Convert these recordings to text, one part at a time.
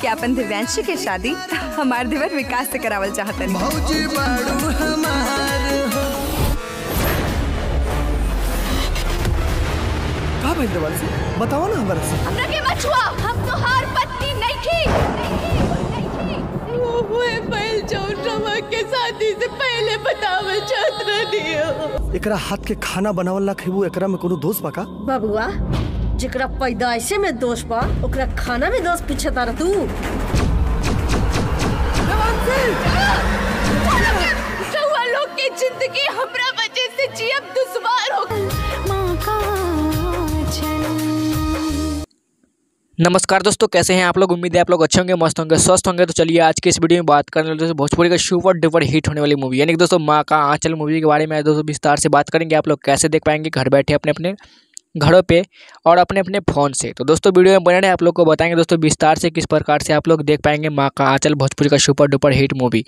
कि अपन दिव्यांशी के शादी हमार देवर विकास से करावल हो। से बताओ ना हमरा से। हमरा के मत छुआ हम तोहार पत्नी नहीं थी वो हुए बैल चौरवा के शादी से पहले बतावल चाहत रही एकरा हाथ के खाना बनावल ना खेबू एकरा में कोनो दोष बा का? बबुआ जेकरा पैदाइशे में दोष बा ओकरा खाना में दोष पूछे तारा तू। लोग के ज़िंदगी हमरा वजह से जियब दुश्वार हो नमस्कार दोस्तों कैसे हैं आप लोग? उम्मीद है आप लोग अच्छे होंगे मस्त होंगे स्वस्थ होंगे। तो चलिए आज के इस वीडियो में बात करने वाले दोस्तों भोजपुरी का सुपर डुपर हिट होने वाली मूवी यानी कि दोस्तों माँ का आंचल मूवी के बारे में दोस्तों विस्तार से बात करेंगे। आप लोग कैसे देख पाएँगे? घर बैठे अपने अपने घरों पे और अपने अपने फ़ोन से। तो दोस्तों, वीडियो में बने रहे, आप लोग को बताएँगे दोस्तों, विस्तार से किस प्रकार से आप लोग देख पाएँगे माँ का आंचल भोजपुरी का सुपर डुपर हिट मूवी,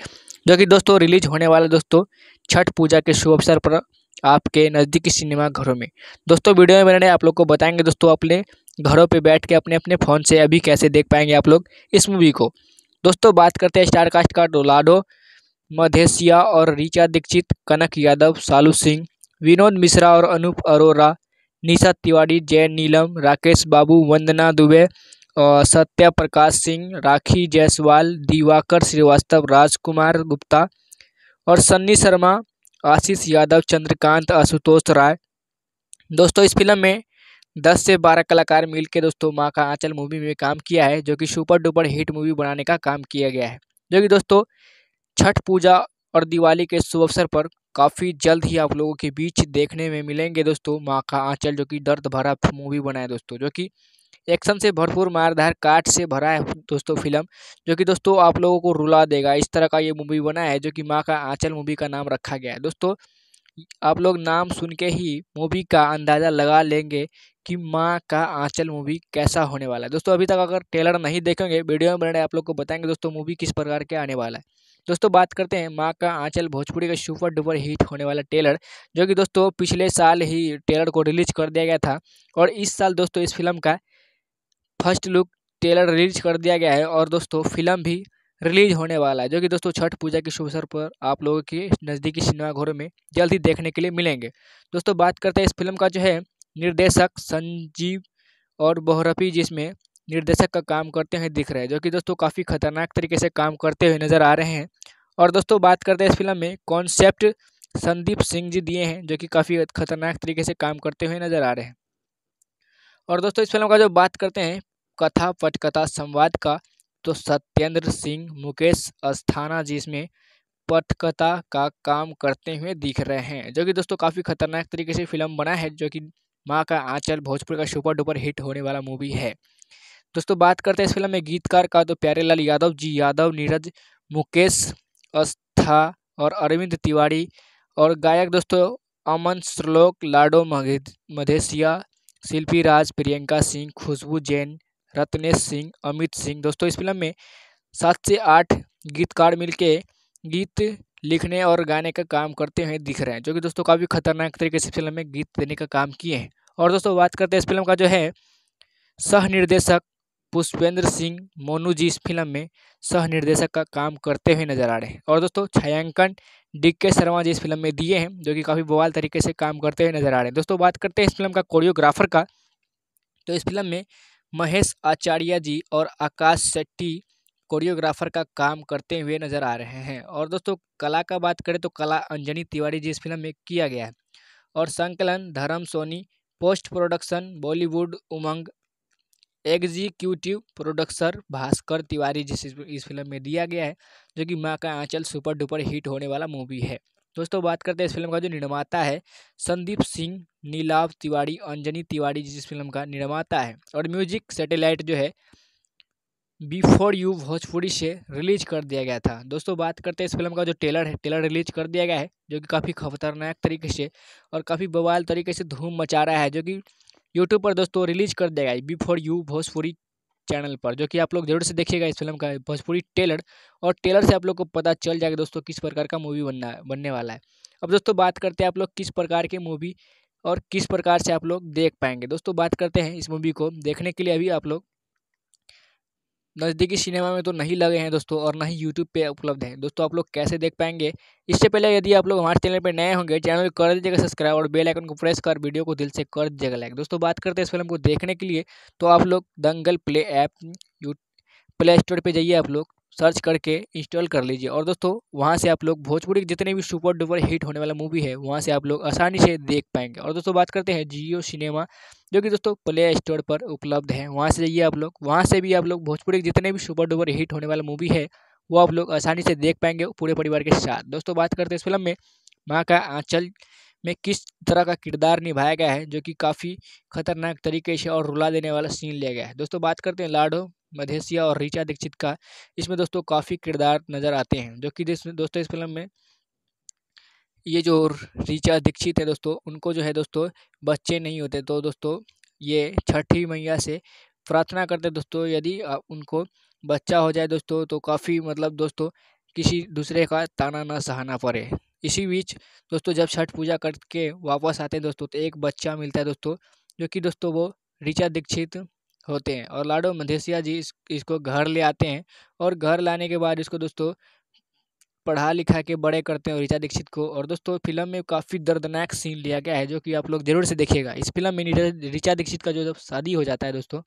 जो कि दोस्तों रिलीज़ होने वाला दोस्तों, छठ पूजा के शुभ अवसर पर आपके नज़दीकी सिनेमा घरों में। दोस्तों, वीडियो में बने रहे, आप लोग को बताएँगे दोस्तों, अपने घरों पे बैठ के अपने अपने फ़ोन से अभी कैसे देख पाएँगे आप लोग इस मूवी को। दोस्तों, बात करते हैं स्टार कास्ट का डोलाडो मधेसिया और रीचा दीक्षित, कनक यादव, सालू सिंह, विनोद मिश्रा और अनूप अरोरा निशा तिवारी, जय नीलम, राकेश बाबू, वंदना दुबे और सत्या प्रकाश सिंह, राखी जायसवाल, दिवाकर श्रीवास्तव, राजकुमार गुप्ता और सन्नी शर्मा, आशीष यादव, चंद्रकांत आशुतोष राय। दोस्तों, इस फ़िल्म में दस से बारह कलाकार मिलकर दोस्तों, माँ का आंचल मूवी में काम किया है, जो कि सुपर डुपर हिट मूवी बनाने का काम किया गया है। जो कि दोस्तों, छठ पूजा और दिवाली के शुभ अवसर पर काफ़ी जल्द ही आप लोगों के बीच देखने में मिलेंगे दोस्तों, माँ का आंचल, जो कि दर्द भरा मूवी बना है दोस्तों, जो कि एक्शन से भरपूर मारधार, काट से भरा है दोस्तों फ़िल्म, जो कि दोस्तों आप लोगों को रुला देगा। इस तरह का ये मूवी बना है, जो कि माँ का आंचल मूवी का नाम रखा गया है। दोस्तों, आप लोग नाम सुन के ही मूवी का अंदाज़ा लगा लेंगे कि माँ का आंचल मूवी कैसा होने वाला है। दोस्तों, अभी तक अगर ट्रेलर नहीं देखेंगे, वीडियो में आप लोग को बताएँगे दोस्तों मूवी किस प्रकार के आने वाला है। दोस्तों, बात करते हैं माँ का आंचल भोजपुरी का सुपर डुपर हिट होने वाला टेलर, जो कि दोस्तों पिछले साल ही टेलर को रिलीज़ कर दिया गया था और इस साल दोस्तों इस फ़िल्म का फ़र्स्ट लुक टेलर रिलीज़ कर दिया गया है और दोस्तों फ़िल्म भी रिलीज़ होने वाला है, जो कि दोस्तों छठ पूजा के शुभ अवसर पर आप लोगों के नज़दीकी सिनेमाघरों में जल्द ही देखने के लिए मिलेंगे। दोस्तों, बात करते हैं इस फ़िल्म का जो है निर्देशक संजीव और बोहरफी, जिसमें निर्देशक का काम करते हुए दिख रहे हैं, जो कि दोस्तों काफ़ी खतरनाक तरीके से काम करते हुए नज़र आ रहे हैं। और दोस्तों बात करते हैं इस फ़िल्म में, कॉन्सेप्ट संदीप सिंह जी दिए हैं, जो कि काफ़ी खतरनाक तरीके से काम करते हुए नज़र आ रहे हैं। और दोस्तों इस फ़िल्म का जो बात करते हैं, कथा पटकथा संवाद का तो सत्येंद्र सिंह, मुकेश अस्थाना जी इसमें पटकथा का काम करते हुए दिख रहे हैं, जो कि दोस्तों काफ़ी खतरनाक तरीके से फ़िल्म बना है, जो कि माँ का आंचल भोजपुर का सुपर डुपर हिट होने वाला मूवी है। दोस्तों, बात करते हैं इस फ़िल्म में गीतकार का तो प्यारेलाल यादव जी, यादव, नीरज, मुकेश अस्था और अरविंद तिवारी और गायक दोस्तों, अमन श्लोक लाडो मधेसिया शिल्पी राज, प्रियंका सिंह, खुशबू जैन, रत्नेश सिंह, अमित सिंह। दोस्तों, इस फ़िल्म में सात से आठ गीतकार मिलके गीत लिखने और गाने का काम करते हुए दिख रहे हैं, जो कि दोस्तों काफ़ी खतरनाक तरीके से फ़िल्म में गीत देने का काम किए हैं। और दोस्तों, बात करते हैं इस फ़िल्म का जो है सह निर्देशक पुष्पेंद्र सिंह मोनू जी इस फ़िल्म में सह निर्देशक का काम करते हुए नज़र आ रहे हैं। और दोस्तों, छायांकन डी के शर्मा जी इस फ़िल्म में दिए हैं, जो कि काफ़ी बवाल तरीके से काम करते हुए नज़र आ रहे हैं। दोस्तों, बात करते हैं इस फ़िल्म का कोरियोग्राफर का। तो इस फ़िल्म में महेश आचार्य जी और आकाश शेट्टी कोरियोग्राफर का काम करते हुए नज़र आ रहे हैं। और दोस्तों, कला का बात करें तो कला अंजनी तिवारी जी इस फ़िल्म में किया गया है। और संकलन, Dharm Soni, post production, Bollywood, Umang executive producer Bhaskar Tiwari जिस इस फ़िल्म में दिया गया है, जो कि माँ का आंचल सुपर डुपर हिट होने वाला मूवी है। दोस्तों, बात करते हैं इस फ़िल्म का जो निर्माता है, संदीप सिंह नीलाव तिवारी, अंजनी तिवारी जिस फ़िल्म का निर्माता है। और म्यूज़िक सैटेलाइट जो है, बिफोर यू भोजपुरी से रिलीज़ कर दिया गया था। दोस्तों, बात करते हैं इस फ़िल्म का जो टेलर है टेलर रिलीज़ कर दिया गया है, जो कि काफ़ी खतरनाक तरीके से और काफ़ी बवाल तरीके से धूम मचा रहा है, जो कि यूट्यूब पर दोस्तों रिलीज़ कर देगा गया बिफोर यू भोजपुरी चैनल पर, जो कि आप लोग ज़रूर से देखिएगा इस फ़िल्म का, भोजपुरी टेलर और टेलर से आप लोग को पता चल जाएगा दोस्तों किस प्रकार का मूवी बनना, बनने वाला है। अब दोस्तों बात करते हैं आप लोग किस प्रकार के मूवी और किस प्रकार से आप लोग देख पाएँगे। दोस्तों बात करते हैं इस मूवी को देखने के लिए अभी आप लोग नज़दीकी सिनेमा में तो नहीं लगे हैं दोस्तों और ना ही यूट्यूब पे उपलब्ध हैं। दोस्तों, आप लोग कैसे देख पाएँगे? इससे पहले यदि आप लोग हमारे चैनल पर नए होंगे, चैनल को कर दीजिएगा सब्सक्राइब और बेल आइकन को प्रेस कर, वीडियो को दिल से कर दीजिएगा लाइक। दोस्तों, बात करते हैं इस फ़िल्म को देखने के लिए तो आप लोग Dangal play app play store पर जाइए आप लोग। सर्च करके इंस्टॉल कर लीजिए। और दोस्तों, वहाँ से आप लोग भोजपुरी के जितने भी सुपर डुपर हिट होने वाला मूवी है, वहाँ से आप लोग आसानी से देख पाएँगे। और दोस्तों, बात करते हैं जियो सिनेमा, जो कि दोस्तों प्ले स्टोर पर उपलब्ध है। वहाँ से जाइए आप लोग। वहाँ से भी आप लोग भोजपुरी के जितने भी सुपर डुपर हिट होने वाला मूवी है, वो आप लोग आसानी से देख पाएँगे पूरे परिवार के साथ। दोस्तों, बात करते हैं इस फ़िल्म में, माँ का आंचल में किस तरह का किरदार निभाया गया है, जो कि काफ़ी खतरनाक तरीके से और रुला देने वाला सीन लिया गया है। दोस्तों, बात करते हैं लाडो मधेसिया और रीचा दीक्षित का इसमें दोस्तों काफ़ी किरदार नज़र आते हैं, जो कि दोस्तों इस फ़िल्म में ये जो रीचा दीक्षित है दोस्तों, उनको जो है दोस्तों बच्चे नहीं होते। तो दोस्तों ये छठी मैया से प्रार्थना करते दोस्तों, यदि उनको बच्चा हो जाए दोस्तों तो काफ़ी मतलब दोस्तों किसी दूसरे का ताना ना सहाना पड़े। इसी बीच दोस्तों जब छठ पूजा करके वापस आते हैं दोस्तों तो एक बच्चा मिलता है दोस्तों, जो कि दोस्तों वो ऋचा दीक्षित होते हैं और लाडो मधेसिया जी इस, इसको घर ले आते हैं और घर लाने के बाद इसको दोस्तों पढ़ा लिखा के बड़े करते हैं ऋचा दीक्षित को और दोस्तों फ़िल्म में काफ़ी दर्दनाक सीन लिया गया है जो कि आप लोग ज़रूर से देखिएगा। इस फ़िल्म में रीचा दीक्षित का जो जब शादी हो जाता है दोस्तों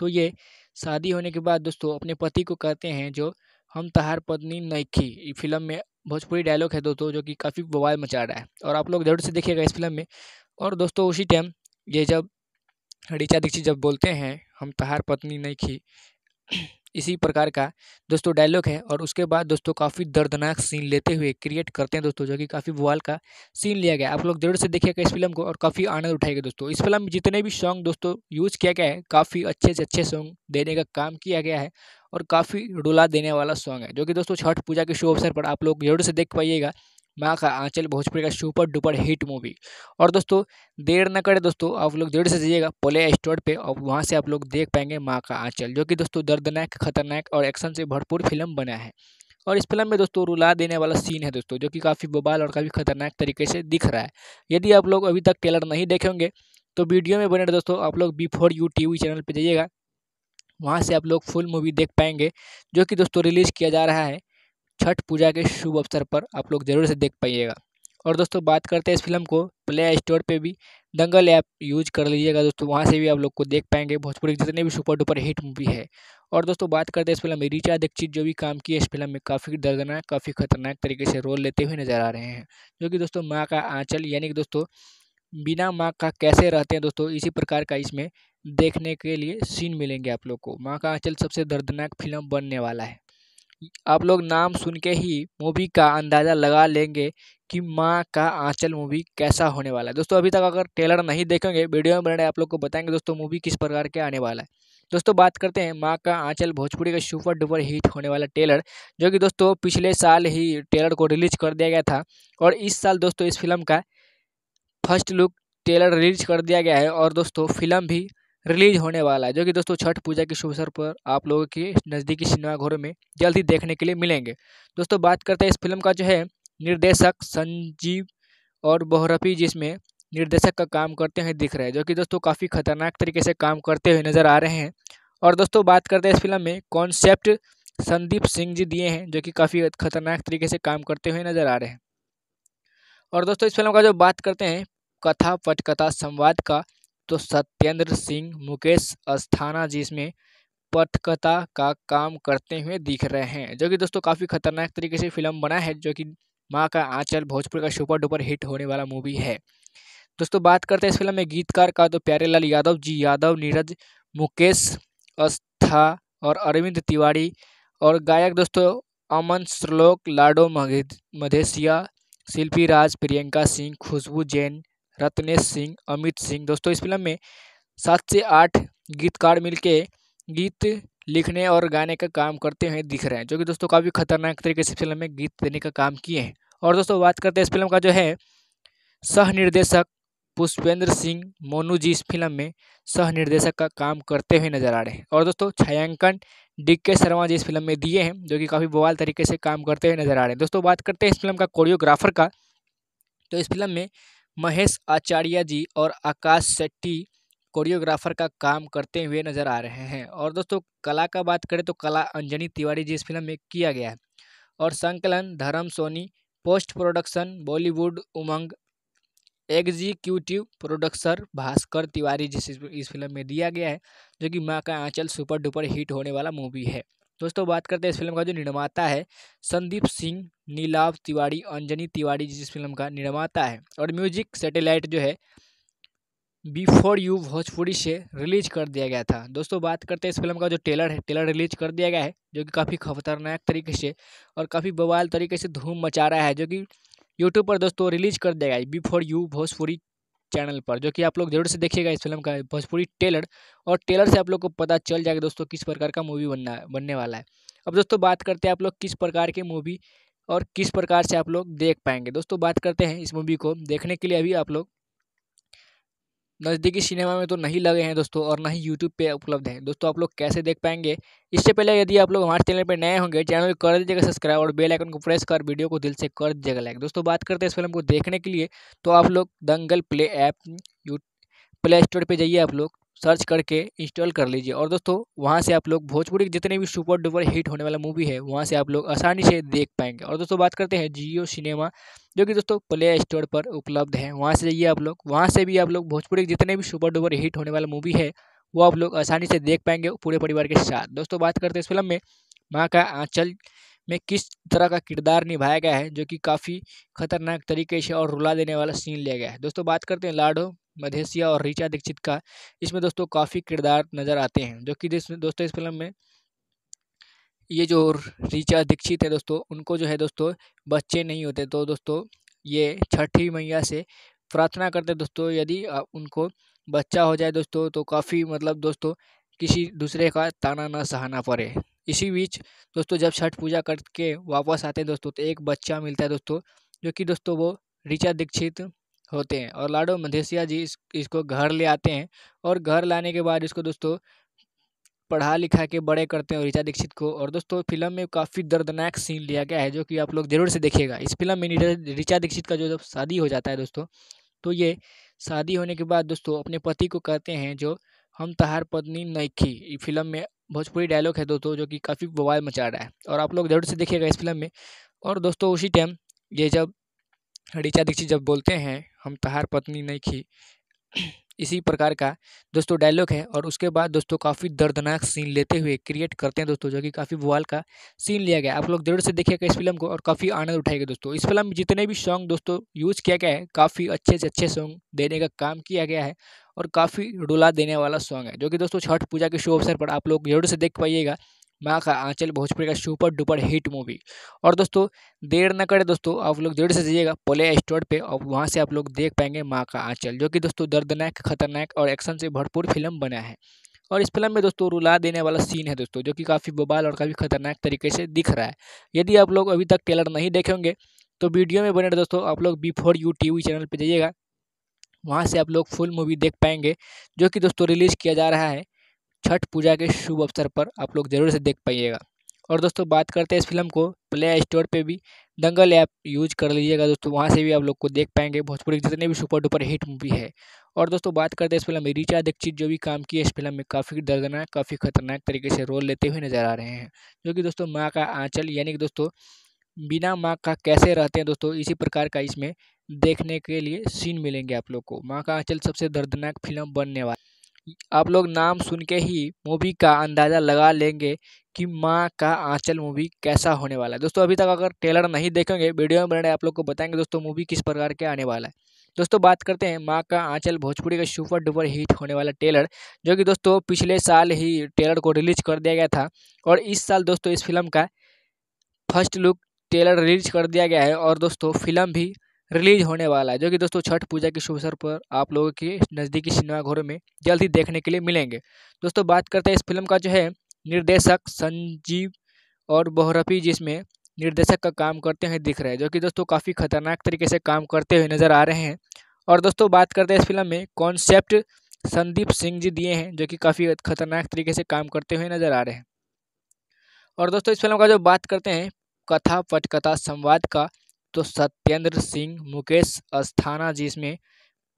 तो ये शादी होने के बाद दोस्तों अपने पति को कहते हैं जो, हम तहार पत्नी नईखी फ़िल्म में भोजपुरी डायलॉग है दोस्तों जो कि काफ़ी बवाल मचा रहा है और आप लोग ज़रूर से देखिएगा इस फ़िल्म में। और दोस्तों उसी टाइम ये जब ऋचा दीक्षित जब बोलते हैं हम तहार पत्नी नहीं खी इसी प्रकार का दोस्तों डायलॉग है और उसके बाद दोस्तों काफ़ी दर्दनाक सीन लेते हुए क्रिएट करते हैं दोस्तों जो कि काफ़ी बुआल का सीन लिया गया। आप लोग ज़रूर से देखिएगा इस फ़िल्म को और काफ़ी आनंद उठाएगा दोस्तों। इस फ़िल्म में जितने भी सॉन्ग दोस्तों यूज़ किया गया है, काफ़ी अच्छे से अच्छे सॉन्ग देने का काम किया गया है और काफ़ी रुला देने वाला सॉन्ग है। जो कि दोस्तों छठ पूजा के शुभ अवसर पर आप लोग ज़रूर से देख पाइएगा। माँ का आंचल भोजपुरी का सुपर डुपर हिट मूवी। और दोस्तों, देर न करें दोस्तों, आप लोग ज़रूर से जाइएगा प्ले स्टोर पे, और वहाँ से आप लोग देख पाएँगे माँ का आंचल, जो कि दोस्तों दर्दनाक, खतरनाक और एक्शन से भरपूर फ़िल्म बना है। और इस फ़िल्म में दोस्तों रुला देने वाला सीन है दोस्तों, जो कि काफ़ी बबाल और काफ़ी खतरनाक तरीके से दिख रहा है। यदि आप लोग अभी तक टेलर नहीं देखेंगे तो वीडियो में बने दोस्तों, आप लोग before U T V channel पर जाइएगा। वहाँ से आप लोग फुल मूवी देख पाएँगे, जो कि दोस्तों रिलीज़ किया जा रहा है। छठ पूजा के शुभ अवसर पर आप लोग ज़रूर से देख पाइएगा। और दोस्तों, बात करते हैं इस फ़िल्म को। प्ले स्टोर पे भी दंगल ऐप यूज़ कर लीजिएगा दोस्तों, वहाँ से भी आप लोग को देख पाएँगे। भोजपुरी जितने भी सुपर डुपर हिट मूवी है। और दोस्तों, बात करते हैं इस फ़िल्म में रिचा दीक्षित जो भी काम किए इस फ़िल्म में, काफ़ी दर्दनाक, काफ़ी खतरनाक तरीके से रोल लेते हुए नज़र आ रहे हैं। जो कि दोस्तों, माँ का आँचल, यानी कि दोस्तों, बिना माँ का कैसे रहते हैं दोस्तों, इसी प्रकार का इसमें देखने के लिए सीन मिलेंगे आप लोग को। माँ का आँचल सबसे दर्दनाक फ़िल्म बनने वाला है। आप लोग नाम सुन के ही मूवी का अंदाज़ा लगा लेंगे कि माँ का आंचल मूवी कैसा होने वाला है। दोस्तों, अभी तक अगर ट्रेलर नहीं देखेंगे, वीडियो में बने आप लोग को बताएँगे, दोस्तों, मूवी किस प्रकार के आने वाला है। दोस्तों, बात करते हैं माँ का आंचल भोजपुरी का सुपर डुपर हिट होने वाला ट्रेलर, जो कि दोस्तों पिछले साल ही ट्रेलर को रिलीज़ कर दिया गया था और इस साल दोस्तों इस फ़िल्म का फ़र्स्ट लुक ट्रेलर रिलीज़ कर दिया गया है और दोस्तों फ़िल्म भी रिलीज़ होने वाला है। जो कि दोस्तों छठ पूजा के शुभ अवसर पर आप लोगों के नज़दीकी सिनेमाघरों में जल्द ही देखने के लिए मिलेंगे। दोस्तों बात करते हैं इस फ़िल्म का जो है, निर्देशक संजीव और बोहरफी जिसमें निर्देशक का काम करते हुए दिख रहे हैं, जो कि दोस्तों काफ़ी खतरनाक तरीके से काम करते हुए नज़र आ रहे हैं। और दोस्तों बात करते हैं इस फ़िल्म में कॉन्सेप्ट संदीप सिंह जी दिए हैं, जो कि काफ़ी खतरनाक तरीके से काम करते हुए नज़र आ रहे हैं। और दोस्तों इस फ़िल्म का जो बात करते हैं, कथा पटकथा संवाद का तो सत्येंद्र सिंह, मुकेश अस्थाना जी इसमें पटकथा का काम करते हुए दिख रहे हैं, जो कि दोस्तों काफ़ी खतरनाक तरीके से फ़िल्म बना है, जो कि माँ का आंचल भोजपुर का सुपर डुपर हिट होने वाला मूवी है। दोस्तों बात करते हैं इस फ़िल्म में गीतकार का तो प्यारेलाल यादव जी, यादव, नीरज, मुकेश अस्था और अरविंद तिवारी और गायक दोस्तों अमन श्लोक लाडो मधेसिया शिल्पी राज प्रियंका सिंह, खुशबू जैन रत्नेश सिंह, अमित सिंह। दोस्तों, इस फ़िल्म में सात से आठ गीतकार मिलके गीत लिखने और गाने का काम करते हुए दिख रहे हैं, जो कि दोस्तों काफ़ी खतरनाक तरीके से फ़िल्म में गीत देने का काम किए हैं। और दोस्तों, बात करते हैं इस फ़िल्म का जो है सह निर्देशक पुष्पेंद्र सिंह मोनू जी इस फ़िल्म में सह निर्देशक का काम करते हुए नज़र आ रहे हैं। और दोस्तों, छायांकन डी के शर्मा जी इस फ़िल्म में दिए हैं, जो कि काफ़ी बवाल तरीके से काम करते हुए नज़र आ रहे हैं। दोस्तों, बात करते हैं इस फ़िल्म का कोरियोग्राफर का। तो इस फ़िल्म में महेश आचार्य जी और आकाश शेट्टी, कोरियोग्राफर का काम करते हुए नज़र आ रहे हैं। और दोस्तों, कला का बात करें तो कला अंजनी तिवारी जी इस फ़िल्म में किया गया है। और संकलन, Dharm Soni, post production, Bollywood, Umang, executive producer Bhaskar Tiwari जिस इस फ़िल्म में दिया गया है, जो कि माँ का आंचल सुपर डुपर हिट होने वाला मूवी है। दोस्तों, बात करते हैं इस फ़िल्म का जो निर्माता है, संदीप सिंह नीलाव तिवारी, अंजनी तिवारी जिस फ़िल्म का निर्माता है। और म्यूज़िक सैटेलाइट जो है, बिफोर यू भोजपुरी से रिलीज़ कर दिया गया था। दोस्तों, बात करते हैं इस फ़िल्म का जो टेलर है टेलर रिलीज़ कर दिया गया है, जो कि काफ़ी खतरनाक तरीके से और काफ़ी बवाल तरीके से धूम मचा रहा है, जो कि यूट्यूब पर दोस्तों रिलीज़ कर दिया गया है, बिफोर यू भोजपुरी चैनल पर, जो कि आप लोग ज़रूर से देखिएगा इस फ़िल्म का भोजपुरी टेलर और टेलर से आप लोग को पता चल जाएगा दोस्तों किस प्रकार का मूवी बनना, बनने वाला है। अब दोस्तों बात करते हैं आप लोग किस प्रकार की मूवी और किस प्रकार से आप लोग देख पाएँगे। दोस्तों बात करते हैं इस मूवी को देखने के लिए अभी आप लोग नज़दीकी सिनेमा में तो नहीं लगे हैं दोस्तों और ना ही यूट्यूब पे उपलब्ध हैं। दोस्तों, आप लोग कैसे देख पाएँगे? इससे पहले यदि आप लोग हमारे चैनल पर नए होंगे, चैनल को कर दीजिएगा सब्सक्राइब और बेल आइकन को प्रेस कर, वीडियो को दिल से कर दीजिएगा लाइक दोस्तों, बात करते हैं इस फ़िल्म को देखने के लिए। तो आप लोग Dangal play app play store पर जाइए आप लोग। सर्च करके इंस्टॉल कर लीजिए। और दोस्तों, वहाँ से आप लोग भोजपुरी के जितने भी सुपर डुपर हिट होने वाला मूवी है, वहाँ से आप लोग आसानी से देख पाएँगे। और दोस्तों, बात करते हैं जियो सिनेमा, जो कि दोस्तों प्ले स्टोर पर उपलब्ध है। वहाँ से जाइए आप लोग, वहाँ से भी आप लोग भोजपुरी के जितने भी सुपर डुपर हिट होने वाला मूवी है, वो आप लोग आसानी से देख पाएँगे पूरे परिवार के साथ। दोस्तों, बात करते हैं इस फ़िल्म में, माँ का आंचल में किस तरह का किरदार निभाया गया है, जो कि काफ़ी खतरनाक तरीके से और रुला देने वाला सीन लिया गया है। दोस्तों, बात करते हैं लाडो मधेसिया और ऋचा दीक्षित का इसमें दोस्तों काफ़ी किरदार नज़र आते हैं, जो कि दोस्तों इस फ़िल्म में ये जो ऋचा दीक्षित है दोस्तों, उनको जो है दोस्तों बच्चे नहीं होते। तो दोस्तों ये छठी मैया से प्रार्थना करते दोस्तों, यदि उनको बच्चा हो जाए दोस्तों तो काफ़ी मतलब दोस्तों किसी दूसरे का ताना ना सहाना पड़े। इसी बीच दोस्तों जब छठ पूजा करके वापस आते हैं दोस्तों तो एक बच्चा मिलता है दोस्तों, जो कि दोस्तों वो ऋचा दीक्षित होते हैं और लाडो मधेसिया जी इस, इसको घर ले आते हैं और घर लाने के बाद इसको दोस्तों पढ़ा लिखा के बड़े करते हैं ऋचा दीक्षित को और दोस्तों फ़िल्म में काफ़ी दर्दनाक सीन लिया गया है जो कि आप लोग ज़रूर से देखिएगा। इस फ़िल्म में ऋचा दीक्षित का जो जब शादी हो जाता है दोस्तों तो ये शादी होने के बाद दोस्तों अपने पति को कहते हैं जो, हम तहार पत्नी नईखी फ़िल्म में भोजपुरी डायलॉग है दोस्तों जो कि काफ़ी बवाल मचा रहा है और आप लोग ज़रूर से देखिएगा इस फ़िल्म में। और दोस्तों उसी टाइम ये जब ऋचा दीक्षित जब बोलते हैं, हम तहार पत्नी नहीं खी इसी प्रकार का दोस्तों डायलॉग है और उसके बाद दोस्तों काफ़ी दर्दनाक सीन लेते हुए क्रिएट करते हैं दोस्तों, जो कि काफ़ी बुआल का सीन लिया गया आप लोग ज़रूर से देखिएगा इस फ़िल्म को और काफ़ी आनंद उठाएगा दोस्तों। इस फ़िल्म में जितने भी सॉन्ग दोस्तों यूज़ किया गया है, काफ़ी अच्छे से अच्छे सॉन्ग देने का काम किया गया है और काफ़ी रुला देने वाला सॉन्ग है, जो कि दोस्तों छठ पूजा के शुभ अवसर पर आप लोग ज़रूर से देख पाइएगा। माँ का आंचल भोजपुरी का सुपर डुपर हिट मूवी। और दोस्तों, देर न करें दोस्तों, आप लोग ज़रूर से जाइएगा प्ले स्टोर पे और वहाँ से आप लोग देख पाएँगे माँ का आंचल, जो कि दोस्तों दर्दनाक, खतरनाक और एक्शन से भरपूर फ़िल्म बना है। और इस फ़िल्म में दोस्तों रुला देने वाला सीन है दोस्तों, जो कि काफ़ी बबाल और काफ़ी खतरनाक तरीके से दिख रहा है। यदि आप लोग अभी तक टेलर नहीं देखेंगे तो वीडियो में बने दोस्तों, आप लोग before U T V channel पर जाइएगा। वहाँ से आप लोग फुल मूवी देख पाएँगे, जो कि दोस्तों रिलीज़ किया जा रहा है। छठ पूजा के शुभ अवसर पर आप लोग ज़रूर से देख पाइएगा। और दोस्तों, बात करते हैं इस फ़िल्म को। प्ले स्टोर पे भी दंगल ऐप यूज़ कर लीजिएगा दोस्तों। वहाँ से भी आप लोग को देख पाएँगे। भोजपुरी जितने भी सुपर डुपर हिट मूवी है। और दोस्तों, बात करते हैं इस फ़िल्म में रिचा दीक्षित जो भी काम किया इस फ़िल्म में काफ़ी दर्दनाक, काफ़ी खतरनाक तरीके से रोल लेते हुए नज़र आ रहे हैं। जो कि दोस्तों, माँ का आँचल, यानी कि दोस्तों, बिना माँ का कैसे रहते हैं दोस्तों, इसी प्रकार का इसमें देखने के लिए सीन मिलेंगे आप लोग को। माँ का आँचल सबसे दर्दनाक फ़िल्म बनने वाला आप लोग नाम सुन के ही मूवी का अंदाज़ा लगा लेंगे कि माँ का आंचल मूवी कैसा होने वाला है। दोस्तों, अभी तक अगर ट्रेलर नहीं देखेंगे वीडियो में बने आप लोग को बताएँगे दोस्तों मूवी किस प्रकार के आने वाला है। दोस्तों, बात करते हैं माँ का आंचल भोजपुरी का सुपर डुपर हिट होने वाला ट्रेलर जो कि दोस्तों पिछले साल ही ट्रेलर को रिलीज़ कर दिया गया था और इस साल दोस्तों इस फ़िल्म का फ़र्स्ट लुक ट्रेलर रिलीज़ कर दिया गया है और दोस्तों फ़िल्म भी रिलीज़ होने वाला है, जो कि दोस्तों छठ पूजा के शुभ अवसर पर आप लोगों के नज़दीकी सिनेमाघरों में जल्द ही देखने के लिए मिलेंगे। दोस्तों बात करते हैं इस फ़िल्म का जो है, निर्देशक संजीव और बोहरफी जिसमें निर्देशक का काम करते हुए दिख रहे हैं, जो कि दोस्तों काफ़ी खतरनाक तरीके से काम करते हुए नज़र आ रहे हैं। और दोस्तों बात करते हैं इस फ़िल्म में कॉन्सेप्ट संदीप सिंह जी दिए हैं, जो कि काफ़ी खतरनाक तरीके से काम करते हुए नज़र आ रहे हैं। और दोस्तों इस फ़िल्म का जो बात करते हैं, कथा पटकथा संवाद का तो सत्येंद्र सिंह, मुकेश अस्थाना जी इसमें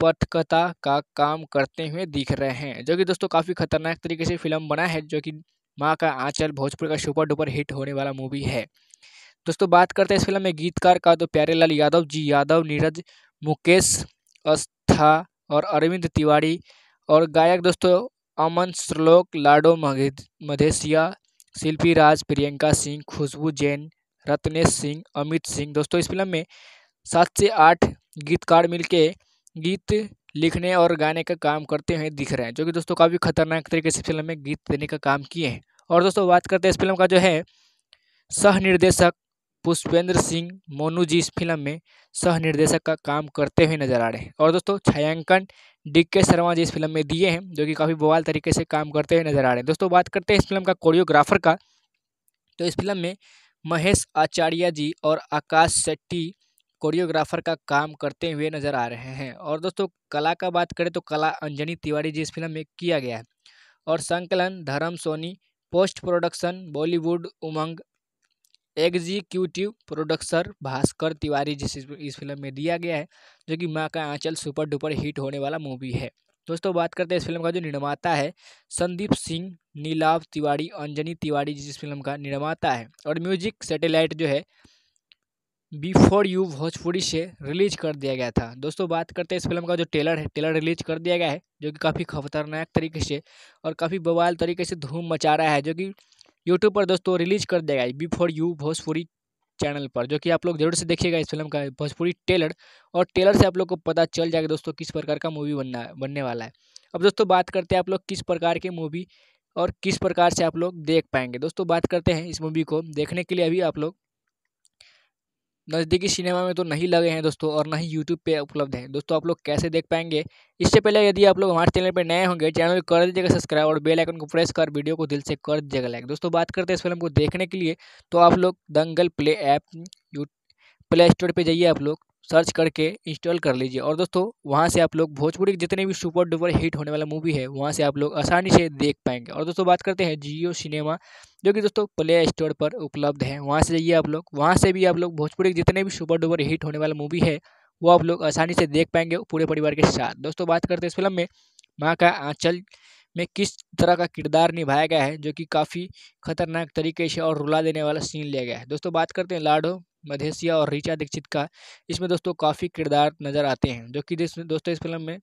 पथकथा का काम करते हुए दिख रहे हैं, जो कि दोस्तों काफ़ी खतरनाक तरीके से फ़िल्म बना है, जो कि माँ का आंचल भोजपुर का सुपर डुपर हिट होने वाला मूवी है। दोस्तों बात करते हैं इस फ़िल्म में गीतकार का तो प्यारेलाल यादव जी यादव, नीरज, मुकेश अस्था और अरविंद तिवारी और गायक दोस्तों अमन श्लोक लाडो मधेसिया शिल्पी राज प्रियंका सिंह, खुशबू जैन रत्नेश सिंह, अमित सिंह। दोस्तों, इस फ़िल्म में सात से आठ गीतकार मिलके गीत लिखने और गाने का काम करते हुए दिख रहे हैं, जो कि दोस्तों काफ़ी खतरनाक तरीके से फ़िल्म में गीत देने का काम किए हैं। और दोस्तों, बात करते हैं इस फ़िल्म का जो है सह निर्देशक पुष्पेंद्र सिंह मोनू जी इस फ़िल्म में सह निर्देशक का काम करते हुए नज़र आ रहे हैं। और दोस्तों, छायांकन डी के शर्मा जी इस फ़िल्म में दिए हैं, जो कि काफ़ी बवाल तरीके से काम करते हुए नज़र आ रहे हैं। दोस्तों, बात करते हैं इस फ़िल्म का कोरियोग्राफर का। तो इस फ़िल्म में महेश आचार्य जी और आकाश शेट्टी, कोरियोग्राफर का काम करते हुए नज़र आ रहे हैं। और दोस्तों, कला का बात करें तो कला अंजनी तिवारी जी इस फ़िल्म में किया गया है। और संकलन, Dharm Soni, post production, Bollywood, Umang, executive producer Bhaskar Tiwari जिस इस फ़िल्म में दिया गया है, जो कि माँ का आंचल सुपर डुपर हिट होने वाला मूवी है। दोस्तों, बात करते हैं इस फ़िल्म का जो निर्माता है, संदीप सिंह नीलाव तिवारी, अंजनी तिवारी जिस फ़िल्म का निर्माता है। और म्यूज़िक सैटेलाइट जो है, बिफोर यू भोजपुरी से रिलीज़ कर दिया गया था। दोस्तों, बात करते हैं इस फ़िल्म का जो टेलर है टेलर रिलीज़ कर दिया गया है, जो कि काफ़ी खतरनाक तरीके से और काफ़ी बवाल तरीके से धूम मचा रहा है, जो कि यूट्यूब पर दोस्तों रिलीज़ कर दिया गया है, बिफोर यू भोजपुरी चैनल पर, जो कि आप लोग ज़रूर से देखिएगा इस फ़िल्म का, भोजपुरी टेलर। और टेलर से आप लोग को पता चल जाएगा दोस्तों किस प्रकार का मूवी बनना, बनने वाला है। अब दोस्तों बात करते हैं आप लोग किस प्रकार के मूवी और किस प्रकार से आप लोग देख पाएँगे। दोस्तों बात करते हैं इस मूवी को देखने के लिए अभी आप लोग नज़दीकी सिनेमा में तो नहीं लगे हैं दोस्तों और ना ही यूट्यूब पे उपलब्ध हैं। दोस्तों, आप लोग कैसे देख पाएँगे? इससे पहले यदि आप लोग हमारे चैनल पर नए होंगे, चैनल को कर दीजिएगा सब्सक्राइब और बेल आइकन को प्रेस कर, वीडियो को दिल से कर दीजिएगा लाइक। दोस्तों, बात करते हैं इस फ़िल्म को देखने के लिए तो आप लोग Dangal play app play store पर जाइए आप लोग। सर्च करके इंस्टॉल कर लीजिए। और दोस्तों, वहाँ से आप लोग भोजपुरी के जितने भी सुपर डुपर हिट होने वाला मूवी है, वहाँ से आप लोग आसानी से देख पाएँगे। और दोस्तों, बात करते हैं जियो सिनेमा, जो कि दोस्तों प्ले स्टोर पर उपलब्ध है। वहाँ से जाइए आप लोग। वहाँ से भी आप लोग भोजपुरी के जितने भी सुपर डुपर हिट होने वाला मूवी है, वो आप लोग आसानी से देख पाएँगे पूरे परिवार के साथ। दोस्तों, बात करते हैं इस फ़िल्म में, माँ का आंचल में किस तरह का किरदार निभाया गया है, जो कि काफ़ी खतरनाक तरीके से और रुला देने वाला सीन लिया गया है। दोस्तों, बात करते हैं लाडो मधेसिया और रीचा दीक्षित का इसमें दोस्तों काफ़ी किरदार नज़र आते हैं, जो कि दोस्तों इस फ़िल्म में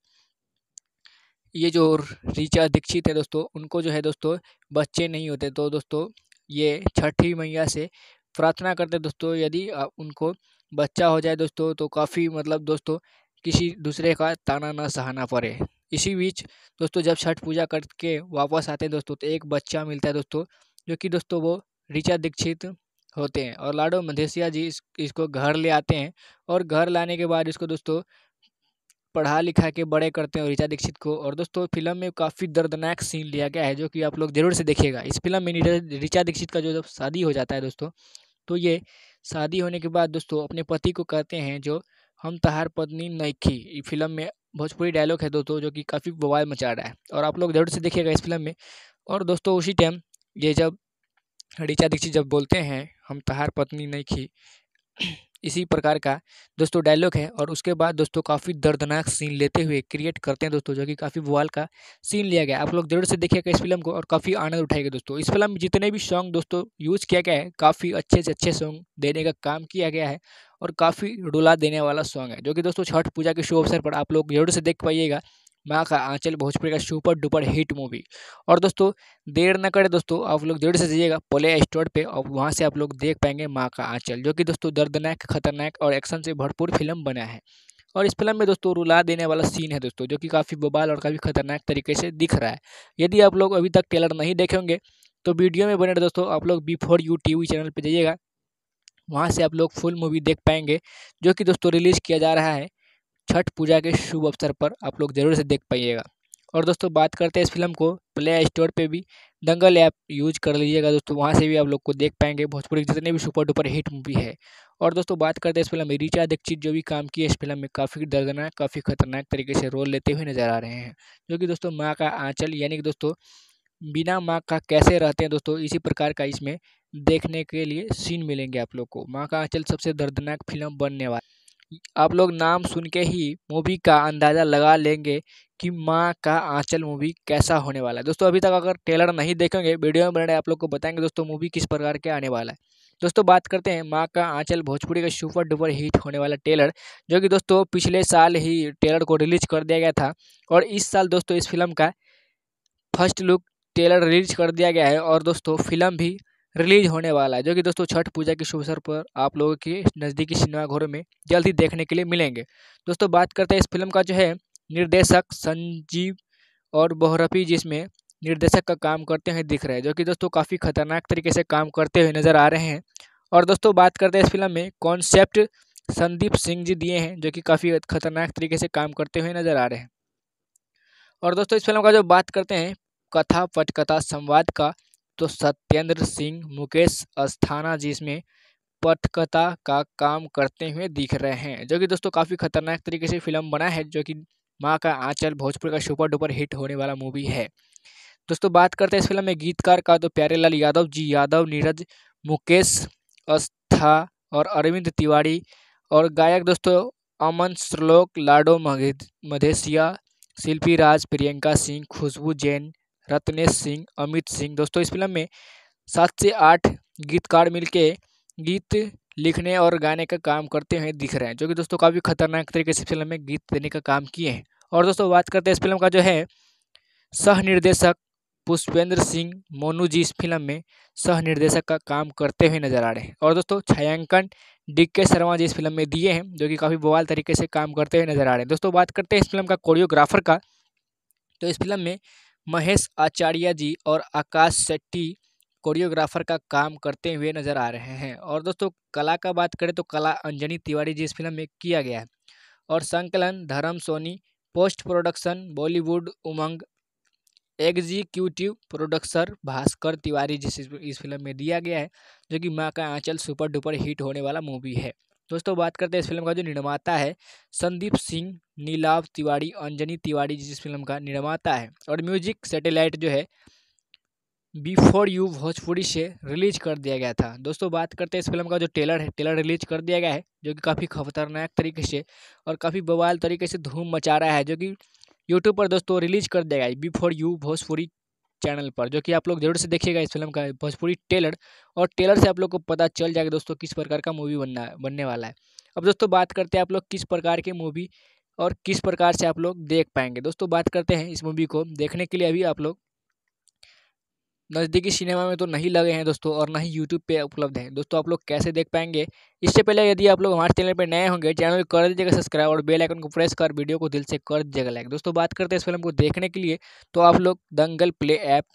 ये जो रीचा दीक्षित है दोस्तों, उनको जो है दोस्तों बच्चे नहीं होते। तो दोस्तों ये छठी मैया से प्रार्थना करते दोस्तों, यदि उनको बच्चा हो जाए दोस्तों तो काफ़ी मतलब दोस्तों किसी दूसरे का ताना ना सहाना पड़े। इसी बीच दोस्तों जब छठ पूजा करके वापस आते हैं दोस्तों तो एक बच्चा मिलता है दोस्तों, जो कि दोस्तों वो ऋचा दीक्षित होते हैं और लाडो मधेसिया जी इस, इसको घर ले आते हैं और घर लाने के बाद इसको दोस्तों पढ़ा लिखा के बड़े करते हैं ऋचा दीक्षित को और दोस्तों फ़िल्म में काफ़ी दर्दनाक सीन लिया गया है जो कि आप लोग ज़रूर से देखिएगा। इस फ़िल्म में ऋचा दीक्षित का जो जब शादी हो जाता है दोस्तों तो ये शादी होने के बाद दोस्तों अपने पति को कहते हैं जो, हम तहार पत्नी नईखी फ़िल्म में भोजपुरी डायलॉग है दोस्तों जो कि काफ़ी बवाल मचा रहा है और आप लोग ज़रूर से देखिएगा इस फ़िल्म में। और दोस्तों उसी टाइम ये जब ऋचा दीक्षित जब बोलते हैं, हम तहार पत्नी नहीं खी इसी प्रकार का दोस्तों डायलॉग है और उसके बाद दोस्तों काफ़ी दर्दनाक सीन लेते हुए क्रिएट करते हैं दोस्तों, जो कि काफ़ी बुआल का सीन लिया गया। आप लोग ज़रूर से देखिएगा इस फ़िल्म को और काफ़ी आनंद उठाएगा दोस्तों। इस फ़िल्म में जितने भी सॉन्ग दोस्तों यूज़ किया गया है, काफ़ी अच्छे से अच्छे सॉन्ग देने का काम किया गया है और काफ़ी रुला देने वाला सॉन्ग है, जो कि दोस्तों छठ पूजा के शुभ अवसर पर आप लोग ज़रूर से देख पाइएगा। माँ का आंचल भोजपुरी का सुपर डुपर हिट मूवी। और दोस्तों, देर न करें दोस्तों, आप लोग ज़रूर से जाइएगा प्ले स्टोर पे, और वहाँ से आप लोग देख पाएँगे माँ का आंचल, जो कि दोस्तों दर्दनाक, खतरनाक और एक्शन से भरपूर फ़िल्म बना है। और इस फ़िल्म में दोस्तों रुला देने वाला सीन है दोस्तों, जो कि काफ़ी बबाल और काफ़ी खतरनाक तरीके से दिख रहा है। यदि आप लोग अभी तक टेलर नहीं देखेंगे तो वीडियो में बने दोस्तों, आप लोग बिफोर यू टी चैनल पर जाइएगा। वहाँ से आप लोग फुल मूवी देख पाएँगे, जो कि दोस्तों रिलीज़ किया जा रहा है। छठ पूजा के शुभ अवसर पर आप लोग ज़रूर से देख पाइएगा। और दोस्तों, बात करते हैं इस फ़िल्म को। प्ले स्टोर पे भी दंगल ऐप यूज़ कर लीजिएगा दोस्तों, वहाँ से भी आप लोग को देख पाएँगे। भोजपुरी जितने भी सुपर डुपर हिट मूवी है। और दोस्तों, बात करते हैं इस फ़िल्म में रिचा दीक्षित जो भी काम किए इस फ़िल्म में काफ़ी दर्दनाक, काफ़ी खतरनाक तरीके से रोल लेते हुए नज़र आ रहे हैं। जो कि दोस्तों, माँ का आँचल यानी कि दोस्तों, बिना माँ का कैसे रहते हैं दोस्तों, इसी प्रकार का इसमें देखने के लिए सीन मिलेंगे आप लोग को। माँ का आँचल सबसे दर्दनाक फ़िल्म बनने वाला आप लोग नाम सुन के ही मूवी का अंदाज़ा लगा लेंगे कि माँ का आंचल मूवी कैसा होने वाला है। दोस्तों, अभी तक अगर ट्रेलर नहीं देखेंगे वीडियो में बने आप लोग को बताएँगे दोस्तों मूवी किस प्रकार के आने वाला है। दोस्तों, बात करते हैं माँ का आंचल भोजपुरी का सुपर डुपर हिट होने वाला ट्रेलर, जो कि दोस्तों पिछले साल ही ट्रेलर को रिलीज़ कर दिया गया था और इस साल दोस्तों इस फ़िल्म का फ़र्स्ट लुक ट्रेलर रिलीज़ कर दिया गया है और दोस्तों फ़िल्म भी रिलीज़ होने वाला है। जो कि दोस्तों छठ पूजा के शुभ अवसर पर आप लोगों के नज़दीकी सिनेमाघरों में जल्द ही देखने के लिए मिलेंगे। दोस्तों बात करते हैं इस फ़िल्म का जो है निर्देशक संजीव और बोहरफी जिसमें निर्देशक का काम करते हुए दिख रहे हैं, जो कि दोस्तों काफ़ी खतरनाक तरीके से काम करते हुए नज़र आ रहे हैं। और दोस्तों बात करते हैं इस फ़िल्म में कॉन्सेप्ट संदीप सिंह जी दिए हैं, जो कि काफ़ी खतरनाक तरीके से काम करते हुए नज़र आ रहे हैं। और दोस्तों इस फ़िल्म का जो बात करते हैं कथा पटकथा संवाद का तो सत्येंद्र सिंह, मुकेश अस्थाना जी इसमें पटकथा का काम करते हुए दिख रहे हैं, जो कि दोस्तों काफ़ी खतरनाक तरीके से फ़िल्म बना है, जो कि माँ का आंचल भोजपुर का सुपर डुपर हिट होने वाला मूवी है। दोस्तों बात करते हैं इस फ़िल्म में गीतकार का तो प्यारेलाल यादव जी, यादव, नीरज, मुकेश अस्था और अरविंद तिवारी और गायक दोस्तों अमन श्लोक लाडो मधेसिया शिल्पी राज प्रियंका सिंह, खुशबू जैन रत्नेश सिंह, अमित सिंह। दोस्तों, इस फ़िल्म में सात से आठ गीतकार मिलके गीत लिखने और गाने का काम करते हुए दिख रहे हैं, जो कि दोस्तों काफ़ी खतरनाक तरीके से फ़िल्म में गीत देने का काम किए हैं। और दोस्तों, बात करते हैं इस फ़िल्म का जो है सह निर्देशक पुष्पेंद्र सिंह मोनू जी इस फ़िल्म में सह निर्देशक का काम करते हुए नज़र आ रहे हैं। और दोस्तों, छायांकन डी के शर्मा जी इस फ़िल्म में दिए हैं, जो कि काफ़ी बवाल तरीके से काम करते हुए नज़र आ रहे हैं। दोस्तों, बात करते हैं इस फ़िल्म का कोरियोग्राफर का। तो इस फ़िल्म में महेश आचार्य जी और आकाश शेट्टी, कोरियोग्राफर का काम करते हुए नज़र आ रहे हैं। और दोस्तों, कला का बात करें तो कला अंजनी तिवारी जी इस फ़िल्म में किया गया है। और संकलन, Dharm Soni, post production, Bollywood, Umang, executive producer Bhaskar Tiwari जिस इस फ़िल्म में दिया गया है, जो कि माँ का आंचल सुपर डुपर हिट होने वाला मूवी है। दोस्तों, बात करते हैं इस फ़िल्म का जो निर्माता है, संदीप सिंह नीलाव तिवारी, अंजनी तिवारी जिस फ़िल्म का निर्माता है। और म्यूज़िक सैटेलाइट जो है, बिफोर यू भोजपुरी से रिलीज़ कर दिया गया था। दोस्तों, बात करते हैं इस फ़िल्म का जो टेलर है टेलर रिलीज़ कर दिया गया है, जो कि काफ़ी खतरनाक तरीके से और काफ़ी बवाल तरीके से धूम मचा रहा है, जो कि यूट्यूब पर दोस्तों रिलीज़ कर दिया गया है, बिफोर यू भोजपुरी चैनल पर, जो कि आप लोग ज़रूर से देखिएगा इस फ़िल्म का भोजपुरी टेलर, और टेलर से आप लोग को पता चल जाएगा दोस्तों किस प्रकार का मूवी बनना, बनने वाला है। अब दोस्तों बात करते हैं आप लोग किस प्रकार की मूवी और किस प्रकार से आप लोग देख पाएँगे। दोस्तों बात करते हैं इस मूवी को देखने के लिए अभी आप लोग नज़दीकी सिनेमा में तो नहीं लगे हैं दोस्तों और ना ही यूट्यूब पे उपलब्ध हैं। दोस्तों, आप लोग कैसे देख पाएँगे? इससे पहले यदि आप लोग हमारे चैनल पर नए होंगे, चैनल को कर दीजिएगा सब्सक्राइब और बेल आइकन को प्रेस कर, वीडियो को दिल से कर दीजिएगा लाइक। दोस्तों, बात करते हैं इस फ़िल्म को देखने के लिए। तो आप लोग Dangal play app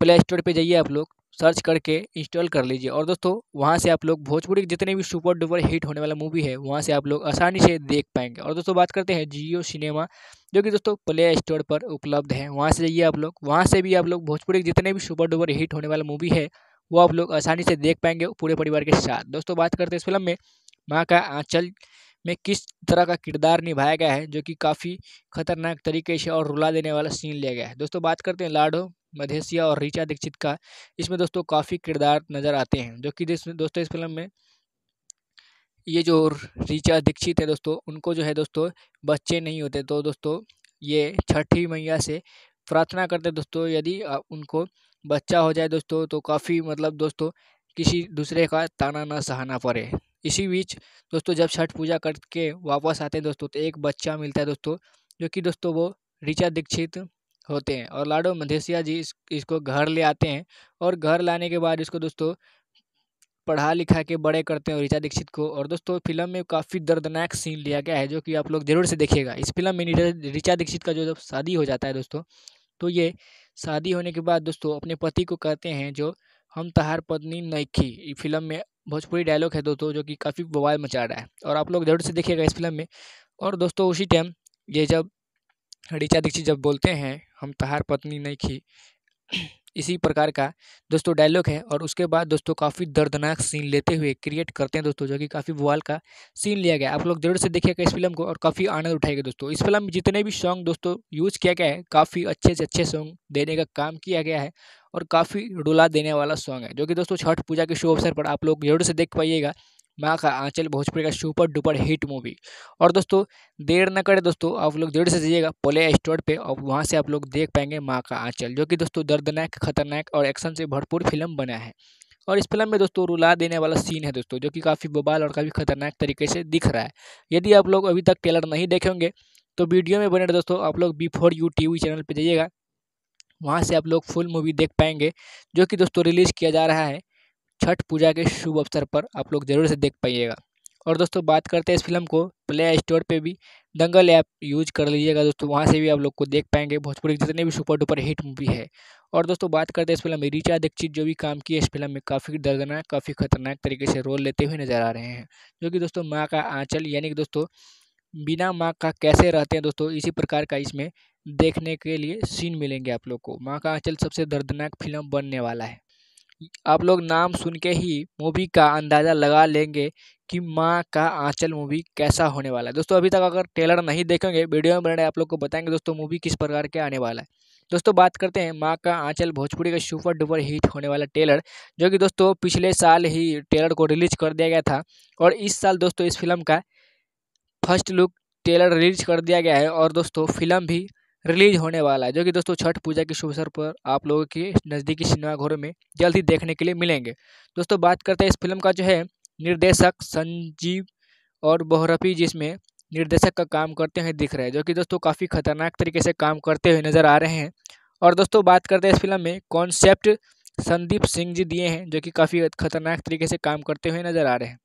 play store पर जाइए आप लोग। सर्च करके इंस्टॉल कर लीजिए। और दोस्तों, वहाँ से आप लोग भोजपुरी के जितने भी सुपर डुपर हिट होने वाला मूवी है, वहाँ से आप लोग आसानी से देख पाएँगे। और दोस्तों, बात करते हैं जियो सिनेमा, जो कि दोस्तों प्ले स्टोर पर उपलब्ध है। वहाँ से जाइए आप लोग, वहाँ से भी आप लोग भोजपुरी के जितने भी सुपर डुपर हिट होने वाला मूवी है, वो आप लोग आसानी से देख पाएँगे पूरे परिवार के साथ। दोस्तों, बात करते हैं इस फ़िल्म में, माँ का आंचल में किस तरह का किरदार निभाया गया है, जो कि काफ़ी खतरनाक तरीके से और रुला देने वाला सीन लिया गया है। दोस्तों, बात करते हैं लाडो, मधेसिया और रीचा दीक्षित का। इसमें दोस्तों काफ़ी किरदार नज़र आते हैं, जो कि दोस्तों, इस फ़िल्म में ये जो रीचा दीक्षित है दोस्तों, उनको जो है दोस्तों बच्चे नहीं होते। तो दोस्तों, ये छठी मैया से प्रार्थना करते दोस्तों, यदि उनको बच्चा हो जाए दोस्तों तो काफ़ी मतलब दोस्तों किसी दूसरे का ताना ना सहाना पड़े। इसी बीच दोस्तों जब छठ पूजा करके वापस आते हैं दोस्तों तो एक बच्चा मिलता है दोस्तों, जो कि दोस्तों वो ऋचा दीक्षित होते हैं और लाडो मधेसिया जी इस, इसको घर ले आते हैं और घर लाने के बाद इसको दोस्तों पढ़ा लिखा के बड़े करते हैं ऋचा दीक्षित को और दोस्तों फ़िल्म में काफ़ी दर्दनाक सीन लिया गया है, जो कि आप लोग ज़रूर से देखिएगा। इस फ़िल्म में ऋचा दीक्षित का जो जब शादी हो जाता है दोस्तों तो ये शादी होने के बाद दोस्तों अपने पति को कहते हैं जो हम तहार पत्नी नईखी फ़िल्म में भोजपुरी डायलॉग है दोस्तों, जो कि काफ़ी बवाल मचा रहा है। और आप लोग ज़रूर से देखिएगा इस फ़िल्म में। और दोस्तों, उसी टाइम ये जब ऋचा दीक्षित जब बोलते हैं, हम तहार पत्नी नहीं खी इसी प्रकार का दोस्तों डायलॉग है और उसके बाद दोस्तों काफ़ी दर्दनाक सीन लेते हुए क्रिएट करते हैं दोस्तों, जो कि काफ़ी बुआल का सीन लिया गया आप लोग ज़रूर से देखिएगा इस फ़िल्म को और काफ़ी आनंद उठाएगा दोस्तों। इस फ़िल्म में जितने भी सॉन्ग दोस्तों यूज़ किया गया है, काफ़ी अच्छे से अच्छे सॉन्ग देने का काम किया गया है और काफ़ी रुला देने वाला सॉन्ग है, जो कि दोस्तों छठ पूजा के शुभ अवसर पर आप लोग ज़रूर से देख पाइएगा। माँ का आंचल भोजपुरी का सुपर डुपर हिट मूवी। और दोस्तों, देर न करें दोस्तों, आप लोग ज़रूर से जाइएगा प्ले स्टोर पे, और वहाँ से आप लोग देख पाएँगे माँ का आंचल, जो कि दोस्तों दर्दनाक, खतरनाक और एक्शन से भरपूर फ़िल्म बना है। और इस फ़िल्म में दोस्तों रुला देने वाला सीन है दोस्तों, जो कि काफ़ी बबाल और काफ़ी खतरनाक तरीके से दिख रहा है। यदि आप लोग अभी तक टेलर नहीं देखे होंगे तो वीडियो में बने दोस्तों, आप लोग बिफोर यू टी चैनल पर जाइएगा। वहाँ से आप लोग फुल मूवी देख पाएँगे, जो कि दोस्तों रिलीज़ किया जा रहा है। छठ पूजा के शुभ अवसर पर आप लोग ज़रूर से देख पाइएगा। और दोस्तों, बात करते हैं इस फ़िल्म को। प्ले स्टोर पे भी दंगल ऐप यूज़ कर लीजिएगा दोस्तों। वहाँ से भी आप लोग को देख पाएँगे। भोजपुरी जितने भी सुपर डुपर हिट मूवी है। और दोस्तों, बात करते हैं इस फ़िल्म में रिचा दीक्षित जो भी काम की है इस फ़िल्म में काफ़ी दर्दनाक, काफ़ी खतरनाक तरीके से रोल लेते हुए नज़र आ रहे हैं। जो कि दोस्तों, माँ का आँचल, यानी कि दोस्तों, बिना माँ का कैसे रहते हैं दोस्तों, इसी प्रकार का इसमें देखने के लिए सीन मिलेंगे आप लोग को। माँ का आँचल सबसे दर्दनाक फ़िल्म बनने वाला है। आप लोग नाम सुन के ही मूवी का अंदाज़ा लगा लेंगे कि माँ का आंचल मूवी कैसा होने वाला है। दोस्तों, अभी तक अगर ट्रेलर नहीं देखेंगे वीडियो में बने आप लोग को बताएँगे दोस्तों मूवी किस प्रकार के आने वाला है। दोस्तों, बात करते हैं माँ का आंचल भोजपुरी का सुपर डुपर हिट होने वाला ट्रेलर जो कि दोस्तों पिछले साल ही ट्रेलर को रिलीज़ कर दिया गया था और इस साल दोस्तों इस फ़िल्म का फ़र्स्ट लुक ट्रेलर रिलीज़ कर दिया गया है और दोस्तों फ़िल्म भी रिलीज़ होने वाला है, जो कि दोस्तों छठ पूजा के शुभ अवसर पर आप लोगों के नज़दीकी सिनेमाघरों में जल्द ही देखने के लिए मिलेंगे। दोस्तों बात करते हैं इस फ़िल्म का जो है, निर्देशक संजीव और बोहरफी जिसमें निर्देशक का काम करते हुए दिख रहे हैं, जो कि दोस्तों काफ़ी खतरनाक तरीके से काम करते हुए नज़र आ रहे हैं। और दोस्तों बात करते हैं इस फ़िल्म में कॉन्सेप्ट संदीप सिंह जी दिए हैं, जो कि काफ़ी खतरनाक तरीके से काम करते हुए नज़र आ रहे हैं।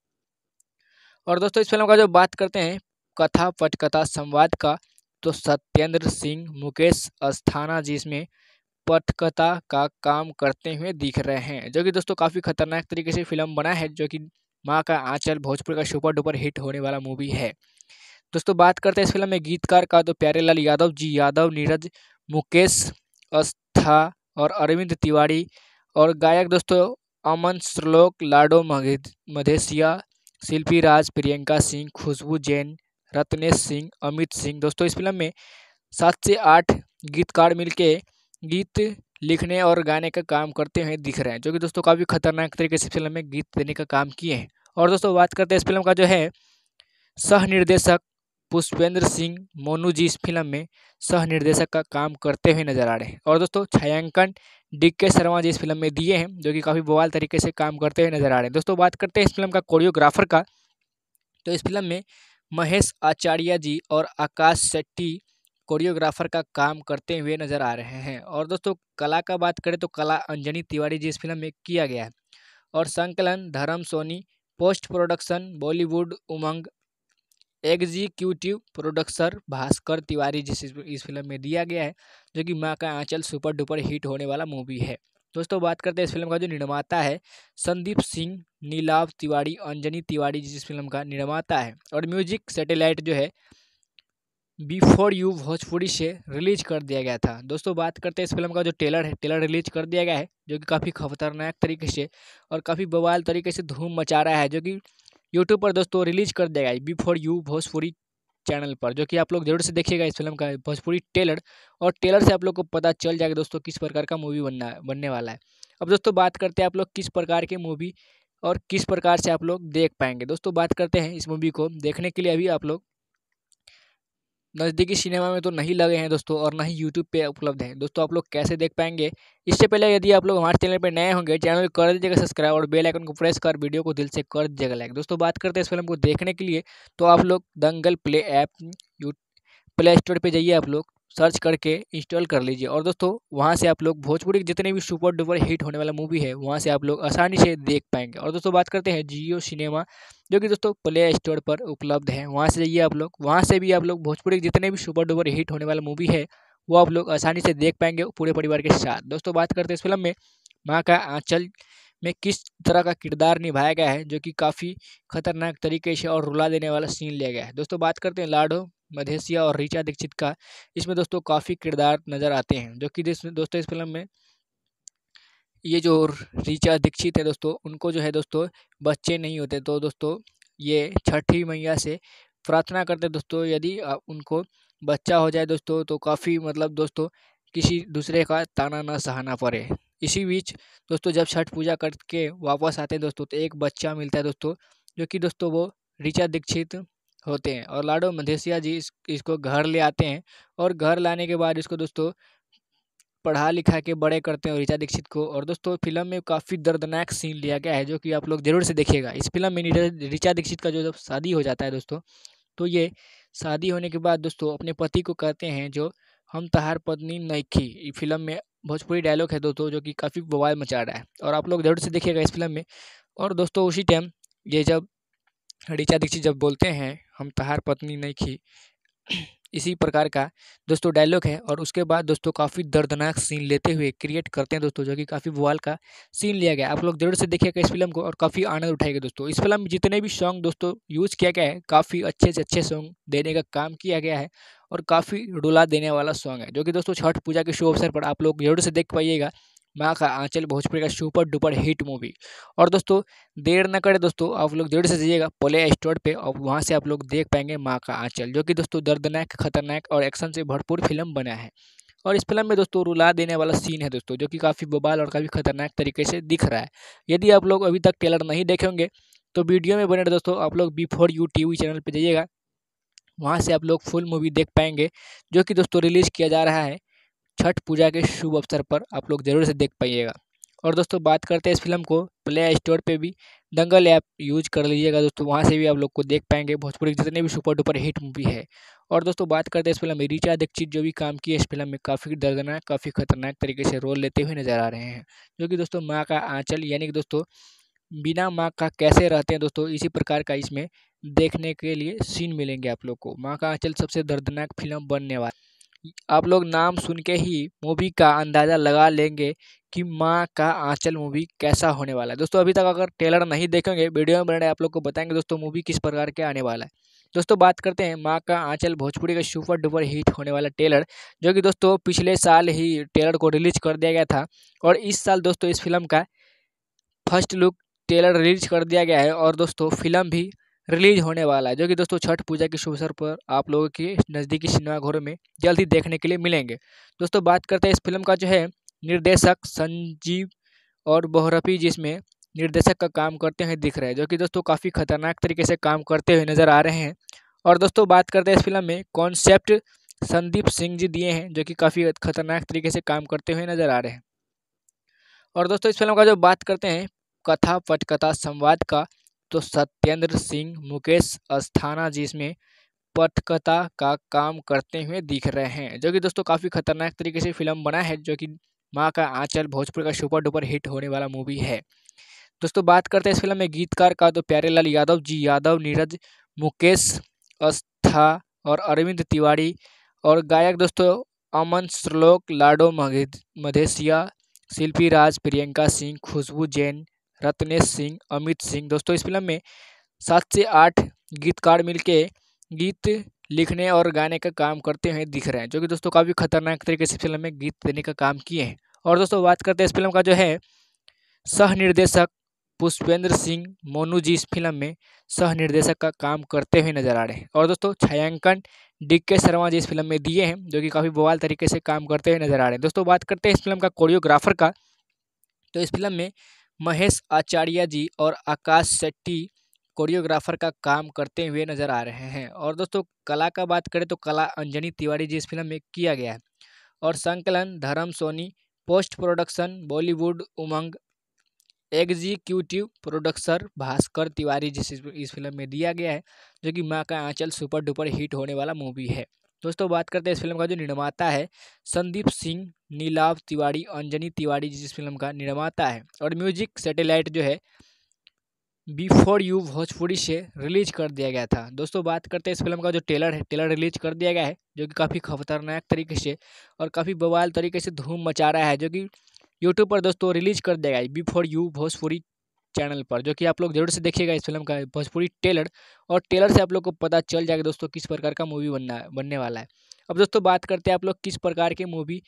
और दोस्तों इस फ़िल्म का जो बात करते हैं, कथा पटकथा संवाद का तो सत्येंद्र सिंह, मुकेश अस्थाना जिसमें पटकथा का काम करते हुए दिख रहे हैं, जो कि दोस्तों काफ़ी खतरनाक तरीके से फ़िल्म बना है, जो कि माँ का आंचल भोजपुर का सुपर डुपर हिट होने वाला मूवी है। दोस्तों बात करते हैं इस फ़िल्म में गीतकार का तो प्यारे लाल यादव जी यादव, नीरज, मुकेश अस्था और अरविंद तिवारी और गायक दोस्तों अमन श्लोक लाडो मधेसिया शिल्पी राज प्रियंका सिंह, खुशबू जैन रत्नेश सिंह, अमित सिंह। दोस्तों, इस फ़िल्म में सात से आठ गीतकार मिलके गीत लिखने और गाने का काम करते हुए दिख रहे हैं, जो कि दोस्तों काफ़ी खतरनाक तरीके से फ़िल्म में गीत देने का काम किए हैं। और दोस्तों, बात करते हैं इस फ़िल्म का जो है सह निर्देशक पुष्पेंद्र सिंह मोनू जी इस फ़िल्म में सह निर्देशक का काम करते हुए नज़र आ रहे हैं। और दोस्तों, छायांकन डी के शर्मा जी इस फ़िल्म में दिए हैं, जो कि काफ़ी बवाल तरीके से काम करते हुए नज़र आ रहे हैं। दोस्तों, बात करते हैं इस फ़िल्म का कोरियोग्राफर का। तो इस फ़िल्म में महेश आचार्य जी और आकाश शेट्टी, कोरियोग्राफर का काम करते हुए नज़र आ रहे हैं। और दोस्तों, कला का बात करें तो कला अंजनी तिवारी जी इस फ़िल्म में किया गया है। और संकलन, Dharm Soni, post production, Bollywood, Umang, executive producer Bhaskar Tiwari जिस इस फ़िल्म में दिया गया है, जो कि माँ का आंचल सुपर डुपर हिट होने वाला मूवी है। दोस्तों, बात करते हैं इस फ़िल्म का जो निर्माता है, संदीप सिंह नीलाव तिवारी, अंजनी तिवारी जिस फ़िल्म का निर्माता है। और म्यूज़िक सैटेलाइट जो है, बिफोर यू भोजपुरी से रिलीज़ कर दिया गया था। दोस्तों, बात करते हैं इस फ़िल्म का जो टेलर है टेलर रिलीज़ कर दिया गया है, जो कि काफ़ी खतरनाक तरीके से और काफ़ी बवाल तरीके से धूम मचा रहा है, जो कि यूट्यूब पर दोस्तों रिलीज़ कर दिया गया है, बिफोर यू भोजपुरी चैनल पर, जो कि आप लोग ज़रूर से देखिएगा इस फ़िल्म का। भोजपुरी टेलर और टेलर से आप लोग को पता चल जाएगा दोस्तों किस प्रकार का मूवी बनना, बनने वाला है। अब दोस्तों बात करते हैं आप लोग किस प्रकार के मूवी और किस प्रकार से आप लोग देख पाएँगे। दोस्तों बात करते हैं इस मूवी को देखने के लिए अभी आप लोग नज़दीकी सिनेमा में तो नहीं लगे हैं दोस्तों और ना ही यूट्यूब पे उपलब्ध हैं। दोस्तों, आप लोग कैसे देख पाएँगे? इससे पहले यदि आप लोग हमारे चैनल पर नए होंगे, चैनल को कर दीजिएगा सब्सक्राइब और बेल आइकन को प्रेस कर, वीडियो को दिल से कर दीजिएगा लाइक। दोस्तों, बात करते हैं इस फ़िल्म को देखने के लिए तो आप लोग Dangal play app play store पर जाइए आप लोग। सर्च करके इंस्टॉल कर लीजिए। और दोस्तों, वहाँ से आप लोग भोजपुरी के जितने भी सुपर डुपर हिट होने वाला मूवी है, वहाँ से आप लोग आसानी से देख पाएँगे। और दोस्तों, बात करते हैं जियो सिनेमा, जो कि दोस्तों प्ले स्टोर पर उपलब्ध है। वहाँ से जाइए आप लोग, वहाँ से भी आप लोग भोजपुरी के जितने भी सुपर डुपर हिट होने वाला मूवी है, वो आप लोग आसानी से देख पाएँगे पूरे परिवार के साथ। दोस्तों, बात करते हैं इस फ़िल्म में, माँ का आंचल में किस तरह का किरदार निभाया गया है, जो कि काफ़ी खतरनाक तरीके से और रुला देने वाला सीन लिया गया है। दोस्तों, बात करते हैं लाडो मधेसिया और रीचा दीक्षित का इसमें दोस्तों काफ़ी किरदार नज़र आते हैं, जो कि दोस्तों इस फ़िल्म में ये जो रीचा दीक्षित है दोस्तों, उनको जो है दोस्तों बच्चे नहीं होते तो दोस्तों ये छठी मैया से प्रार्थना करते दोस्तों, यदि उनको बच्चा हो जाए दोस्तों तो काफ़ी मतलब दोस्तों किसी दूसरे का ताना ना सहाना पड़े। इसी बीच दोस्तों जब छठ पूजा करके वापस आते हैं दोस्तों तो एक बच्चा मिलता है दोस्तों, जो कि दोस्तों वो ऋचा दीक्षित होते हैं और लाडो मधेसिया जी इस, इसको घर ले आते हैं और घर लाने के बाद इसको दोस्तों पढ़ा लिखा के बड़े करते हैं ऋचा दीक्षित को और दोस्तों फ़िल्म में काफ़ी दर्दनाक सीन लिया गया है जो कि आप लोग ज़रूर से देखिएगा। इस फ़िल्म में ऋचा दीक्षित का जो जब शादी हो जाता है दोस्तों तो ये शादी होने के बाद दोस्तों अपने पति को कहते हैं जो हम तहार पत्नी नईखी फ़िल्म में भोजपुरी डायलॉग है दोस्तों जो कि काफ़ी बवाल मचा रहा है और आप लोग ज़रूर से देखिएगा इस फ़िल्म में। और दोस्तों उसी टाइम ये जब ऋचा दीक्षित जब बोलते हैं, हम तहार पत्नी नहीं खी इसी प्रकार का दोस्तों डायलॉग है और उसके बाद दोस्तों काफ़ी दर्दनाक सीन लेते हुए क्रिएट करते हैं दोस्तों, जो कि काफ़ी बवाल का सीन लिया गया आप लोग ज़रूर से देखिएगा इस फ़िल्म को और काफ़ी आनंद उठाएगा दोस्तों। इस फ़िल्म में जितने भी सॉन्ग दोस्तों यूज़ किया गया है, काफ़ी अच्छे से अच्छे सॉन्ग देने का काम किया गया है और काफ़ी रुला देने वाला सॉन्ग है, जो कि दोस्तों छठ पूजा के शुभ अवसर पर आप लोग ज़रूर से देख पाइएगा। माँ का आंचल भोजपुरी का सुपर डुपर हिट मूवी। और दोस्तों, देर न करें दोस्तों, आप लोग ज़रूर से जाइएगा प्ले स्टोर पे और वहाँ से आप लोग देख पाएँगे माँ का आंचल, जो कि दोस्तों दर्दनाक, खतरनाक और एक्शन से भरपूर फ़िल्म बना है। और इस फ़िल्म में दोस्तों रुला देने वाला सीन है दोस्तों, जो कि काफ़ी बबाल और काफ़ी खतरनाक तरीके से दिख रहा है। यदि आप लोग अभी तक टेलर नहीं देखेंगे तो वीडियो में बने दोस्तों, आप लोग बिफोर यू टी चैनल पर जाइएगा। वहाँ से आप लोग फुल मूवी देख पाएँगे, जो कि दोस्तों रिलीज़ किया जा रहा है। छठ पूजा के शुभ अवसर पर आप लोग ज़रूर से देख पाइएगा। और दोस्तों, बात करते हैं इस फ़िल्म को। प्ले स्टोर पे भी दंगल ऐप यूज़ कर लीजिएगा दोस्तों। वहाँ से भी आप लोग को देख पाएँगे। भोजपुरी जितने भी सुपर डुपर हिट मूवी है। और दोस्तों, बात करते हैं इस फ़िल्म में। रीचा दीक्षित जो भी काम किए इस फ़िल्म में काफ़ी दर्दनाक, काफ़ी खतरनाक तरीके से रोल लेते हुए नज़र आ रहे हैं। जो कि दोस्तों, माँ का आँचल, यानी कि दोस्तों, बिना माँ का कैसे रहते हैं दोस्तों, इसी प्रकार का इसमें देखने के लिए सीन मिलेंगे आप लोग को। माँ का आँचल सबसे दर्दनाक फ़िल्म बनने वाला आप लोग नाम सुन के ही मूवी का अंदाज़ा लगा लेंगे कि माँ का आंचल मूवी कैसा होने वाला है। दोस्तों, अभी तक अगर ट्रेलर नहीं देखेंगे वीडियो में बने आप लोग को बताएँगे दोस्तों मूवी किस प्रकार के आने वाला है। दोस्तों, बात करते हैं माँ का आंचल भोजपुरी का सुपर डुपर हिट होने वाला ट्रेलर, जो कि दोस्तों पिछले साल ही ट्रेलर को रिलीज़ कर दिया गया था और इस साल दोस्तों इस फ़िल्म का फ़र्स्ट लुक ट्रेलर रिलीज़ कर दिया गया है और दोस्तों फ़िल्म भी रिलीज़ होने वाला है। जो कि दोस्तों छठ पूजा के शुभ अवसर पर आप लोगों के नज़दीकी सिनेमाघरों में जल्द ही देखने के लिए मिलेंगे। दोस्तों बात करते हैं इस फ़िल्म का जो है, निर्देशक संजीव और बोहरफी जिसमें निर्देशक का काम करते हुए दिख रहे हैं, जो कि दोस्तों काफ़ी खतरनाक तरीके से काम करते हुए नज़र आ रहे हैं। और दोस्तों बात करते हैं इस फ़िल्म में कॉन्सेप्ट संदीप सिंह जी दिए हैं, जो कि काफ़ी खतरनाक तरीके से काम करते हुए नज़र आ रहे हैं। और दोस्तों इस फ़िल्म का जो बात करते हैं, कथा पटकथा संवाद का तो सत्येंद्र सिंह, मुकेश अस्थाना जी इसमें पटकथा का काम करते हुए दिख रहे हैं। जो कि दोस्तों काफ़ी खतरनाक तरीके से फ़िल्म बना है, जो कि माँ का आंचल भोजपुर का सुपर डुपर हिट होने वाला मूवी है। दोस्तों बात करते हैं इस फ़िल्म में गीतकार का तो प्यारेलाल यादव जी, यादव, नीरज, मुकेश अस्था और अरविंद तिवारी और गायक दोस्तों अमन श्लोक लाडो मधेसिया शिल्पी राज प्रियंका सिंह, खुशबू जैन रत्नेश सिंह, अमित सिंह। दोस्तों, इस फ़िल्म में सात से आठ गीतकार मिलके गीत लिखने और गाने का काम करते हुए दिख रहे हैं, जो कि दोस्तों काफ़ी खतरनाक तरीके से फ़िल्म में गीत देने का काम किए हैं। और दोस्तों, बात करते हैं इस फ़िल्म का जो है सह निर्देशक पुष्पेंद्र सिंह मोनू जी इस फ़िल्म में सह निर्देशक का काम करते हुए नज़र आ रहे हैं। और दोस्तों, छायांकन डी के शर्मा जी इस फ़िल्म में दिए हैं, जो कि काफ़ी बवाल तरीके से काम करते हुए नज़र आ रहे हैं। दोस्तों, बात करते हैं इस फ़िल्म का कोरियोग्राफर का। तो इस फ़िल्म में महेश आचार्य जी और आकाश शेट्टी, कोरियोग्राफर का काम करते हुए नज़र आ रहे हैं। और दोस्तों, कला का बात करें तो कला अंजनी तिवारी जी इस फ़िल्म में किया गया है। और संकलन, Dharm Soni, post production, Bollywood, Umang, executive producer Bhaskar Tiwari जिस इस फ़िल्म में दिया गया है, जो कि माँ का आंचल सुपर डुपर हिट होने वाला मूवी है। दोस्तों, बात करते हैं इस फ़िल्म का जो निर्माता है, संदीप सिंह नीलाव तिवारी, अंजनी तिवारी जिस फ़िल्म का निर्माता है। और म्यूज़िक सैटेलाइट जो है, बिफोर यू भोजपुरी से रिलीज़ कर दिया गया था। दोस्तों, बात करते हैं इस फ़िल्म का जो टेलर है टेलर रिलीज़ कर दिया गया है, जो कि काफ़ी खतरनाक तरीके से और काफ़ी बवाल तरीके से धूम मचा रहा है, जो कि यूट्यूब पर दोस्तों रिलीज़ कर दिया गया है, बिफोर यू भोजपुरी चैनल पर, जो कि आप लोग ज़रूर से देखिएगा इस फ़िल्म का भोजपुरी टेलर, और टेलर से आप लोग को पता चल जाएगा दोस्तों किस प्रकार का मूवी बनना, बनने वाला है। अब दोस्तों बात करते हैं आप लोग किस प्रकार के मूवी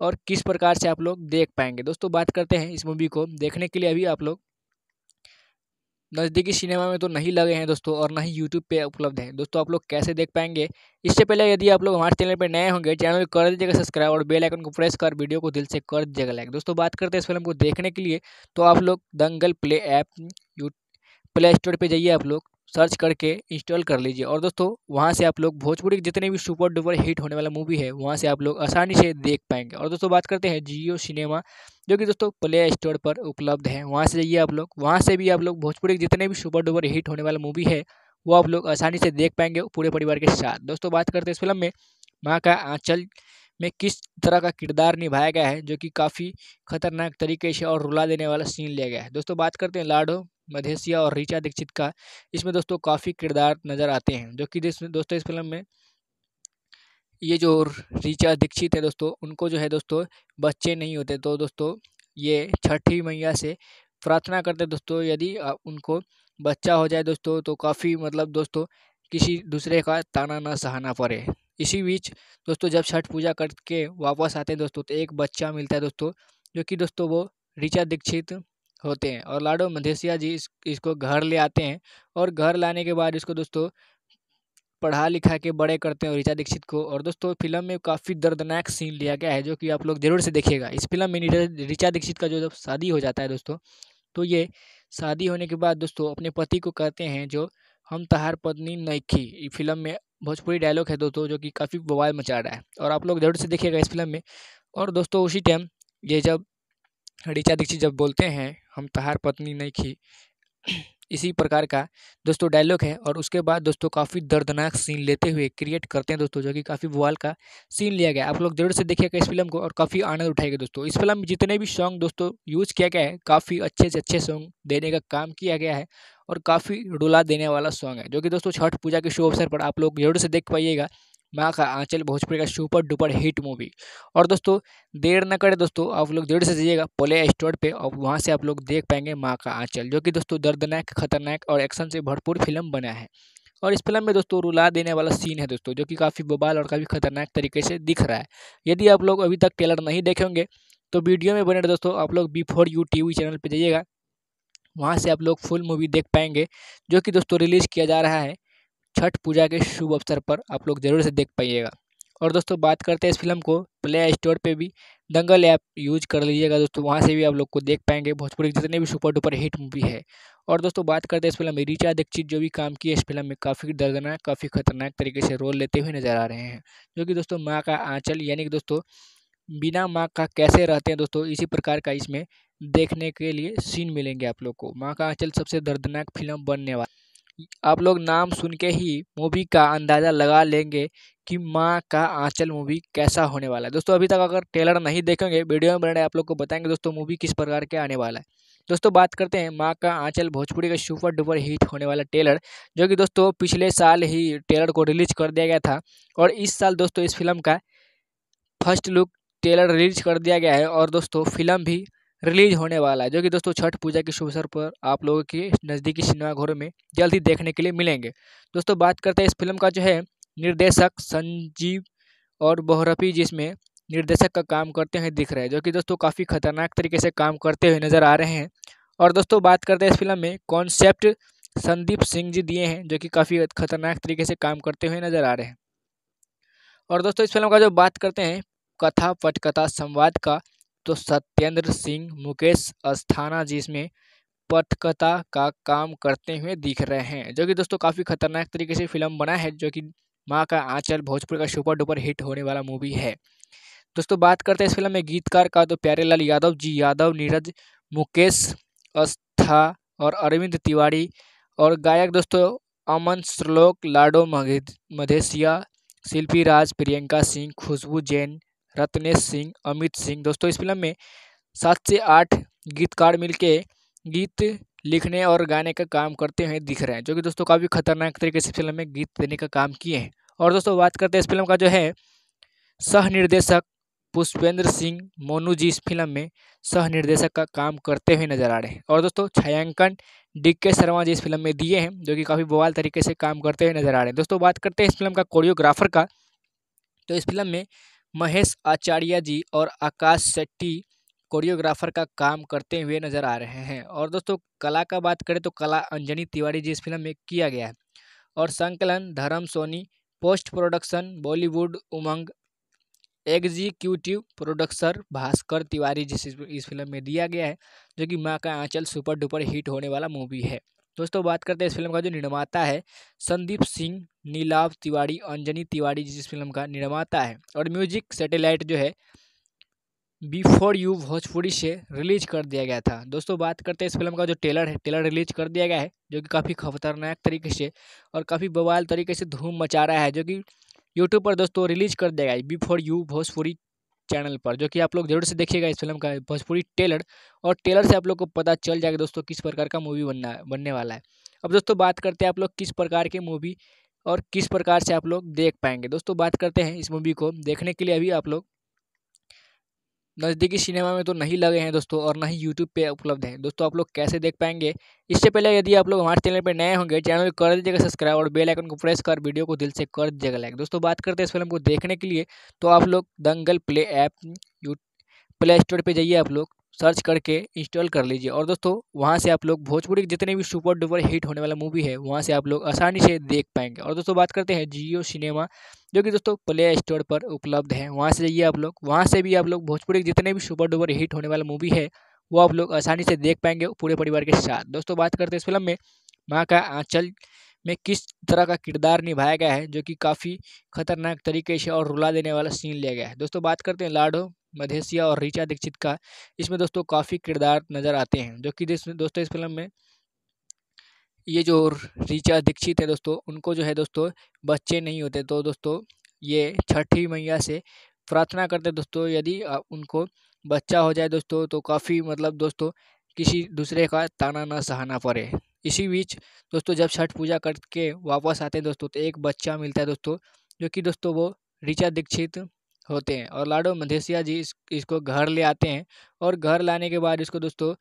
और किस प्रकार से आप लोग देख पाएँगे। दोस्तों बात करते हैं इस मूवी को देखने के लिए अभी आप लोग नज़दीकी सिनेमा में तो नहीं लगे हैं दोस्तों और ना ही यूट्यूब पे उपलब्ध हैं। दोस्तों, आप लोग कैसे देख पाएँगे? इससे पहले यदि आप लोग हमारे चैनल पर नए होंगे, चैनल को कर दीजिएगा सब्सक्राइब और बेल आइकन को प्रेस कर, वीडियो को दिल से कर दीजिएगा लाइक दोस्तों, बात करते हैं इस फ़िल्म को देखने के लिए। तो आप लोग Dangal play app play store पर जाइए आप लोग। सर्च करके इंस्टॉल कर लीजिए। और दोस्तों, वहाँ से आप लोग भोजपुरी के जितने भी सुपर डुपर हिट होने वाला मूवी है, वहाँ से आप लोग आसानी से देख पाएँगे। और दोस्तों, बात करते हैं जियो सिनेमा, जो कि दोस्तों प्ले स्टोर पर उपलब्ध है। वहाँ से जाइए आप लोग, वहाँ से भी आप लोग भोजपुरी के जितने भी सुपर डुपर हिट होने वाला मूवी है, वो आप लोग आसानी से देख पाएँगे पूरे परिवार के साथ। दोस्तों, बात करते हैं इस फ़िल्म में, माँ का आंचल में किस तरह का किरदार निभाया गया है, जो कि काफ़ी खतरनाक तरीके से और रुला देने वाला सीन लिया गया है। दोस्तों, बात करते हैं लाडो मधेसिया और रीचा दीक्षित का इसमें दोस्तों काफ़ी किरदार नज़र आते हैं, जो कि दोस्तों इस फ़िल्म में ये जो रीचा दीक्षित है दोस्तों, उनको जो है दोस्तों बच्चे नहीं होते। तो दोस्तों ये छठी मैया से प्रार्थना करते दोस्तों, यदि उनको बच्चा हो जाए दोस्तों तो काफ़ी मतलब दोस्तों किसी दूसरे का ताना ना सहाना पड़े। इसी बीच दोस्तों जब छठ पूजा करके वापस आते हैं दोस्तों तो एक बच्चा मिलता है दोस्तों, जो कि दोस्तों वो ऋचा दीक्षित होते हैं और लाडो मधेसिया जी इस, इसको घर ले आते हैं और घर लाने के बाद इसको दोस्तों पढ़ा लिखा के बड़े करते हैं ऋचा दीक्षित को और दोस्तों फ़िल्म में काफ़ी दर्दनाक सीन लिया गया है जो कि आप लोग ज़रूर से देखिएगा। इस फ़िल्म में ऋचा दीक्षित का जो जब शादी हो जाता है दोस्तों तो ये शादी होने के बाद दोस्तों अपने पति को कहते हैं जो, हम तहार पत्नी नईखी फ़िल्म में भोजपुरी डायलॉग है दोस्तों जो कि काफ़ी बवाल मचा रहा है और आप लोग ज़रूर से देखिएगा इस फ़िल्म में। और दोस्तों उसी टाइम ये जब ऋचा दीक्षित जब बोलते हैं, हम तहार पत्नी नहीं खी इसी प्रकार का दोस्तों डायलॉग है और उसके बाद दोस्तों काफ़ी दर्दनाक सीन लेते हुए क्रिएट करते हैं दोस्तों, जो कि काफ़ी बवाल का सीन लिया गया। आप लोग ज़रूर से देखिएगा इस फ़िल्म को और काफ़ी आनंद उठाएगा दोस्तों। इस फ़िल्म में जितने भी सॉन्ग दोस्तों यूज़ किया गया है, काफ़ी अच्छे से अच्छे सॉन्ग देने का काम किया गया है और काफ़ी रुला देने वाला सॉन्ग है, जो कि दोस्तों छठ पूजा के शुभ अवसर पर आप लोग ज़रूर से देख पाइएगा। माँ का आंचल भोजपुरी का सुपर डुपर हिट मूवी। और दोस्तों, देर न करें दोस्तों, आप लोग ज़रूर से जाइएगा प्ले स्टोर पे, और वहाँ से आप लोग देख पाएँगे माँ का आंचल, जो कि दोस्तों दर्दनाक, खतरनाक और एक्शन से भरपूर फ़िल्म बना है। और इस फ़िल्म में दोस्तों रुला देने वाला सीन है दोस्तों, जो कि काफ़ी बबाल और काफ़ी खतरनाक तरीके से दिख रहा है। यदि आप लोग अभी तक टेलर नहीं देखेंगे तो वीडियो में बने दोस्तों, आप लोग बिफोर यू टी चैनल पर जाइएगा। वहाँ से आप लोग फुल मूवी देख पाएँगे, जो कि दोस्तों रिलीज़ किया जा रहा है। छठ पूजा के शुभ अवसर पर आप लोग ज़रूर से देख पाइएगा। और दोस्तों, बात करते हैं इस फ़िल्म को। प्ले स्टोर पे भी दंगल ऐप यूज़ कर लीजिएगा दोस्तों। वहाँ से भी आप लोग को देख पाएँगे। भोजपुरी जितने भी सुपर डुपर हिट मूवी है। और दोस्तों, बात करते हैं इस फ़िल्म में रिचा दीक्षित जो भी काम किए इस फ़िल्म में, काफ़ी दर्दनाक, काफ़ी खतरनाक तरीके से रोल लेते हुए नज़र आ रहे हैं। जो कि दोस्तों, माँ का आँचल, यानी कि दोस्तों, बिना माँ का कैसे रहते हैं दोस्तों, इसी प्रकार का इसमें देखने के लिए सीन मिलेंगे आप लोग को। माँ का आंचल सबसे दर्दनाक फ़िल्म बनने वाला आप लोग नाम सुन के ही मूवी का अंदाज़ा लगा लेंगे कि माँ का आंचल मूवी कैसा होने वाला है। दोस्तों, अभी तक अगर ट्रेलर नहीं देखेंगे, वीडियो में बने आप लोग को बताएँगे, दोस्तों, मूवी किस प्रकार के आने वाला है। दोस्तों, बात करते हैं माँ का आंचल भोजपुरी का सुपर डुपर हिट होने वाला ट्रेलर, जो कि दोस्तों पिछले साल ही ट्रेलर को रिलीज़ कर दिया गया था और इस साल दोस्तों इस फ़िल्म का फ़र्स्ट लुक ट्रेलर रिलीज़ कर दिया गया है। और दोस्तों, फ़िल्म भी रिलीज़ होने वाला है, जो कि दोस्तों छठ पूजा के शुभ अवसर पर आप लोगों के नज़दीकी सिनेमाघरों में जल्द ही देखने के लिए मिलेंगे। दोस्तों बात करते हैं इस फ़िल्म का जो है, निर्देशक संजीव और बोहरफी जिसमें निर्देशक का काम करते हुए दिख रहे हैं, जो कि दोस्तों काफ़ी खतरनाक तरीके से काम करते हुए नज़र आ रहे हैं। और दोस्तों बात करते हैं इस फ़िल्म में कॉन्सेप्ट संदीप सिंह जी दिए हैं, जो कि काफ़ी खतरनाक तरीके से काम करते हुए नज़र आ रहे हैं। और दोस्तों इस फ़िल्म का जो बात करते हैं, कथा पटकथा संवाद का तो सत्येंद्र सिंह, मुकेश अस्थाना जी इसमें पटकथा का काम करते हुए दिख रहे हैं, जो कि दोस्तों काफ़ी खतरनाक तरीके से फ़िल्म बना है, जो कि माँ का आंचल भोजपुर का सुपर डुपर हिट होने वाला मूवी है। दोस्तों बात करते हैं इस फ़िल्म में गीतकार का तो प्यारेलाल यादव जी, यादव, नीरज, मुकेश अस्था और अरविंद तिवारी और गायक दोस्तों अमन श्लोक लाडो मधेसिया शिल्पी राज प्रियंका सिंह, खुशबू जैन रत्नेश सिंह, अमित सिंह। दोस्तों, इस फ़िल्म में सात से आठ गीतकार मिलके गीत लिखने और गाने का काम करते हुए दिख रहे हैं, जो कि दोस्तों काफ़ी खतरनाक तरीके से फ़िल्म में गीत देने का काम किए हैं। और दोस्तों, बात करते हैं इस फ़िल्म का जो है सह निर्देशक पुष्पेंद्र सिंह मोनू जी इस फ़िल्म में सह निर्देशक का काम करते हुए नज़र आ रहे हैं। और दोस्तों, छायांकन डी के शर्मा जी इस फ़िल्म में दिए हैं, जो कि काफ़ी बवाल तरीके से काम करते हुए नज़र आ रहे हैं। दोस्तों, बात करते हैं इस फ़िल्म का कोरियोग्राफर का तो इस फ़िल्म में महेश आचार्य जी और आकाश शेट्टी कोरियोग्राफर का काम करते हुए नज़र आ रहे हैं। और दोस्तों, कला का बात करें तो कला अंजनी तिवारी जी इस फ़िल्म में किया गया है। और संकलन, Dharm Soni, post production, Bollywood Umang, executive producer Bhaskar Tiwari जिस इस फ़िल्म में दिया गया है, जो कि माँ का आंचल सुपर डुपर हिट होने वाला मूवी है। दोस्तों, बात करते हैं इस फ़िल्म का जो निर्माता है, संदीप सिंह, नीलाभ तिवारी, अंजनी तिवारी जिस फ़िल्म का निर्माता है। और म्यूज़िक सैटेलाइट जो है, बिफोर यू भोजपुरी से रिलीज़ कर दिया गया था। दोस्तों, बात करते हैं इस फ़िल्म का जो टेलर है टेलर रिलीज़ कर दिया गया है, जो कि काफ़ी खतरनाक तरीके से और काफ़ी बवाल तरीके से धूम मचा रहा है, जो कि यूट्यूब पर दोस्तों रिलीज़ कर दिया गया है, बिफोर यू भोजपुरी चैनल पर, जो कि आप लोग ज़रूर से देखिएगा इस फ़िल्म का, भोजपुरी टेलर। और टेलर से आप लोग को पता चल जाएगा दोस्तों किस प्रकार का मूवी बनना, बनने वाला है। अब दोस्तों बात करते हैं आप लोग किस प्रकार की मूवी और किस प्रकार से आप लोग देख पाएँगे। दोस्तों बात करते हैं इस मूवी को देखने के लिए अभी आप लोग नज़दीकी सिनेमा में तो नहीं लगे हैं दोस्तों और ना ही यूट्यूब पे उपलब्ध हैं। दोस्तों, आप लोग कैसे देख पाएँगे? इससे पहले यदि आप लोग हमारे चैनल पर नए होंगे, चैनल को कर दीजिएगा सब्सक्राइब और बेल आइकन को प्रेस कर, वीडियो को दिल से कर दीजिएगा लाइक। दोस्तों, बात करते हैं इस फ़िल्म को देखने के लिए तो आप लोग Dangal play app play store पर जाइए आप लोग। सर्च करके इंस्टॉल कर लीजिए। और दोस्तों, वहाँ से आप लोग भोजपुरी के जितने भी सुपर डुपर हिट होने वाला मूवी है, वहाँ से आप लोग आसानी से देख पाएँगे। और दोस्तों, बात करते हैं जियो सिनेमा, जो कि दोस्तों प्ले स्टोर पर उपलब्ध है। वहाँ से जाइए आप लोग, वहाँ से भी आप लोग भोजपुरी के जितने भी सुपर डुपर हिट होने वाला मूवी है, वो आप लोग आसानी से देख पाएँगे पूरे परिवार के साथ। दोस्तों, बात करते हैं इस फ़िल्म में, माँ का आंचल में किस तरह का किरदार निभाया गया है, जो कि काफ़ी खतरनाक तरीके से और रुला देने वाला सीन लिया गया है। दोस्तों, बात करते हैं लाडो मधेसिया और रीचा दीक्षित का इसमें दोस्तों काफ़ी किरदार नज़र आते हैं, जो कि दोस्तों इस फ़िल्म में ये जो रीचा दीक्षित है दोस्तों, उनको जो है दोस्तों बच्चे नहीं होते। तो दोस्तों ये छठी मैया से प्रार्थना करते दोस्तों, यदि उनको बच्चा हो जाए दोस्तों तो काफ़ी मतलब दोस्तों किसी दूसरे का ताना ना सहाना पड़े। इसी बीच दोस्तों जब छठ पूजा करके वापस आते हैं दोस्तों तो एक बच्चा मिलता है दोस्तों, जो कि दोस्तों वो ऋचा दीक्षित होते हैं। और लाडो मधेसिया जी इस, इसको घर ले आते हैं और घर लाने के बाद इसको दोस्तों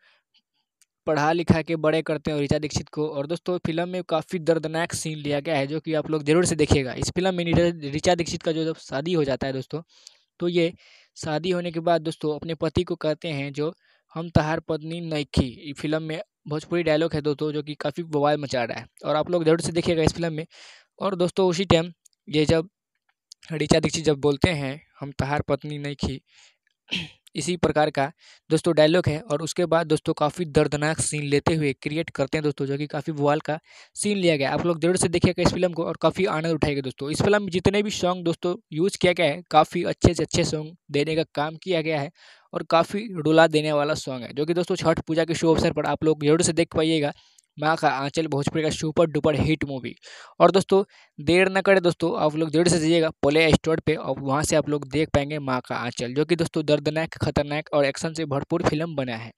पढ़ा लिखा के बड़े करते हैं ऋचा दीक्षित को। और दोस्तों फ़िल्म में काफ़ी दर्दनाक सीन लिया गया है जो कि आप लोग ज़रूर से देखिएगा। इस फ़िल्म में ऋचा दीक्षित का जो जब शादी हो जाता है दोस्तों तो ये शादी होने के बाद दोस्तों अपने पति को कहते हैं जो, हम तहार पत्नी नईखी फ़िल्म में भोजपुरी डायलॉग है दोस्तों जो कि काफ़ी बवाल मचा रहा है। और आप लोग ज़रूर से देखिएगा इस फ़िल्म में। और दोस्तों उसी टाइम ये जब ऋचा दीक्षित जब बोलते हैं हम तहार पत्नी नहीं खी। इसी प्रकार का दोस्तों डायलॉग है और उसके बाद दोस्तों काफ़ी दर्दनाक सीन लेते हुए क्रिएट करते हैं दोस्तों, जो कि काफ़ी बुआल का सीन लिया गया आप लोग ज़रूर से देखिएगा इस फ़िल्म को और काफ़ी आनंद उठाएगा दोस्तों। इस फ़िल्म में जितने भी सॉन्ग दोस्तों यूज़ किया गया है, काफ़ी अच्छे से अच्छे सॉन्ग देने का काम किया गया है और काफ़ी रुला देने वाला सॉन्ग है, जो कि दोस्तों छठ पूजा के शुभ अवसर पर आप लोग ज़रूर से देख पाइएगा। माँ का आंचल भोजपुरी का सुपर डुपर हिट मूवी। और दोस्तों, देर न करें दोस्तों, आप लोग ज़रूर से जाइएगा प्ले स्टोर पे, और वहाँ से आप लोग देख पाएँगे माँ का आंचल, जो कि दोस्तों दर्दनाक, खतरनाक और एक्शन से भरपूर फ़िल्म बना है।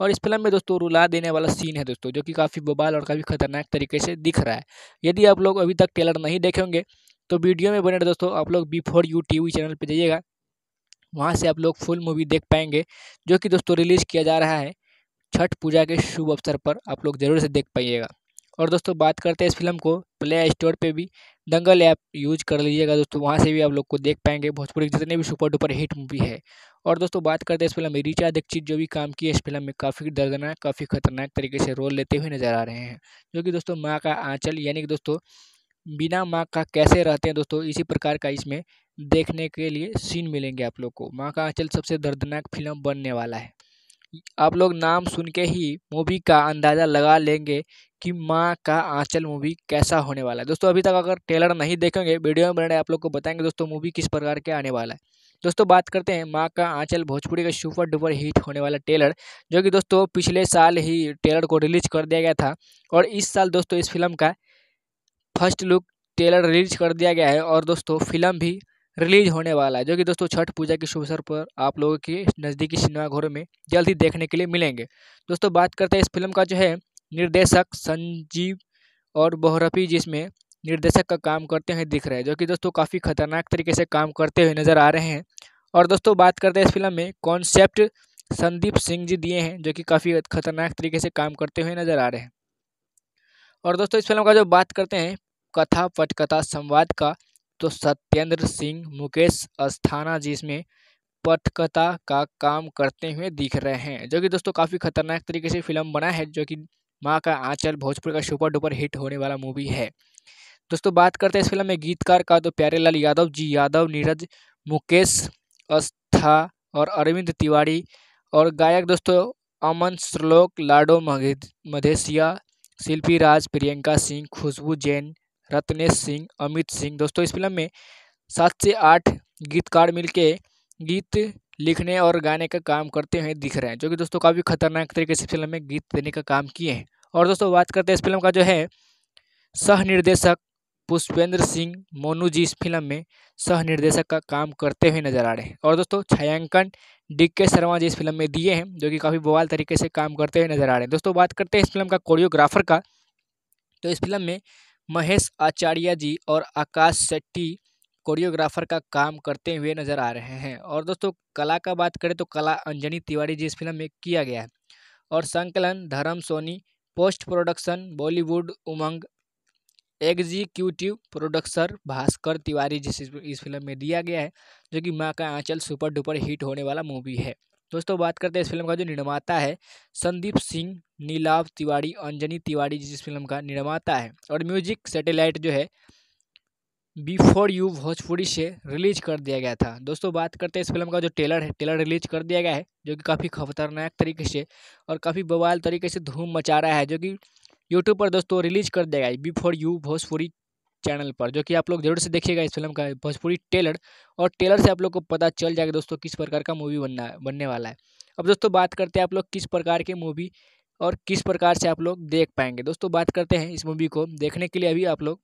और इस फ़िल्म में दोस्तों रुला देने वाला सीन है दोस्तों, जो कि काफ़ी बबाल और काफ़ी खतरनाक तरीके से दिख रहा है। यदि आप लोग अभी तक टेलर नहीं देखेंगे तो वीडियो में बने दोस्तों, आप लोग बिफोर यू टी चैनल पर जाइएगा। वहाँ से आप लोग फुल मूवी देख पाएँगे, जो कि दोस्तों रिलीज़ किया जा रहा है। छठ पूजा के शुभ अवसर पर आप लोग ज़रूर से देख पाइएगा। और दोस्तों, बात करते हैं इस फ़िल्म को प्ले स्टोर पे भी। दंगल ऐप यूज़ कर लीजिएगा दोस्तों, वहाँ से भी आप लोग को देख पाएँगे। भोजपुरी के जितने भी सुपर डुपर हिट मूवी है। और दोस्तों, बात करते हैं इस फ़िल्म में रीचा दीक्षित जो भी काम किए इस फ़िल्म में, काफ़ी दर्दनाक, काफ़ी खतरनाक तरीके से रोल लेते हुए नज़र आ रहे हैं। जो कि दोस्तों, माँ का आँचल, यानी कि दोस्तों, बिना माँ का कैसे रहते हैं दोस्तों, इसी प्रकार का इसमें देखने के लिए सीन मिलेंगे आप लोग को। माँ का आँचल सबसे दर्दनाक फ़िल्म बनने वाला है। आप लोग नाम सुन के ही मूवी का अंदाज़ा लगा लेंगे कि माँ का आंचल मूवी कैसा होने वाला है। दोस्तों, अभी तक अगर ट्रेलर नहीं देखेंगे, वीडियो में बने आप लोग को बताएँगे, दोस्तों, मूवी किस प्रकार के आने वाला है। दोस्तों, बात करते हैं माँ का आंचल। भोजपुरी का सुपर डुपर हिट होने वाला ट्रेलर, जो कि दोस्तों पिछले साल ही ट्रेलर को रिलीज़ कर दिया गया था और इस साल दोस्तों इस फ़िल्म का फ़र्स्ट लुक ट्रेलर रिलीज़ कर दिया गया है और दोस्तों फ़िल्म भी रिलीज़ होने वाला है, जो कि दोस्तों छठ पूजा के शुभ अवसर पर आप लोगों के नज़दीकी सिनेमाघरों में जल्द ही देखने के लिए मिलेंगे। दोस्तों बात करते हैं इस फ़िल्म का जो है, निर्देशक संजीव और बोहरफी जिसमें निर्देशक का काम करते हुए दिख रहे हैं, जो कि दोस्तों काफ़ी खतरनाक तरीके से काम करते हुए नज़र आ रहे हैं। और दोस्तों बात करते हैं इस फ़िल्म में कॉन्सेप्ट संदीप सिंह जी दिए हैं, जो कि काफ़ी खतरनाक तरीके से काम करते हुए नज़र आ रहे हैं। और दोस्तों इस फ़िल्म का जो बात करते हैं, कथा पटकथा संवाद का तो सत्येंद्र सिंह, मुकेश अस्थाना जी इसमें पटकथा का काम करते हुए दिख रहे हैं, जो कि दोस्तों काफ़ी खतरनाक तरीके से फ़िल्म बना है, जो कि माँ का आंचल भोजपुर का सुपर डुपर हिट होने वाला मूवी है। दोस्तों बात करते हैं इस फ़िल्म में गीतकार का तो प्यारेलाल यादव जी, यादव, नीरज, मुकेश अस्था और अरविंद तिवारी और गायक दोस्तों अमन श्लोक लाडो मधेसिया शिल्पी राज प्रियंका सिंह, खुशबू जैन रत्नेश सिंह, अमित सिंह। दोस्तों, इस फ़िल्म में सात से आठ गीतकार मिलके गीत लिखने और गाने का काम करते हुए दिख रहे हैं, जो कि दोस्तों काफ़ी खतरनाक तरीके से फ़िल्म में गीत देने का काम किए हैं। और दोस्तों, बात करते हैं इस फ़िल्म का जो है सह निर्देशक पुष्पेंद्र सिंह मोनू जी इस फ़िल्म में सह निर्देशक का काम करते हुए नज़र आ रहे हैं। और दोस्तों, छायांकन डी के शर्मा जी इस फ़िल्म में दिए हैं, जो कि काफ़ी बवाल तरीके से काम करते हुए नज़र आ रहे हैं। दोस्तों, बात करते हैं इस फ़िल्म का कोरियोग्राफर का। तो इस फ़िल्म में महेश आचार्य जी और आकाश शेट्टी, कोरियोग्राफर का काम करते हुए नज़र आ रहे हैं। और दोस्तों, कला का बात करें तो कला अंजनी तिवारी जी इस फ़िल्म में किया गया है। और संकलन, Dharm Soni, post production, Bollywood, Umang, executive producer Bhaskar Tiwari जिस इस फ़िल्म में दिया गया है, जो कि माँ का आंचल सुपर डुपर हिट होने वाला मूवी है। दोस्तों, बात करते हैं इस फ़िल्म का जो निर्माता है, संदीप सिंह नीलाव तिवारी, अंजनी तिवारी जिस फ़िल्म का निर्माता है। और म्यूज़िक सैटेलाइट जो है, बिफोर यू भोजपुरी से रिलीज़ कर दिया गया था। दोस्तों, बात करते हैं इस फ़िल्म का जो टेलर है टेलर रिलीज़ कर दिया गया है, जो कि काफ़ी खतरनाक तरीके से और काफ़ी बवाल तरीके से धूम मचा रहा है, जो कि यूट्यूब पर दोस्तों रिलीज़ कर दिया गया है। बिफोर यू भोजपुरी चैनल पर, जो कि आप लोग ज़रूर से देखिएगा इस फ़िल्म का भोजपुरी टेलर, और टेलर से आप लोग को पता चल जाएगा दोस्तों किस प्रकार का मूवी बनना, बनने वाला है। अब दोस्तों बात करते हैं आप लोग किस प्रकार की मूवी और किस प्रकार से आप लोग देख पाएँगे। दोस्तों बात करते हैं इस मूवी को देखने के लिए अभी आप लोग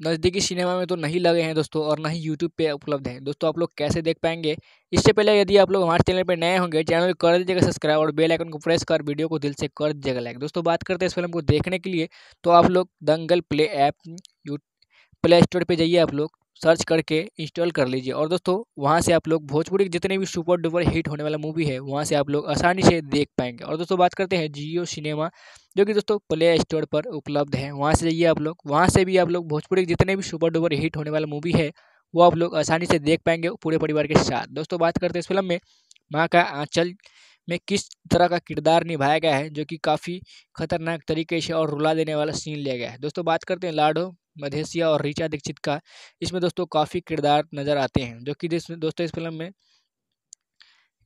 नज़दीकी सिनेमा में तो नहीं लगे हैं दोस्तों और ना ही यूट्यूब पे उपलब्ध हैं। दोस्तों, आप लोग कैसे देख पाएँगे? इससे पहले यदि आप लोग हमारे चैनल पर नए होंगे, चैनल को कर दीजिएगा सब्सक्राइब और बेल आइकन को प्रेस कर, वीडियो को दिल से कर दीजिएगा लाइक दोस्तों, बात करते हैं इस फ़िल्म को देखने के लिए। तो आप लोग Dangal play app play store पर जाइए आप लोग। सर्च करके इंस्टॉल कर लीजिए। और दोस्तों, वहाँ से आप लोग भोजपुरी के जितने भी सुपर डुपर हिट होने वाला मूवी है, वहाँ से आप लोग आसानी से देख पाएँगे। और दोस्तों, बात करते हैं जियो सिनेमा, जो कि दोस्तों प्ले स्टोर पर उपलब्ध है। वहाँ से जाइए आप लोग, वहाँ से भी आप लोग भोजपुरी के जितने भी सुपर डुपर हिट होने वाला मूवी है, वो आप लोग आसानी से देख पाएँगे पूरे परिवार के साथ। दोस्तों, बात करते हैं इस फ़िल्म में, माँ का आंचल में किस तरह का किरदार निभाया गया है, जो कि काफ़ी खतरनाक तरीके से और रुला देने वाला सीन लिया गया है। दोस्तों, बात करते हैं लाडो मधेसिया और रीचा दीक्षित का इसमें दोस्तों काफ़ी किरदार नज़र आते हैं, जो कि दोस्तों इस फ़िल्म में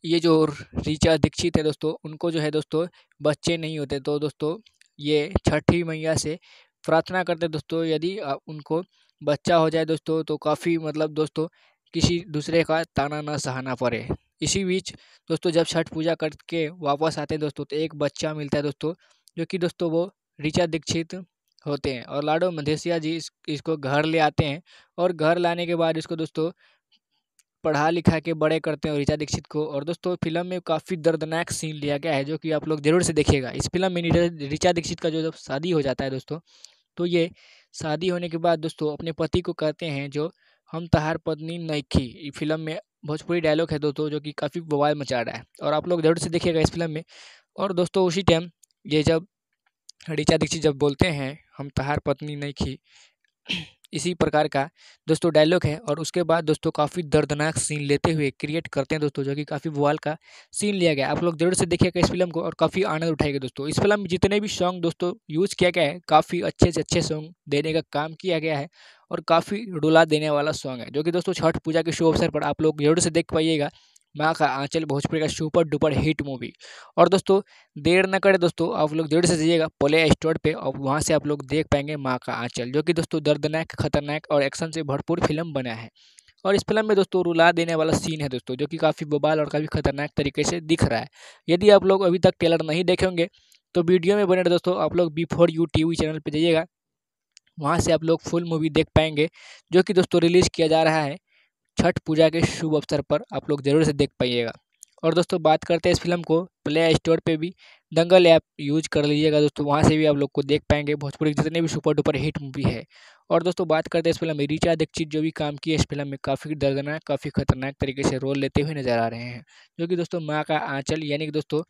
ये जो रीचा दीक्षित है दोस्तों, उनको जो है दोस्तों बच्चे नहीं होते। तो दोस्तों ये छठी मैया से प्रार्थना करते दोस्तों, यदि उनको बच्चा हो जाए दोस्तों तो काफ़ी मतलब दोस्तों किसी दूसरे का ताना ना सहाना पड़े। इसी बीच दोस्तों जब छठ पूजा करके वापस आते हैं दोस्तों तो एक बच्चा मिलता है दोस्तों, जो कि दोस्तों वो ऋचा दीक्षित होते हैं और लाडो मधेसिया जी इस, इसको घर ले आते हैं और घर लाने के बाद इसको दोस्तों पढ़ा लिखा के बड़े करते हैं ऋचा दीक्षित को और दोस्तों फ़िल्म में काफ़ी दर्दनाक सीन लिया गया है जो कि आप लोग ज़रूर से देखिएगा। इस फ़िल्म में ऋचा दीक्षित का जो जब शादी हो जाता है दोस्तों तो ये शादी होने के बाद दोस्तों अपने पति को कहते हैं जो, हम तहार पत्नी नईखी फ़िल्म में भोजपुरी डायलॉग है दोस्तों जो कि काफ़ी बवाल मचा रहा है और आप लोग ज़रूर से देखिएगा इस फ़िल्म में। और दोस्तों उसी टाइम ये जब ऋचा दीक्षित जब बोलते हैं, हम तहार पत्नी नहीं खी इसी प्रकार का दोस्तों डायलॉग है और उसके बाद दोस्तों काफ़ी दर्दनाक सीन लेते हुए क्रिएट करते हैं दोस्तों, जो कि काफ़ी बुआल का सीन लिया गया आप लोग ज़रूर से देखिएगा इस फ़िल्म को और काफ़ी आनंद उठाएगा दोस्तों। इस फ़िल्म में जितने भी सॉन्ग दोस्तों यूज़ किया गया है, काफ़ी अच्छे से अच्छे सॉन्ग देने का काम किया गया है और काफ़ी रुला देने वाला सॉन्ग है, जो कि दोस्तों छठ पूजा के शुभ अवसर पर आप लोग ज़रूर से देख पाइएगा। माँ का आंचल भोजपुरी का सुपर डुपर हिट मूवी। और दोस्तों, देर न करें दोस्तों, आप लोग देर से जाइएगा प्ले स्टोर पे और वहाँ से आप लोग देख पाएँगे माँ का आंचल, जो कि दोस्तों दर्दनाक, खतरनाक और एक्शन से भरपूर फ़िल्म बना है। और इस फ़िल्म में दोस्तों रुला देने वाला सीन है दोस्तों, जो कि काफ़ी बबाल और काफ़ी खतरनाक तरीके से दिख रहा है। यदि आप लोग अभी तक टेलर नहीं देखे होंगे तो वीडियो में बने दोस्तों, आप लोग before U T V channel पर जाइएगा। वहाँ से आप लोग फुल मूवी देख पाएँगे, जो कि दोस्तों रिलीज़ किया जा रहा है। छठ पूजा के शुभ अवसर पर आप लोग ज़रूर से देख पाइएगा। और दोस्तों, बात करते हैं इस फ़िल्म को। प्ले स्टोर पे भी दंगल ऐप यूज़ कर लीजिएगा दोस्तों। वहाँ से भी आप लोग को देख पाएँगे। भोजपुरी जितने भी सुपर डुपर हिट मूवी है। और दोस्तों, बात करते हैं इस फ़िल्म में रिचा दीक्षित जो भी काम किया इस फ़िल्म में काफ़ी दर्दनाक, काफ़ी खतरनाक तरीके से रोल लेते हुए नज़र आ रहे हैं। जो कि दोस्तों, माँ का आँचल, यानी कि दोस्तों,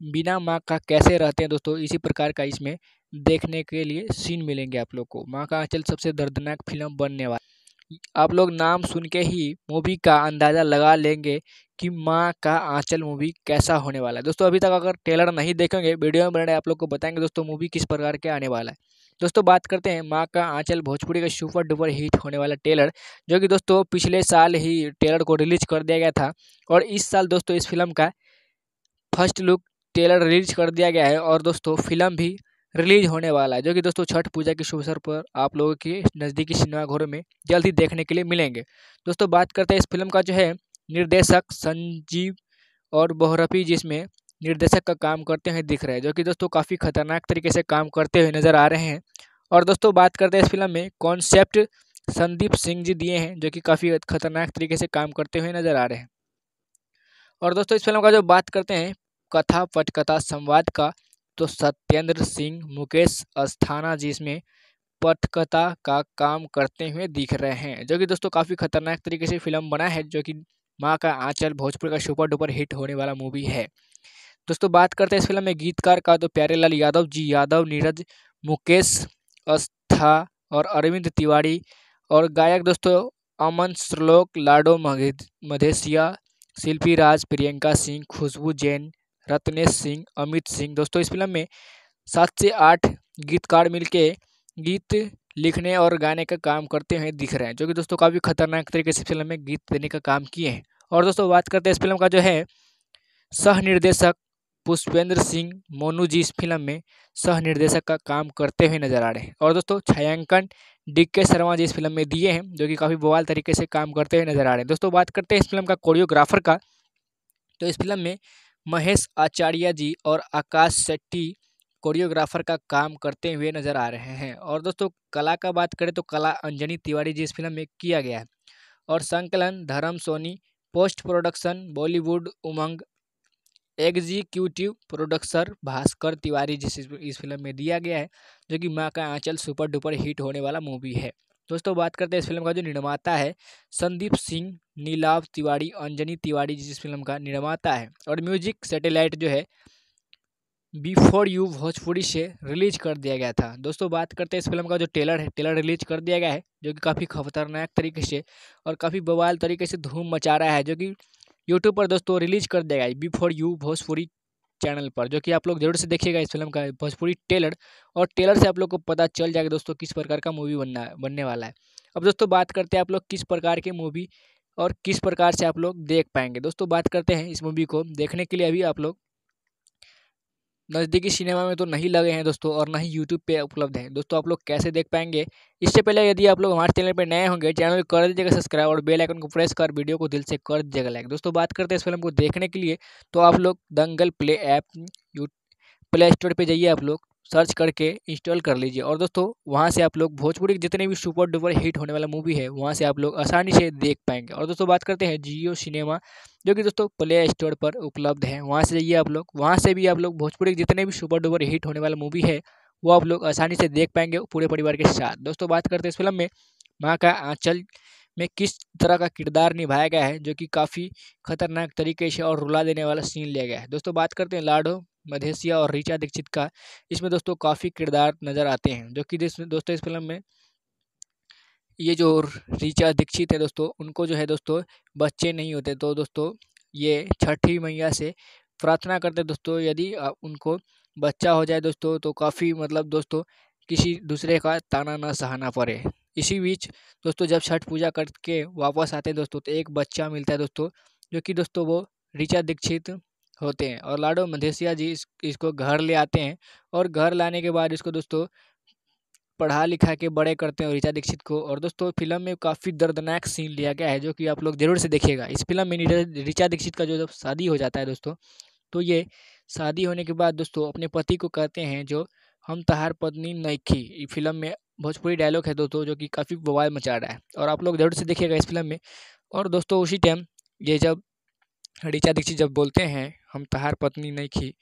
बिना माँ का कैसे रहते हैं दोस्तों, इसी प्रकार का इसमें देखने के लिए सीन मिलेंगे आप लोग को। माँ का आँचल सबसे दर्दनाक फ़िल्म बनने वाला आप लोग नाम सुन के ही मूवी का अंदाज़ा लगा लेंगे कि माँ का आंचल मूवी कैसा होने वाला है। दोस्तों, अभी तक अगर ट्रेलर नहीं देखेंगे वीडियो में बने आप लोग को बताएँगे दोस्तों मूवी किस प्रकार के आने वाला है। दोस्तों, बात करते हैं माँ का आंचल भोजपुरी का सुपर डुपर हिट होने वाला ट्रेलर जो कि दोस्तों पिछले साल ही ट्रेलर को रिलीज़ कर दिया गया था और इस साल दोस्तों इस फ़िल्म का फ़र्स्ट लुक ट्रेलर रिलीज़ कर दिया गया है और दोस्तों फ़िल्म भी रिलीज़ होने वाला है, जो कि दोस्तों छठ पूजा के शुभ अवसर पर आप लोगों के नज़दीकी सिनेमाघरों में जल्द ही देखने के लिए मिलेंगे। दोस्तों बात करते हैं इस फ़िल्म का जो है, निर्देशक संजीव और बोहरफी जिसमें निर्देशक का काम करते हुए दिख रहे हैं, जो कि दोस्तों काफ़ी खतरनाक तरीके से काम करते हुए नज़र आ रहे हैं। और दोस्तों बात करते हैं इस फ़िल्म में कॉन्सेप्ट संदीप सिंह जी दिए हैं, जो कि काफ़ी खतरनाक तरीके से काम करते हुए नज़र आ रहे हैं। और दोस्तों इस फ़िल्म का जो बात करते हैं, कथा पटकथा संवाद का तो सत्येंद्र सिंह, मुकेश अस्थाना जी इसमें पटकथा का काम करते हुए दिख रहे हैं, जो कि दोस्तों काफ़ी खतरनाक तरीके से फ़िल्म बना है, जो कि माँ का आंचल भोजपुर का सुपर डुपर हिट होने वाला मूवी है। दोस्तों बात करते हैं इस फ़िल्म में गीतकार का तो प्यारेलाल यादव जी यादव, नीरज, मुकेश अस्था और अरविंद तिवारी और गायक दोस्तों अमन श्लोक लाडो मधेसिया शिल्पी राज प्रियंका सिंह, खुशबू जैन रत्नेश सिंह, अमित सिंह। दोस्तों, इस फ़िल्म में सात से आठ गीतकार मिलके गीत लिखने और गाने का काम करते हुए दिख रहे हैं, जो कि दोस्तों काफ़ी खतरनाक तरीके से फ़िल्म में गीत देने का काम किए हैं। और दोस्तों, बात करते हैं इस फ़िल्म का जो है सह निर्देशक पुष्पेंद्र सिंह मोनू जी इस फ़िल्म में सह निर्देशक का काम करते हुए नज़र आ रहे हैं। और दोस्तों, छायांकन डी के शर्मा जी इस फ़िल्म में दिए हैं, जो कि काफ़ी बवाल तरीके से काम करते हुए नज़र आ रहे हैं। दोस्तों, बात करते हैं इस फ़िल्म का कोरियोग्राफर का तो इस फ़िल्म में महेश आचार्य जी और आकाश शेट्टी, कोरियोग्राफर का काम करते हुए नज़र आ रहे हैं। और दोस्तों, कला का बात करें तो कला अंजनी तिवारी जी इस फ़िल्म में किया गया है। और संकलन, Dharm Soni, post production, Bollywood, Umang, executive producer Bhaskar Tiwari जिस इस फ़िल्म में दिया गया है, जो कि माँ का आंचल सुपर डुपर हिट होने वाला मूवी है। दोस्तों, बात करते हैं इस फ़िल्म का जो निर्माता है, संदीप सिंह नीलाव तिवारी, अंजनी तिवारी जिस फ़िल्म का निर्माता है। और म्यूज़िक सैटेलाइट जो है, बिफोर यू भोजपुरी से रिलीज़ कर दिया गया था। दोस्तों, बात करते हैं इस फ़िल्म का जो टेलर है टेलर रिलीज़ कर दिया गया है, जो कि काफ़ी खतरनाक तरीके से और काफ़ी बवाल तरीके से धूम मचा रहा है, जो कि यूट्यूब पर दोस्तों रिलीज़ कर दिया गया है, बिफोर यू भोजपुरी चैनल पर, जो कि आप लोग ज़रूर से देखिएगा इस फ़िल्म का भोजपुरी टेलर, और टेलर से आप लोग को पता चल जाएगा दोस्तों किस प्रकार का मूवी बनना, बनने वाला है। अब दोस्तों बात करते हैं आप लोग किस प्रकार के मूवी और किस प्रकार से आप लोग देख पाएँगे। दोस्तों बात करते हैं इस मूवी को देखने के लिए अभी आप लोग नज़दीकी सिनेमा में तो नहीं लगे हैं दोस्तों और ना ही यूट्यूब पे उपलब्ध है। दोस्तों आप लोग कैसे देख पाएँगे? इससे पहले यदि आप लोग हमारे चैनल पर नए होंगे, चैनल को कर दीजिएगा सब्सक्राइब और बेल आइकन को प्रेस कर, वीडियो को दिल से कर दीजिएगा लाइक। दोस्तों बात करते हैं इस फ़िल्म को देखने के लिए तो आप लोग Dangal play app play store पर जाइए आप लोग। सर्च करके इंस्टॉल कर लीजिए। और दोस्तों, वहाँ से आप लोग भोजपुरी के जितने भी सुपर डुपर हिट होने वाला मूवी है, वहाँ से आप लोग आसानी से देख पाएँगे। और दोस्तों, बात करते हैं जियो सिनेमा, जो कि दोस्तों प्ले स्टोर पर उपलब्ध है। वहाँ से जाइए आप लोग। वहाँ से भी आप लोग भोजपुरी के जितने भी सुपर डुपर हिट होने वाला मूवी है, वो आप लोग आसानी से देख पाएँगे पूरे परिवार के साथ। दोस्तों, बात करते हैं इस फ़िल्म में माँ का आंचल में किस तरह का किरदार निभाया गया है, जो कि काफ़ी खतरनाक तरीके से और रुला देने वाला सीन लिया गया है। दोस्तों, बात करते हैं लाडो मधेसिया और रीचा दीक्षित का इसमें दोस्तों काफ़ी किरदार नज़र आते हैं, जो कि दोस्तों इस फ़िल्म में ये जो रीचा दीक्षित है दोस्तों, उनको जो है दोस्तों बच्चे नहीं होते। तो दोस्तों ये छठी मैया से प्रार्थना करते दोस्तों, यदि उनको बच्चा हो जाए दोस्तों तो काफ़ी मतलब दोस्तों किसी दूसरे का ताना ना सहाना पड़े। इसी बीच दोस्तों जब छठ पूजा करके वापस आते हैं दोस्तों तो एक बच्चा मिलता है दोस्तों, जो कि दोस्तों वो ऋचा दीक्षित होते हैं और लाडो मधेसिया जी इस, इसको घर ले आते हैं और घर लाने के बाद इसको दोस्तों पढ़ा लिखा के बड़े करते हैं ऋचा दीक्षित को और दोस्तों फ़िल्म में काफ़ी दर्दनाक सीन लिया गया है जो कि आप लोग ज़रूर से देखिएगा। इस फ़िल्म में ऋचा दीक्षित का जो जब शादी हो जाता है दोस्तों तो ये शादी होने के बाद दोस्तों अपने पति को कहते हैं जो, हम तहार पत्नी नईखी फ़िल्म में भोजपुरी डायलॉग है दोस्तों जो कि काफ़ी बवाल मचा रहा है और आप लोग ज़रूर से देखिएगा इस फ़िल्म में। और दोस्तों उसी टाइम ये जब ऋचा दीक्षित जब बोलते हैं हम तहार पत्नी नहीं खी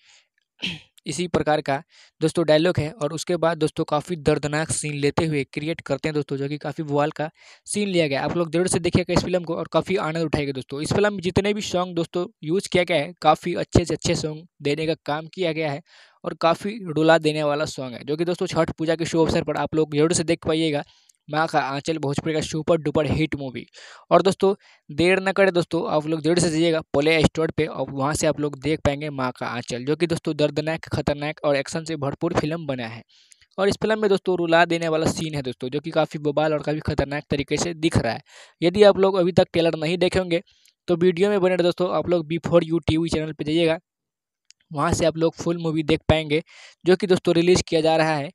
इसी प्रकार का दोस्तों डायलॉग है और उसके बाद दोस्तों काफ़ी दर्दनाक सीन लेते हुए क्रिएट करते हैं दोस्तों जो कि काफ़ी बुआल का सीन लिया गया। आप लोग ज़रूर से देखिएगा इस फ़िल्म को और काफ़ी आनंद उठाएगा दोस्तों। इस फ़िल्म में जितने भी सॉन्ग दोस्तों यूज़ किया गया है, काफ़ी अच्छे से अच्छे सॉन्ग देने का काम किया गया है और काफ़ी रुला देने वाला सॉन्ग है, जो कि दोस्तों छठ पूजा के शुभ अवसर पर आप लोग ज़रूर से देख पाइएगा। माँ का आंचल भोजपुरी का सुपर डुपर हिट मूवी। और दोस्तों, देर न करें दोस्तों, आप लोग ज़रूर से जाइएगा प्ले स्टोर पे, और वहाँ से आप लोग देख पाएँगे माँ का आंचल, जो कि दोस्तों दर्दनाक, खतरनाक और एक्शन से भरपूर फ़िल्म बना है। और इस फ़िल्म में दोस्तों रुला देने वाला सीन है दोस्तों, जो कि काफ़ी बबाल और काफ़ी खतरनाक तरीके से दिख रहा है। यदि आप लोग अभी तक ट्रेलर नहीं देखेंगे तो वीडियो में बने दोस्तों, आप लोग बिफोर यू टी चैनल पर जाइएगा। वहाँ से आप लोग फुल मूवी देख पाएँगे, जो कि दोस्तों रिलीज़ किया जा रहा है।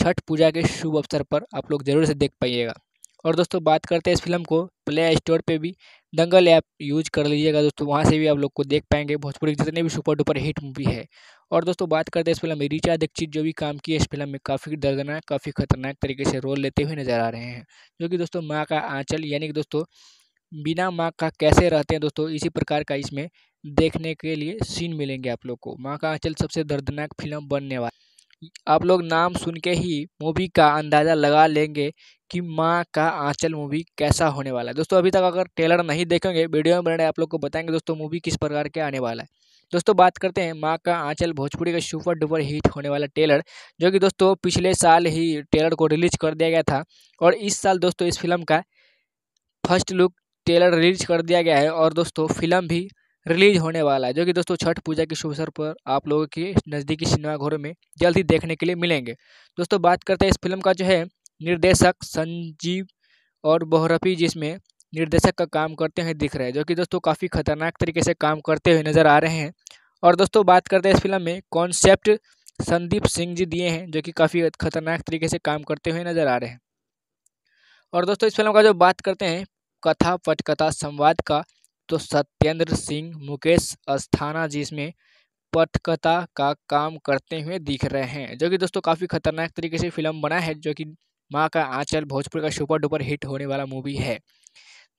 छठ पूजा के शुभ अवसर पर आप लोग ज़रूर से देख पाइएगा। और दोस्तों, बात करते हैं इस फ़िल्म को। प्ले स्टोर पे भी दंगल ऐप यूज़ कर लीजिएगा दोस्तों, वहाँ से भी आप लोग को देख पाएँगे। भोजपुरी के जितने भी सुपर डुपर हिट मूवी है। और दोस्तों, बात करते हैं इस फ़िल्म में रिचा दीक्षित जो भी काम किए इस फ़िल्म में काफ़ी दर्दनाक, काफ़ी खतरनाक तरीके से रोल लेते हुए नज़र आ रहे हैं। जो कि दोस्तों, माँ का आँचल यानी कि दोस्तों, बिना माँ का कैसे रहते हैं दोस्तों, इसी प्रकार का इसमें देखने के लिए सीन मिलेंगे आप लोग को। माँ का आँचल सबसे दर्दनाक फ़िल्म बनने वाला आप लोग नाम सुन के ही मूवी का अंदाज़ा लगा लेंगे कि माँ का आंचल मूवी कैसा होने वाला है। दोस्तों, अभी तक अगर ट्रेलर नहीं देखेंगे वीडियो में बने आप लोग को बताएँगे दोस्तों मूवी किस प्रकार के आने वाला है। दोस्तों, बात करते हैं माँ का आंचल भोजपुरी का सुपर डुपर हिट होने वाला ट्रेलर, जो कि दोस्तों पिछले साल ही ट्रेलर को रिलीज़ कर दिया गया था और इस साल दोस्तों इस फ़िल्म का फ़र्स्ट लुक ट्रेलर रिलीज़ कर दिया गया है और दोस्तों फ़िल्म भी रिलीज़ होने वाला है। जो कि दोस्तों छठ पूजा के शुभ अवसर पर आप लोगों के नज़दीकी सिनेमाघरों में जल्द ही देखने के लिए मिलेंगे। दोस्तों बात करते हैं इस फ़िल्म का जो है, निर्देशक संजीव और बोहरफी जिसमें निर्देशक का काम करते हुए दिख रहे हैं, जो कि दोस्तों काफ़ी खतरनाक तरीके से काम करते हुए नज़र आ रहे हैं। और दोस्तों बात करते हैं इस फ़िल्म में कॉन्सेप्ट संदीप सिंह जी दिए हैं, जो कि काफ़ी खतरनाक तरीके से काम करते हुए नज़र आ रहे हैं। और दोस्तों इस फ़िल्म का जो बात करते हैं, कथा पटकथा संवाद का तो सत्येंद्र सिंह, मुकेश अस्थाना जी इसमें पटकथा का काम करते हुए दिख रहे हैं, जो कि दोस्तों काफ़ी खतरनाक तरीके से फ़िल्म बना है, जो कि माँ का आंचल भोजपुर का सुपर डुपर हिट होने वाला मूवी है।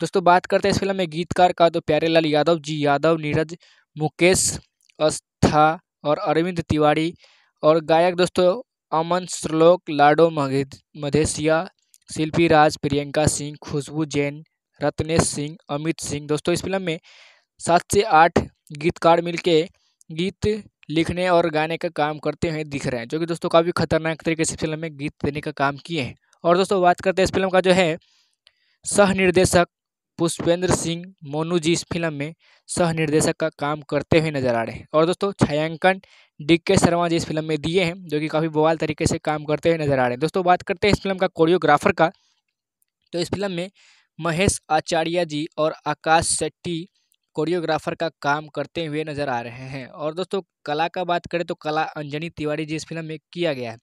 दोस्तों बात करते हैं इस फ़िल्म में गीतकार का तो प्यारेलाल यादव जी, यादव, नीरज, मुकेश अस्था और अरविंद तिवारी और गायक दोस्तों अमन श्लोक लाडो मधेसिया शिल्पी राज प्रियंका सिंह, खुशबू जैन रत्नेश सिंह, अमित सिंह। दोस्तों, इस फ़िल्म में सात से आठ गीतकार मिलके गीत लिखने और गाने का काम करते हुए दिख रहे हैं, जो कि दोस्तों काफ़ी खतरनाक तरीके से फ़िल्म में गीत देने का काम किए हैं। और दोस्तों, बात करते हैं इस फ़िल्म का जो है सह निर्देशक पुष्पेंद्र सिंह मोनू जी इस फ़िल्म में सह निर्देशक का काम करते हुए नज़र आ रहे हैं। और दोस्तों, छायांकन डी के शर्मा जी इस फ़िल्म में दिए हैं, जो कि काफ़ी बवाल तरीके से काम करते हुए नज़र आ रहे हैं। दोस्तों, बात करते हैं इस फ़िल्म का कोरियोग्राफर का। तो इस फ़िल्म में महेश आचार्य जी और आकाश शेट्टी कोरियोग्राफर का काम करते हुए नज़र आ रहे हैं। और दोस्तों, कला का बात करें तो कला अंजनी तिवारी जी इस फ़िल्म में किया गया है।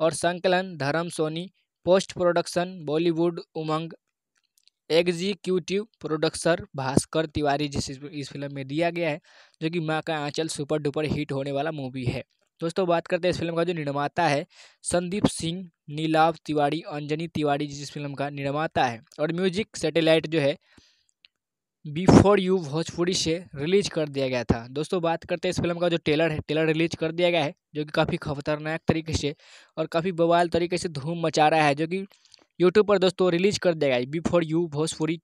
और संकलन, Dharm Soni, post production, Bollywood, Umang, executive producer Bhaskar Tiwari जिस इस फ़िल्म में दिया गया है, जो कि माँ का आंचल सुपर डुपर हिट होने वाला मूवी है। दोस्तों, बात करते हैं इस फ़िल्म का जो निर्माता है, संदीप सिंह नीलाव तिवारी, अंजनी तिवारी जिस फ़िल्म का निर्माता है। और म्यूज़िक सैटेलाइट जो है, बिफोर यू भोजपुरी से रिलीज़ कर दिया गया था। दोस्तों, बात करते हैं इस फ़िल्म का जो टेलर है टेलर रिलीज़ कर दिया गया है, जो कि काफ़ी खतरनाक तरीके से और काफ़ी बवाल तरीके से धूम मचा रहा है, जो कि यूट्यूब पर दोस्तों रिलीज़ कर दिया गया है, बिफोर यू भोजपुरी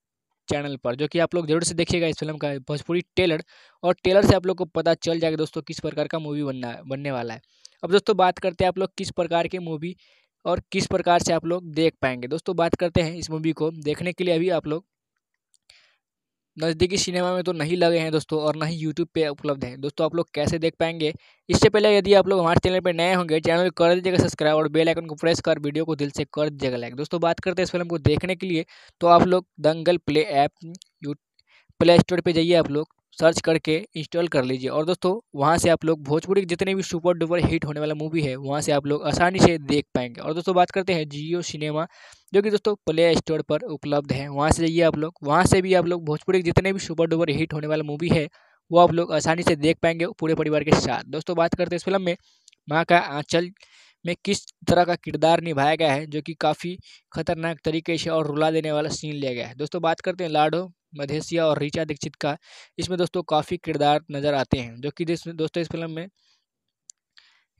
चैनल पर, जो कि आप लोग ज़रूर से देखिएगा इस फ़िल्म का भोजपुरी टेलर, और टेलर से आप लोग को पता चल जाएगा दोस्तों किस प्रकार का मूवी बनना, बनने वाला है। अब दोस्तों बात करते हैं आप लोग किस प्रकार की मूवी और किस प्रकार से आप लोग देख पाएँगे। दोस्तों बात करते हैं इस मूवी को देखने के लिए अभी आप लोग नज़दीकी सिनेमा में तो नहीं लगे हैं दोस्तों और ना ही यूट्यूब पे उपलब्ध हैं। दोस्तों, आप लोग कैसे देख पाएँगे? इससे पहले यदि आप लोग हमारे चैनल पर नए होंगे, चैनल को कर दीजिएगा सब्सक्राइब और बेल आइकन को प्रेस कर, वीडियो को दिल से कर दीजिएगा लाइक। दोस्तों, बात करते हैं इस फ़िल्म को देखने के लिए। तो आप लोग Dangal play app play store पर जाइए आप लोग। सर्च करके इंस्टॉल कर लीजिए। और दोस्तों, वहाँ से आप लोग भोजपुरी के जितने भी सुपर डुपर हिट होने वाला मूवी है, वहाँ से आप लोग आसानी से देख पाएँगे। और दोस्तों, बात करते हैं जियो सिनेमा, जो कि दोस्तों प्ले स्टोर पर उपलब्ध है। वहाँ से जाइए आप लोग, वहाँ से भी आप लोग भोजपुरी के जितने भी सुपर डुपर हिट होने वाला मूवी है, वो आप लोग आसानी से देख पाएँगे पूरे परिवार के साथ। दोस्तों, बात करते हैं इस फ़िल्म में, माँ का आंचल में किस तरह का किरदार निभाया गया है, जो कि काफ़ी खतरनाक तरीके से और रुला देने वाला सीन लिया गया है। दोस्तों, बात करते हैं लाडो मधेसिया और रीचा दीक्षित का इसमें दोस्तों काफ़ी किरदार नज़र आते हैं, जो कि दोस्तों इस फ़िल्म में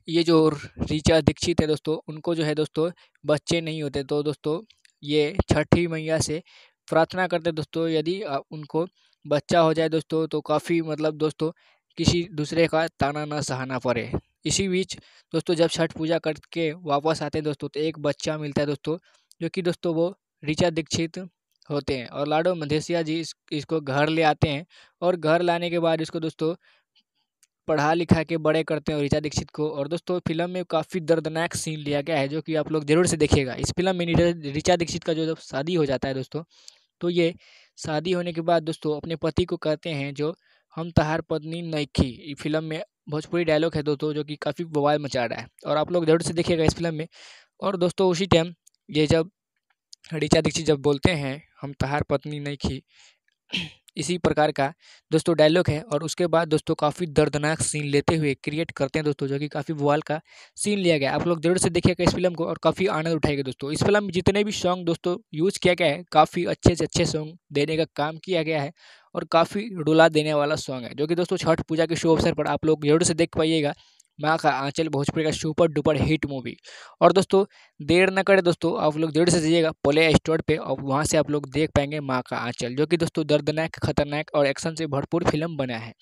ये जो रीचा दीक्षित है दोस्तों, उनको जो है दोस्तों बच्चे नहीं होते। तो दोस्तों ये छठी मैया से प्रार्थना करते दोस्तों, यदि उनको बच्चा हो जाए दोस्तों तो काफ़ी मतलब दोस्तों किसी दूसरे का ताना न सहाना पड़े। इसी बीच दोस्तों जब छठ पूजा करके वापस आते हैं दोस्तों तो एक बच्चा मिलता है दोस्तों, जो कि दोस्तों वो ऋचा दीक्षित होते हैं और लाडो मधेसिया जी इस, इसको घर ले आते हैं और घर लाने के बाद इसको दोस्तों पढ़ा लिखा के बड़े करते हैं ऋचा दीक्षित को और दोस्तों फ़िल्म में काफ़ी दर्दनाक सीन लिया गया है जो कि आप लोग ज़रूर से देखिएगा। इस फ़िल्म में ऋचा दीक्षित का जो जब शादी हो जाता है दोस्तों तो ये शादी होने के बाद दोस्तों अपने पति को कहते हैं जो, हम तहार पत्नी नईखी फ़िल्म में भोजपुरी डायलॉग है दोस्तों जो कि काफ़ी बवाल मचा रहा है और आप लोग ज़रूर से देखिएगा इस फ़िल्म में। और दोस्तों उसी टाइम ये जब ऋचा दीक्षित जब बोलते हैं हम तहार पत्नी नहीं खी इसी प्रकार का दोस्तों डायलॉग है और उसके बाद दोस्तों काफ़ी दर्दनाक सीन लेते हुए क्रिएट करते हैं दोस्तों, जो कि काफ़ी बवाल का सीन लिया गया। आप लोग ज़रूर से देखिएगा इस फ़िल्म को और काफ़ी आनंद उठाएगा दोस्तों। इस फ़िल्म में जितने भी सॉन्ग दोस्तों यूज़ किया गया है, काफ़ी अच्छे से अच्छे सॉन्ग देने का काम किया गया है और काफ़ी रुला देने वाला सॉन्ग है, जो कि दोस्तों छठ पूजा के शो अवसर पर आप लोग ज़रूर से देख पाइएगा। माँ का आंचल भोजपुरी का सुपर डुपर हिट मूवी। और दोस्तों, देर न करें दोस्तों, आप लोग ज़रूर से जाइएगा प्ले स्टोर पे और वहाँ से आप लोग देख पाएँगे माँ का आंचल, जो कि दोस्तों दर्दनाक, खतरनाक और एक्शन से भरपूर फ़िल्म बना है।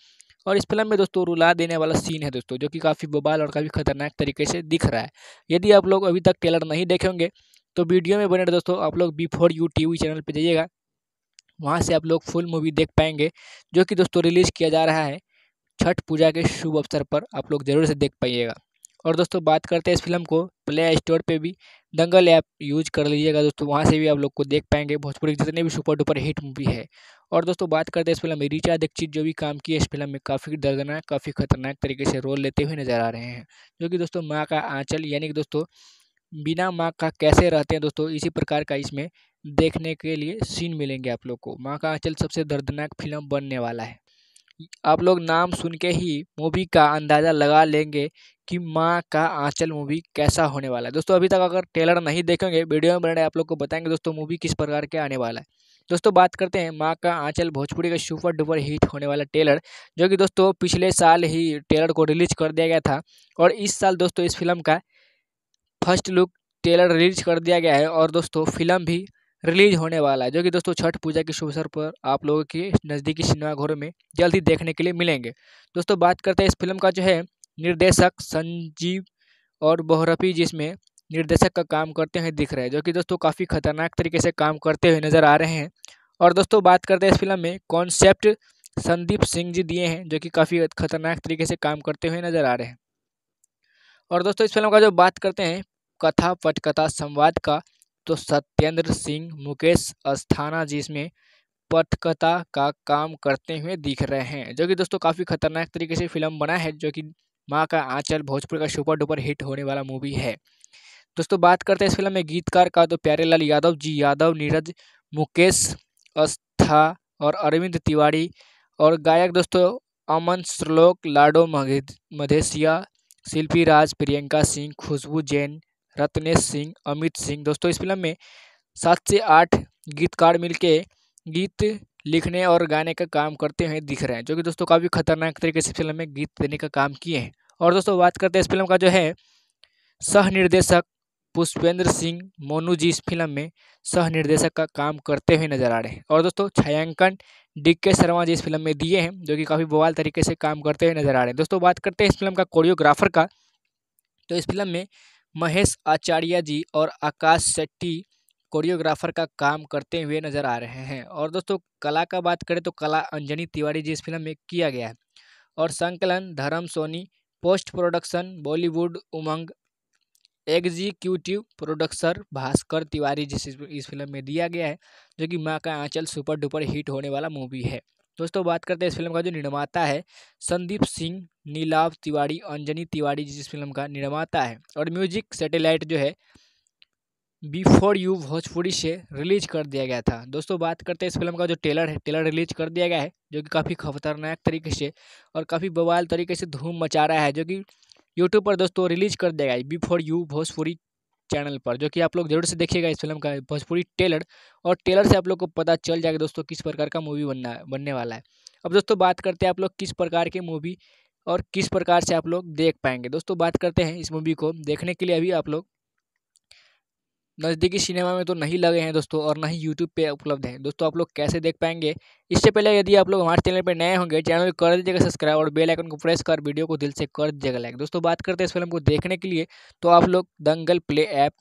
और इस फ़िल्म में दोस्तों रुला देने वाला सीन है दोस्तों, जो कि काफ़ी बबाल और काफ़ी खतरनाक तरीके से दिख रहा है। यदि आप लोग अभी तक टेलर नहीं देखे होंगे तो वीडियो में बने दोस्तों, आप लोग before U T V channel पर जाइएगा। वहाँ से आप लोग फुल मूवी देख पाएँगे, जो कि दोस्तों रिलीज़ किया जा रहा है। छठ पूजा के शुभ अवसर पर आप लोग ज़रूर से देख पाइएगा। और दोस्तों, बात करते हैं इस फ़िल्म को। प्ले स्टोर पे भी दंगल ऐप यूज़ कर लीजिएगा दोस्तों। वहाँ से भी आप लोग को देख पाएँगे। भोजपुरी जितने भी सुपर डुपर हिट मूवी है। और दोस्तों, बात करते हैं इस फ़िल्म में रिचा दीक्षित जो भी काम किए इस फ़िल्म में काफ़ी दर्दनाक, काफ़ी खतरनाक तरीके से रोल लेते हुए नज़र आ रहे हैं। जो कि दोस्तों, माँ का आँचल, यानी कि दोस्तों, बिना माँ का कैसे रहते हैं दोस्तों, इसी प्रकार का इसमें देखने के लिए सीन मिलेंगे आप लोग को। माँ का आँचल सबसे दर्दनाक फ़िल्म बनने वाला है। आप लोग नाम सुन के ही मूवी का अंदाज़ा लगा लेंगे कि माँ का आंचल मूवी कैसा होने वाला है। दोस्तों, अभी तक अगर ट्रेलर नहीं देखेंगे, वीडियो में बने आप लोग को बताएँगे, दोस्तों, मूवी किस प्रकार के आने वाला है। दोस्तों, बात करते हैं माँ का आंचल भोजपुरी का सुपर डुपर हिट होने वाला ट्रेलर, जो कि दोस्तों पिछले साल ही ट्रेलर को रिलीज़ कर दिया गया था और इस साल दोस्तों इस फ़िल्म का फ़र्स्ट लुक ट्रेलर रिलीज़ कर दिया गया है और दोस्तों फ़िल्म भी रिलीज़ होने वाला है, जो कि दोस्तों छठ पूजा के शुभ अवसर पर आप लोगों के नज़दीकी सिनेमाघरों में जल्द ही देखने के लिए मिलेंगे। दोस्तों बात करते हैं इस फ़िल्म का जो है, निर्देशक संजीव और बोहरफी जिसमें निर्देशक का काम करते हुए दिख रहे हैं, जो कि दोस्तों काफ़ी खतरनाक तरीके से काम करते हुए नज़र आ रहे हैं। और दोस्तों बात करते हैं इस फ़िल्म में कॉन्सेप्ट संदीप सिंह जी दिए हैं, जो कि काफ़ी खतरनाक तरीके से काम करते हुए नज़र आ रहे हैं। और दोस्तों इस फ़िल्म का जो बात करते हैं, कथा पटकथा संवाद का तो सत्येंद्र सिंह, मुकेश अस्थाना जिसमें पटकथा का काम करते हुए दिख रहे हैं, जो कि दोस्तों काफ़ी खतरनाक तरीके से फ़िल्म बना है, जो कि माँ का आंचल भोजपुर का सुपर डुपर हिट होने वाला मूवी है। दोस्तों बात करते हैं इस फ़िल्म में गीतकार का तो प्यारे लाल यादव, जी यादव, नीरज, मुकेश अस्था और अरविंद तिवारी और गायक दोस्तों अमन श्लोक लाडो मधेसिया शिल्पी राज प्रियंका सिंह, खुशबू जैन रत्नेश सिंह, अमित सिंह। दोस्तों, इस फ़िल्म में सात से आठ गीतकार मिलके गीत लिखने और गाने का काम करते हुए दिख रहे हैं, जो कि दोस्तों काफ़ी खतरनाक तरीके से फ़िल्म में गीत देने का काम किए हैं। और दोस्तों, बात करते हैं इस फ़िल्म का जो है सह निर्देशक पुष्पेंद्र सिंह मोनू जी इस फ़िल्म में सह निर्देशक का काम करते हुए नज़र आ रहे हैं। और दोस्तों, छायांकन डी के शर्मा जी इस फ़िल्म में दिए हैं, जो कि काफ़ी बवाल तरीके से काम करते हुए नज़र आ रहे हैं। दोस्तों, बात करते हैं इस फ़िल्म का कोरियोग्राफर का तो इस फ़िल्म में महेश आचार्य जी और आकाश शेट्टी, कोरियोग्राफर का काम करते हुए नज़र आ रहे हैं। और दोस्तों, कला का बात करें तो कला अंजनी तिवारी जी इस फ़िल्म में किया गया है। और संकलन, Dharm Soni, post production, Bollywood, Umang, executive producer Bhaskar Tiwari जिस इस फ़िल्म में दिया गया है, जो कि माँ का आंचल सुपर डुपर हिट होने वाला मूवी है। दोस्तों, बात करते हैं इस फ़िल्म का जो निर्माता है, संदीप सिंह नीलाव तिवारी, अंजनी तिवारी जिस फ़िल्म का निर्माता है। और म्यूज़िक सैटेलाइट जो है, बिफोर यू भोजपुरी से रिलीज़ कर दिया गया था। दोस्तों, बात करते हैं इस फ़िल्म का जो टेलर है टेलर रिलीज़ कर दिया गया है, जो कि काफ़ी खतरनाक तरीके से और काफ़ी बवाल तरीके से धूम मचा रहा है, जो कि यूट्यूब पर दोस्तों रिलीज़ कर दिया गया है, बिफोर यू भोजपुरी चैनल पर, जो कि आप लोग ज़रूर से देखिएगा इस फ़िल्म का। भोजपुरी टेलर और टेलर से आप लोग को पता चल जाएगा दोस्तों किस प्रकार का मूवी बनना, बनने वाला है। अब दोस्तों बात करते हैं आप लोग किस प्रकार के मूवी और किस प्रकार से आप लोग देख पाएँगे। दोस्तों बात करते हैं इस मूवी को देखने के लिए अभी आप लोग नज़दीकी सिनेमा में तो नहीं लगे हैं दोस्तों और ना ही यूट्यूब पे उपलब्ध हैं। दोस्तों, आप लोग कैसे देख पाएँगे? इससे पहले यदि आप लोग हमारे चैनल पर नए होंगे, चैनल कर दीजिएगा सब्सक्राइब और बेल आइकन को प्रेस कर, वीडियो को दिल से कर दीजिएगा लाइक। दोस्तों, बात करते हैं इस फ़िल्म को देखने के लिए। तो आप लोग Dangal play app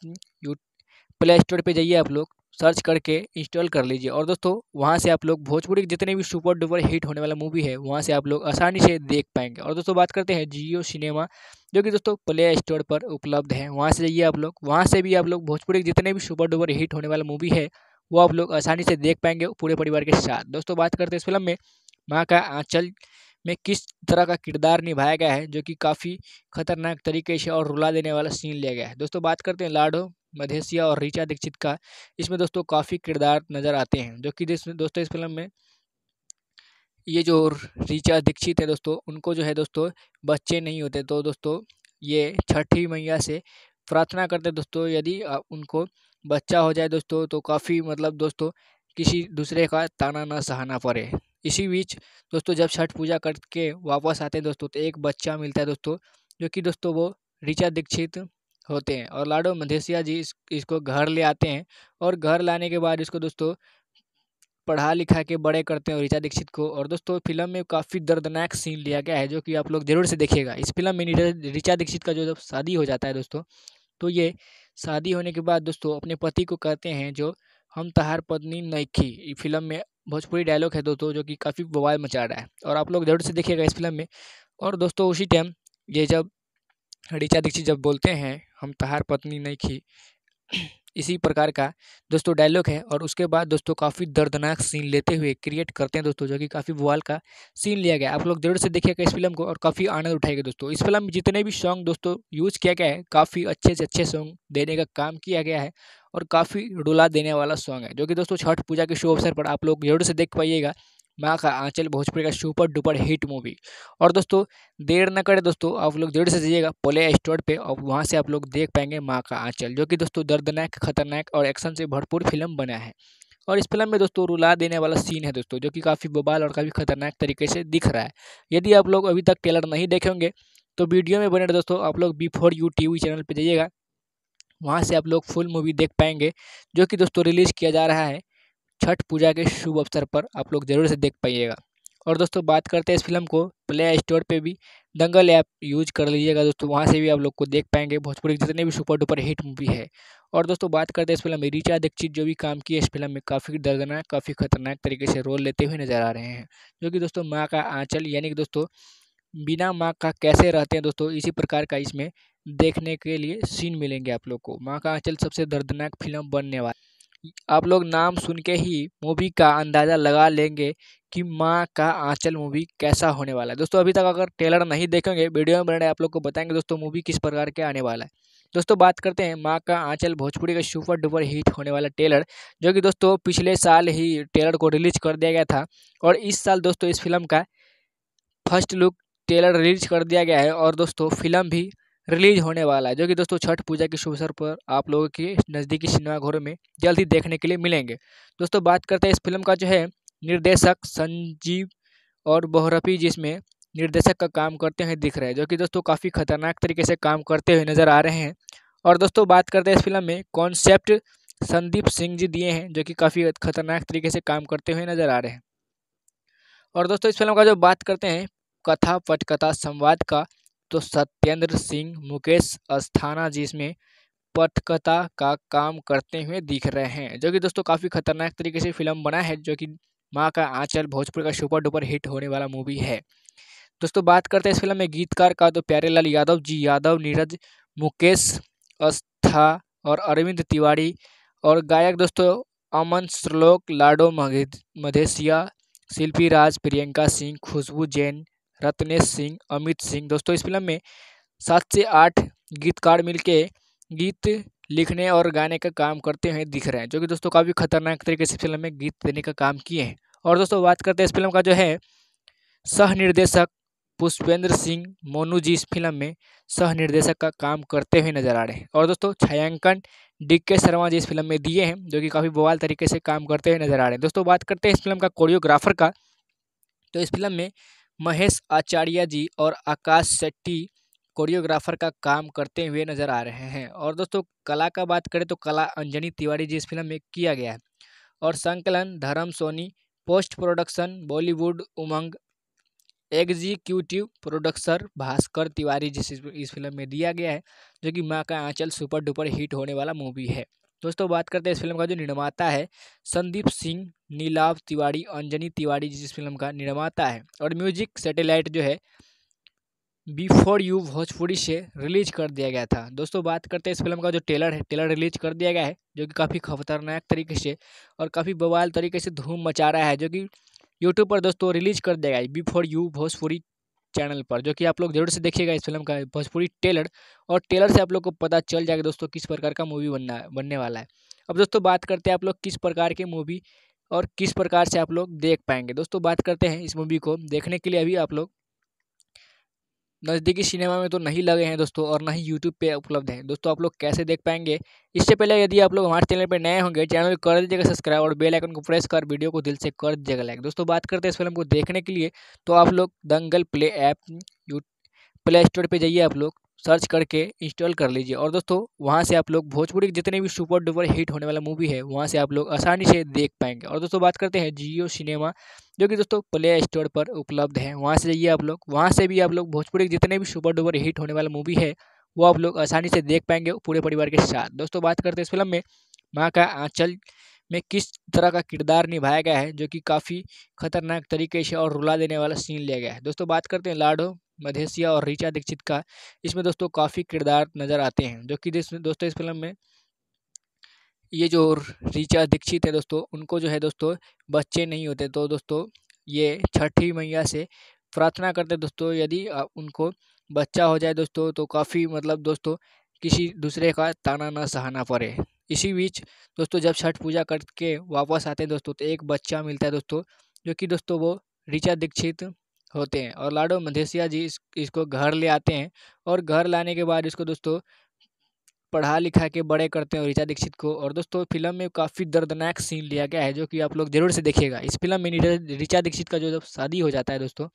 play store पर जाइए आप लोग। सर्च करके इंस्टॉल कर लीजिए। और दोस्तों, वहाँ से आप लोग भोजपुरी के जितने भी सुपर डुपर हिट होने वाला मूवी है, वहाँ से आप लोग आसानी से देख पाएँगे। और दोस्तों, बात करते हैं जियो सिनेमा, जो कि दोस्तों प्ले स्टोर पर उपलब्ध है। वहाँ से जाइए आप लोग। वहाँ से भी आप लोग भोजपुरी के जितने भी सुपर डुपर हिट होने वाला मूवी है, वो आप लोग आसानी से देख पाएँगे पूरे परिवार के साथ। दोस्तों, बात करते हैं इस फ़िल्म में, माँ का आंचल में किस तरह का किरदार निभाया गया है, जो कि काफ़ी खतरनाक तरीके से और रुला देने वाला सीन लिया गया है। दोस्तों, बात करते हैं लाडो, मधेसिया और रीचा दीक्षित का। इसमें दोस्तों काफ़ी किरदार नज़र आते हैं, जो कि दोस्तों इस फ़िल्म में ये जो रीचा दीक्षित है दोस्तों, उनको जो है दोस्तों बच्चे नहीं होते। तो दोस्तों, ये छठी मैया से प्रार्थना करते दोस्तों, यदि उनको बच्चा हो जाए दोस्तों तो काफ़ी मतलब दोस्तों किसी दूसरे का ताना ना सहाना पड़े। इसी बीच दोस्तों जब छठ पूजा करके वापस आते हैं दोस्तों तो एक बच्चा मिलता है दोस्तों जो कि दोस्तों वो ऋचा दीक्षित होते हैं और लाडो मधेसिया जी इस, इसको घर ले आते हैं और घर लाने के बाद इसको दोस्तों पढ़ा लिखा के बड़े करते हैं ऋचा दीक्षित को और दोस्तों फ़िल्म में काफ़ी दर्दनाक सीन लिया गया है जो कि आप लोग ज़रूर से देखिएगा। इस फ़िल्म में ऋचा दीक्षित का जो जब शादी हो जाता है दोस्तों तो ये शादी होने के बाद दोस्तों अपने पति को कहते हैं जो हम तहार पत्नी नईखी फ़िल्म में भोजपुरी डायलॉग है दोस्तों, जो कि काफ़ी बवाल मचा रहा है। और आप लोग ज़रूर से देखिएगा इस फ़िल्म में। और दोस्तों, उसी टाइम ये जब ऋचा दीक्षित जब बोलते हैं, हम तहार पत्नी नहीं खी इसी प्रकार का दोस्तों डायलॉग है और उसके बाद दोस्तों काफ़ी दर्दनाक सीन लेते हुए क्रिएट करते हैं दोस्तों, जो कि काफ़ी बुआल का सीन लिया गया। आप लोग ज़रूर से देखिएगा इस फ़िल्म को और काफ़ी आनंद उठाएगा दोस्तों। इस फ़िल्म में जितने भी सॉन्ग दोस्तों यूज़ किया गया है, काफ़ी अच्छे से अच्छे सॉन्ग देने का काम किया गया है और काफ़ी रुला देने वाला सॉन्ग है, जो कि दोस्तों छठ पूजा के शुभ अवसर पर आप लोग ज़रूर से देख पाइएगा। माँ का आंचल भोजपुरी का सुपर डुपर हिट मूवी। और दोस्तों, देर न करें दोस्तों, आप लोग ज़रूर से जाइएगा प्ले स्टोर पे, और वहाँ से आप लोग देख पाएँगे माँ का आंचल, जो कि दोस्तों दर्दनाक, खतरनाक और एक्शन से भरपूर फ़िल्म बना है। और इस फ़िल्म में दोस्तों रुला देने वाला सीन है दोस्तों, जो कि काफ़ी बबाल और काफ़ी खतरनाक तरीके से दिख रहा है। यदि आप लोग अभी तक टेलर नहीं देखेंगे तो वीडियो में बने दोस्तों, आप लोग बिफोर यू टी चैनल पर जाइएगा। वहाँ से आप लोग फुल मूवी देख पाएँगे, जो कि दोस्तों रिलीज़ किया जा रहा है। छठ पूजा के शुभ अवसर पर आप लोग ज़रूर से देख पाइएगा। और दोस्तों, बात करते हैं इस फ़िल्म को। प्ले स्टोर पे भी दंगल ऐप यूज़ कर लीजिएगा दोस्तों। वहाँ से भी आप लोग को देख पाएँगे। भोजपुरी जितने भी सुपर डुपर हिट मूवी है। और दोस्तों, बात करते हैं इस फ़िल्म में। रिचा दीक्षित जो भी काम किए इस फ़िल्म में काफ़ी दर्दनाक, काफ़ी खतरनाक तरीके से रोल लेते हुए नज़र आ रहे हैं। जो कि दोस्तों, माँ का आँचल, यानी कि दोस्तों, बिना माँ का कैसे रहते हैं दोस्तों, इसी प्रकार का इसमें देखने के लिए सीन मिलेंगे आप लोग को। माँ का आँचल सबसे दर्दनाक फ़िल्म बनने वाला आप लोग नाम सुन के ही मूवी का अंदाज़ा लगा लेंगे कि माँ का आंचल मूवी कैसा होने वाला है। दोस्तों, अभी तक अगर ट्रेलर नहीं देखेंगे, वीडियो में बने आप लोग को बताएँगे, दोस्तों, मूवी किस प्रकार के आने वाला है। दोस्तों, बात करते हैं माँ का आंचल भोजपुरी का सुपर डुपर हिट होने वाला ट्रेलर, जो कि दोस्तों पिछले साल ही ट्रेलर को रिलीज़ कर दिया गया था और इस साल दोस्तों इस फ़िल्म का फ़र्स्ट लुक ट्रेलर रिलीज़ कर दिया गया है। और दोस्तों, फ़िल्म भी रिलीज़ होने वाला है, जो कि दोस्तों छठ पूजा के शुभ अवसर पर आप लोगों के नज़दीकी सिनेमाघरों में जल्द ही देखने के लिए मिलेंगे। दोस्तों बात करते हैं इस फ़िल्म का जो है, निर्देशक संजीव और बोहरफी जिसमें निर्देशक का काम करते हुए दिख रहे हैं, जो कि दोस्तों काफ़ी खतरनाक तरीके से काम करते हुए नज़र आ रहे हैं। और दोस्तों बात करते हैं इस फ़िल्म में कॉन्सेप्ट संदीप सिंह जी दिए हैं, जो कि काफ़ी खतरनाक तरीके से काम करते हुए नज़र आ रहे हैं। और दोस्तों इस फ़िल्म का जो बात करते हैं, कथा पटकथा संवाद का तो सत्येंद्र सिंह, मुकेश अस्थाना जी इसमें पटकथा का काम करते हुए दिख रहे हैं, जो कि दोस्तों काफ़ी खतरनाक तरीके से फ़िल्म बना है, जो कि माँ का आंचल भोजपुर का सुपर डुपर हिट होने वाला मूवी है। दोस्तों बात करते हैं इस फ़िल्म में गीतकार का तो प्यारेलाल यादव जी, यादव, नीरज, मुकेश अस्था और अरविंद तिवारी और गायक दोस्तों अमन श्लोक लाडो मधेसिया शिल्पी राज प्रियंका सिंह, खुशबू जैन रत्नेश सिंह, अमित सिंह। दोस्तों, इस फ़िल्म में सात से आठ गीतकार मिलके गीत लिखने और गाने का काम करते हुए दिख रहे हैं, जो कि दोस्तों काफ़ी खतरनाक तरीके से फ़िल्म में गीत देने का काम किए हैं। और दोस्तों, बात करते हैं इस फ़िल्म का जो है सह निर्देशक पुष्पेंद्र सिंह मोनू जी इस फ़िल्म में सह निर्देशक का काम करते हुए नज़र आ रहे हैं। और दोस्तों, छायांकन डी के शर्मा जी इस फ़िल्म में दिए हैं, जो कि काफ़ी बवाल तरीके से काम करते हुए नज़र आ रहे हैं। दोस्तों, बात करते हैं इस फ़िल्म का कोरियोग्राफर का तो इस फ़िल्म में महेश आचार्य जी और आकाश शेट्टी कोरियोग्राफर का काम करते हुए नज़र आ रहे हैं। और दोस्तों, कला का बात करें तो कला अंजनी तिवारी जी इस फ़िल्म में किया गया है। और संकलन, Dharm Soni, post production, Bollywood, Umang, executive producer Bhaskar Tiwari जिस इस फ़िल्म में दिया गया है, जो कि माँ का आंचल सुपर डुपर हिट होने वाला मूवी है। दोस्तों, बात करते हैं इस फ़िल्म का जो निर्माता है, संदीप सिंह नीलाव तिवारी, अंजनी तिवारी जिस फ़िल्म का निर्माता है। और म्यूज़िक सैटेलाइट जो है, बिफोर यू भोजपुरी से रिलीज़ कर दिया गया था। दोस्तों, बात करते हैं इस फ़िल्म का जो टेलर है टेलर रिलीज़ कर दिया गया है, जो कि काफ़ी खतरनाक तरीके से और काफ़ी बवाल तरीके से धूम मचा रहा है, जो कि यूट्यूब पर दोस्तों रिलीज़ कर दिया गया B for U Bhojpuri channel पर, जो कि आप लोग ज़रूर से देखिएगा इस फ़िल्म का, भोजपुरी टेलर। और टेलर से आप लोग को पता चल जाएगा दोस्तों किस प्रकार का मूवी बनना, बनने वाला है। अब दोस्तों बात करते हैं आप लोग किस प्रकार के मूवी और किस प्रकार से आप लोग देख पाएँगे। दोस्तों बात करते हैं इस मूवी को देखने के लिए अभी आप लोग नज़दीकी सिनेमा में तो नहीं लगे हैं दोस्तों और ना ही यूट्यूब पे उपलब्ध हैं। दोस्तों, आप लोग कैसे देख पाएँगे? इससे पहले यदि आप लोग हमारे चैनल पर नए होंगे, चैनल कर दीजिएगा सब्सक्राइब और बेल आइकन को प्रेस कर, वीडियो को दिल से कर दीजिएगा लाइक। दोस्तों, बात करते हैं इस फ़िल्म को देखने के लिए तो आप लोग Dangal play app play store पर जाइए आप लोग। सर्च करके इंस्टॉल कर लीजिए। और दोस्तों, वहाँ से आप लोग भोजपुरी के जितने भी सुपर डुपर हिट होने वाला मूवी है, वहाँ से आप लोग आसानी से देख पाएँगे। और दोस्तों, बात करते हैं जियो सिनेमा, जो कि दोस्तों प्ले स्टोर पर उपलब्ध है। वहाँ से जाइए आप लोग, वहाँ से भी आप लोग भोजपुरी के जितने भी सुपर डुपर हिट होने वाला मूवी है, वो आप लोग आसानी से देख पाएँगे पूरे परिवार के साथ। दोस्तों, बात करते हैं इस फ़िल्म में, माँ का आंचल में किस तरह का किरदार निभाया गया है, जो कि काफ़ी खतरनाक तरीके से और रुला देने वाला सीन लिया गया है। दोस्तों, बात करते हैं लाडो मधेसिया और रीचा दीक्षित का इसमें दोस्तों काफ़ी किरदार नज़र आते हैं, जो कि दोस्तों इस फ़िल्म में ये जो रीचा दीक्षित है दोस्तों, उनको जो है दोस्तों बच्चे नहीं होते। तो दोस्तों ये छठी मैया से प्रार्थना करते दोस्तों, यदि उनको बच्चा हो जाए दोस्तों तो काफ़ी मतलब दोस्तों किसी दूसरे का ताना न सहाना पड़े। इसी बीच दोस्तों जब छठ पूजा करके वापस आते हैं दोस्तों तो एक बच्चा मिलता है दोस्तों, जो कि दोस्तों वो ऋचा दीक्षित होते हैं और लाडो मधेसिया जी इस, इसको घर ले आते हैं और घर लाने के बाद इसको दोस्तों पढ़ा लिखा के बड़े करते हैं ऋचा दीक्षित को और दोस्तों फ़िल्म में काफ़ी दर्दनाक सीन लिया गया है जो कि आप लोग ज़रूर से देखिएगा। इस फ़िल्म में ऋचा दीक्षित का जो जब शादी हो जाता है दोस्तों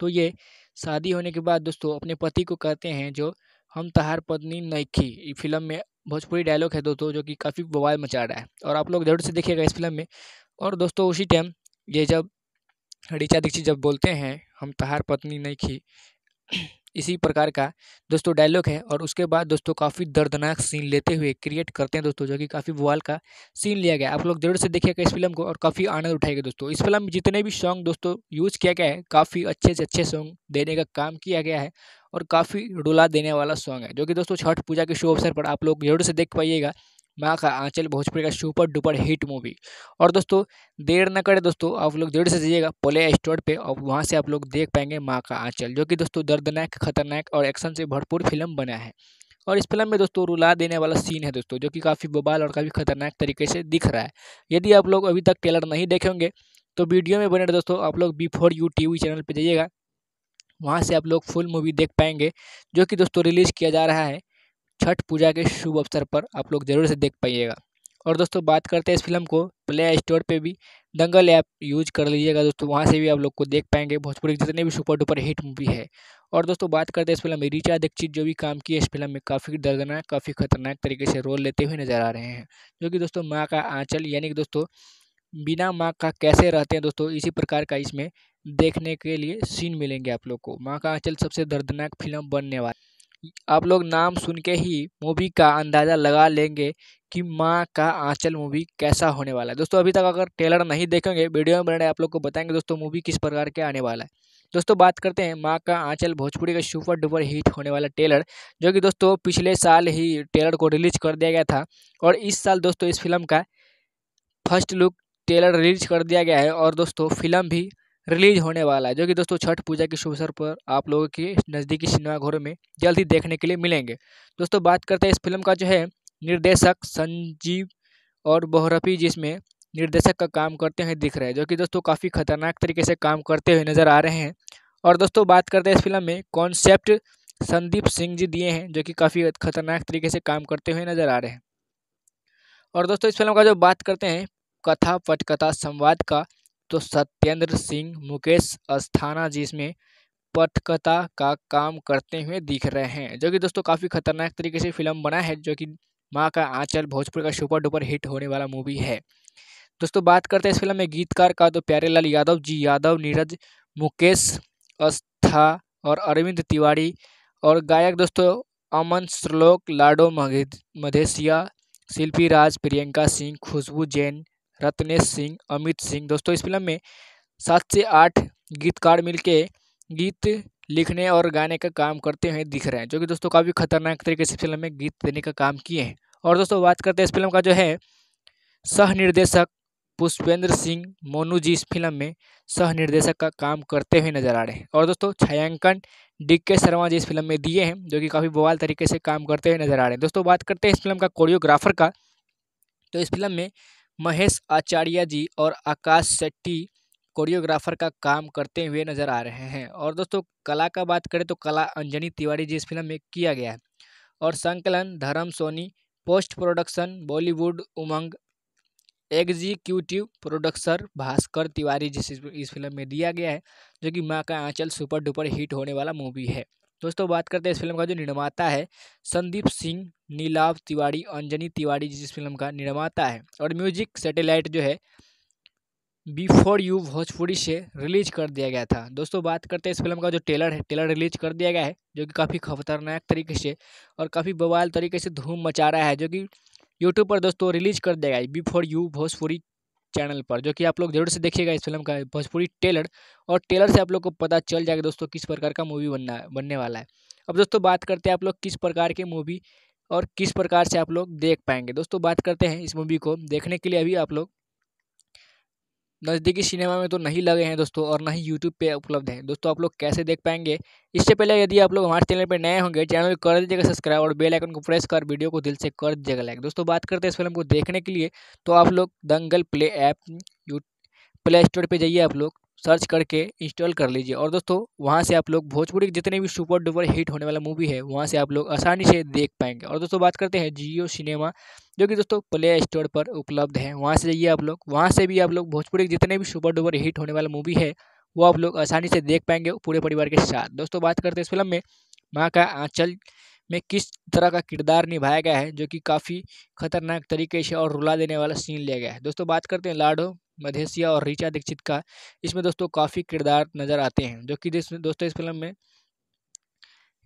तो ये शादी होने के बाद दोस्तों अपने पति को कहते हैं जो, हम तहार पत्नी नईखी फ़िल्म में भोजपुरी डायलॉग है दोस्तों जो कि काफ़ी बवाल मचा रहा है और आप लोग ज़रूर से देखिएगा इस फ़िल्म में। और दोस्तों उसी टाइम ये जब ऋचा दीक्षित जब बोलते हैं, हम तहार पत्नी नहीं खी इसी प्रकार का दोस्तों डायलॉग है और उसके बाद दोस्तों काफ़ी दर्दनाक सीन लेते हुए क्रिएट करते हैं दोस्तों, जो कि काफ़ी बुआल का सीन लिया गया। आप लोग ज़रूर से देखिएगा इस फ़िल्म को और काफ़ी आनंद उठाएगा दोस्तों। इस फ़िल्म में जितने भी सॉन्ग दोस्तों यूज़ किया गया है, काफ़ी अच्छे से अच्छे सॉन्ग देने का काम किया गया है और काफ़ी रुला देने वाला सॉन्ग है, जो कि दोस्तों छठ पूजा के शुभ अवसर पर आप लोग ज़रूर से देख पाइएगा। माँ का आंचल भोजपुरी का सुपर डुपर हिट मूवी। और दोस्तों, देर न करें दोस्तों, आप लोग ज़रूर से जाइएगा प्ले स्टोर पे और वहाँ से आप लोग देख पाएँगे माँ का आंचल, जो कि दोस्तों दर्दनाक, खतरनाक और एक्शन से भरपूर फ़िल्म बना है। और इस फ़िल्म में दोस्तों रुला देने वाला सीन है दोस्तों, जो कि काफ़ी बबाल और काफ़ी खतरनाक तरीके से दिख रहा है। यदि आप लोग अभी तक टेलर नहीं देखेंगे तो वीडियो में बने दोस्तों, आप लोग बिफोर यू टी चैनल पर जाइएगा। वहाँ से आप लोग फुल मूवी देख पाएँगे, जो कि दोस्तों रिलीज़ किया जा रहा है। छठ पूजा के शुभ अवसर पर आप लोग ज़रूर से देख पाइएगा। और दोस्तों, बात करते हैं इस फ़िल्म को प्ले स्टोर पे भी। दंगल ऐप यूज़ कर लीजिएगा दोस्तों, वहाँ से भी आप लोग को देख पाएँगे। भोजपुरी के जितने भी सुपर डुपर हिट मूवी है। और दोस्तों, बात करते हैं इस फ़िल्म में रिचा दीक्षित जो भी काम किए इस फ़िल्म में, काफ़ी दर्दनाक, काफ़ी खतरनाक तरीके से रोल लेते हुए नज़र आ रहे हैं। जो कि दोस्तों, माँ का आँचल, यानी कि दोस्तों, बिना माँ का कैसे रहते हैं दोस्तों, इसी प्रकार का इसमें देखने के लिए सीन मिलेंगे आप लोग को। माँ का आँचल सबसे दर्दनाक फ़िल्म बनने वाला आप लोग नाम सुन के ही मूवी का अंदाज़ा लगा लेंगे कि माँ का आंचल मूवी कैसा होने वाला है। दोस्तों, अभी तक अगर ट्रेलर नहीं देखेंगे, वीडियो में बने आप लोग को बताएँगे, दोस्तों, मूवी किस प्रकार के आने वाला है। दोस्तों, बात करते हैं माँ का आंचल भोजपुरी का सुपर डुपर हिट होने वाला टेलर जो कि दोस्तों पिछले साल ही टेलर को रिलीज़ कर दिया गया था और इस साल दोस्तों इस फ़िल्म का फ़र्स्ट लुक टेलर रिलीज़ कर दिया गया है और दोस्तों फ़िल्म भी रिलीज़ होने वाला है, जो कि दोस्तों छठ पूजा के शुभ अवसर पर आप लोगों के नज़दीकी सिनेमाघरों में जल्द ही देखने के लिए मिलेंगे। दोस्तों बात करते हैं इस फ़िल्म का जो है, निर्देशक संजीव और बोहरफी जिसमें निर्देशक का काम करते हुए दिख रहे हैं, जो कि दोस्तों काफ़ी खतरनाक तरीके से काम करते हुए नज़र आ रहे हैं। और दोस्तों बात करते हैं इस फ़िल्म में कॉन्सेप्ट संदीप सिंह जी दिए हैं, जो कि काफ़ी खतरनाक तरीके से काम करते हुए नज़र आ रहे हैं। और दोस्तों इस फ़िल्म का जो बात करते हैं, कथा पटकथा संवाद का तो सत्येंद्र सिंह, मुकेश अस्थाना जिसमें पटकथा का काम करते हुए दिख रहे हैं, जो कि दोस्तों काफ़ी खतरनाक तरीके से फ़िल्म बना है, जो कि माँ का आंचल भोजपुर का सुपर डुपर हिट होने वाला मूवी है। दोस्तों बात करते हैं इस फ़िल्म में गीतकार का तो प्यारे लाल यादव जी यादव, नीरज, मुकेश अस्था और अरविंद तिवारी और गायक दोस्तों अमन श्लोक लाडो मधेसिया शिल्पी राज प्रियंका सिंह, खुशबू जैन रत्नेश सिंह, अमित सिंह। दोस्तों, इस फ़िल्म में सात से आठ गीतकार मिलके गीत लिखने और गाने का काम करते हुए दिख रहे हैं, जो कि दोस्तों काफ़ी खतरनाक तरीके से फ़िल्म में गीत देने का काम किए हैं। और दोस्तों, बात करते हैं इस फ़िल्म का जो है सह निर्देशक पुष्पेंद्र सिंह मोनू जी इस फ़िल्म में सह निर्देशक का काम करते हुए नज़र आ रहे हैं। और दोस्तों, छायांकन डी के शर्मा जी इस फ़िल्म में दिए हैं, जो कि काफ़ी बवाल तरीके से काम करते हुए नज़र आ रहे हैं। दोस्तों, बात करते हैं इस फ़िल्म का कोरियोग्राफर का। तो इस फ़िल्म में महेश आचार्य जी और आकाश शेट्टी, कोरियोग्राफर का काम करते हुए नज़र आ रहे हैं। और दोस्तों, कला का बात करें तो कला अंजनी तिवारी जी इस फ़िल्म में किया गया है। और संकलन, Dharm Soni, post production, Bollywood, Umang, executive producer Bhaskar Tiwari जिस इस फ़िल्म में दिया गया है, जो कि माँ का आंचल सुपर डुपर हिट होने वाला मूवी है। दोस्तों, बात करते हैं इस फ़िल्म का जो निर्माता है, संदीप सिंह नीलाव तिवारी, अंजनी तिवारी जिस फ़िल्म का निर्माता है। और म्यूज़िक सैटेलाइट जो है, बिफोर यू भोजपुरी से रिलीज़ कर दिया गया था। दोस्तों, बात करते हैं इस फ़िल्म का जो टेलर है टेलर रिलीज़ कर दिया गया है, जो कि काफ़ी खतरनाक तरीके से और काफ़ी बवाल तरीके से धूम मचा रहा है, जो कि यूट्यूब पर दोस्तों रिलीज़ कर दिया गया है, बिफोर यू भोजपुरी चैनल पर, जो कि आप लोग ज़रूर से देखिएगा इस फ़िल्म का। भोजपुरी टेलर और टेलर से आप लोग को पता चल जाएगा दोस्तों किस प्रकार का मूवी बनना, बनने वाला है। अब दोस्तों बात करते हैं आप लोग किस प्रकार के मूवी और किस प्रकार से आप लोग देख पाएँगे। दोस्तों बात करते हैं इस मूवी को देखने के लिए अभी आप लोग नज़दीकी सिनेमा में तो नहीं लगे हैं दोस्तों और ना ही यूट्यूब पे उपलब्ध हैं। दोस्तों, आप लोग कैसे देख पाएँगे? इससे पहले यदि आप लोग हमारे चैनल पर नए होंगे, चैनल को कर दीजिएगा सब्सक्राइब और बेल आइकन को प्रेस कर, वीडियो को दिल से कर दीजिएगा लाइक। दोस्तों, बात करते हैं इस फ़िल्म को देखने के लिए तो आप लोग Dangal play app play store पर जाइए आप लोग। सर्च करके इंस्टॉल कर लीजिए। और दोस्तों, वहाँ से आप लोग भोजपुरी के जितने भी सुपर डुपर हिट होने वाला मूवी है, वहाँ से आप लोग आसानी से देख पाएँगे। और दोस्तों, बात करते हैं जियो सिनेमा, जो कि दोस्तों प्ले स्टोर पर उपलब्ध है। वहाँ से जाइए आप लोग, वहाँ से भी आप लोग भोजपुरी के जितने भी सुपर डुपर हिट होने वाला मूवी है, वो आप लोग आसानी से देख पाएँगे पूरे परिवार के साथ। दोस्तों, बात करते हैं इस फ़िल्म में, माँ का आंचल में किस तरह का किरदार निभाया गया है, जो कि काफ़ी खतरनाक तरीके से और रुला देने वाला सीन लिया गया है। दोस्तों, बात करते हैं लाडो मधेसिया और रीचा दीक्षित का इसमें दोस्तों काफ़ी किरदार नज़र आते हैं, जो कि दोस्तों इस फ़िल्म में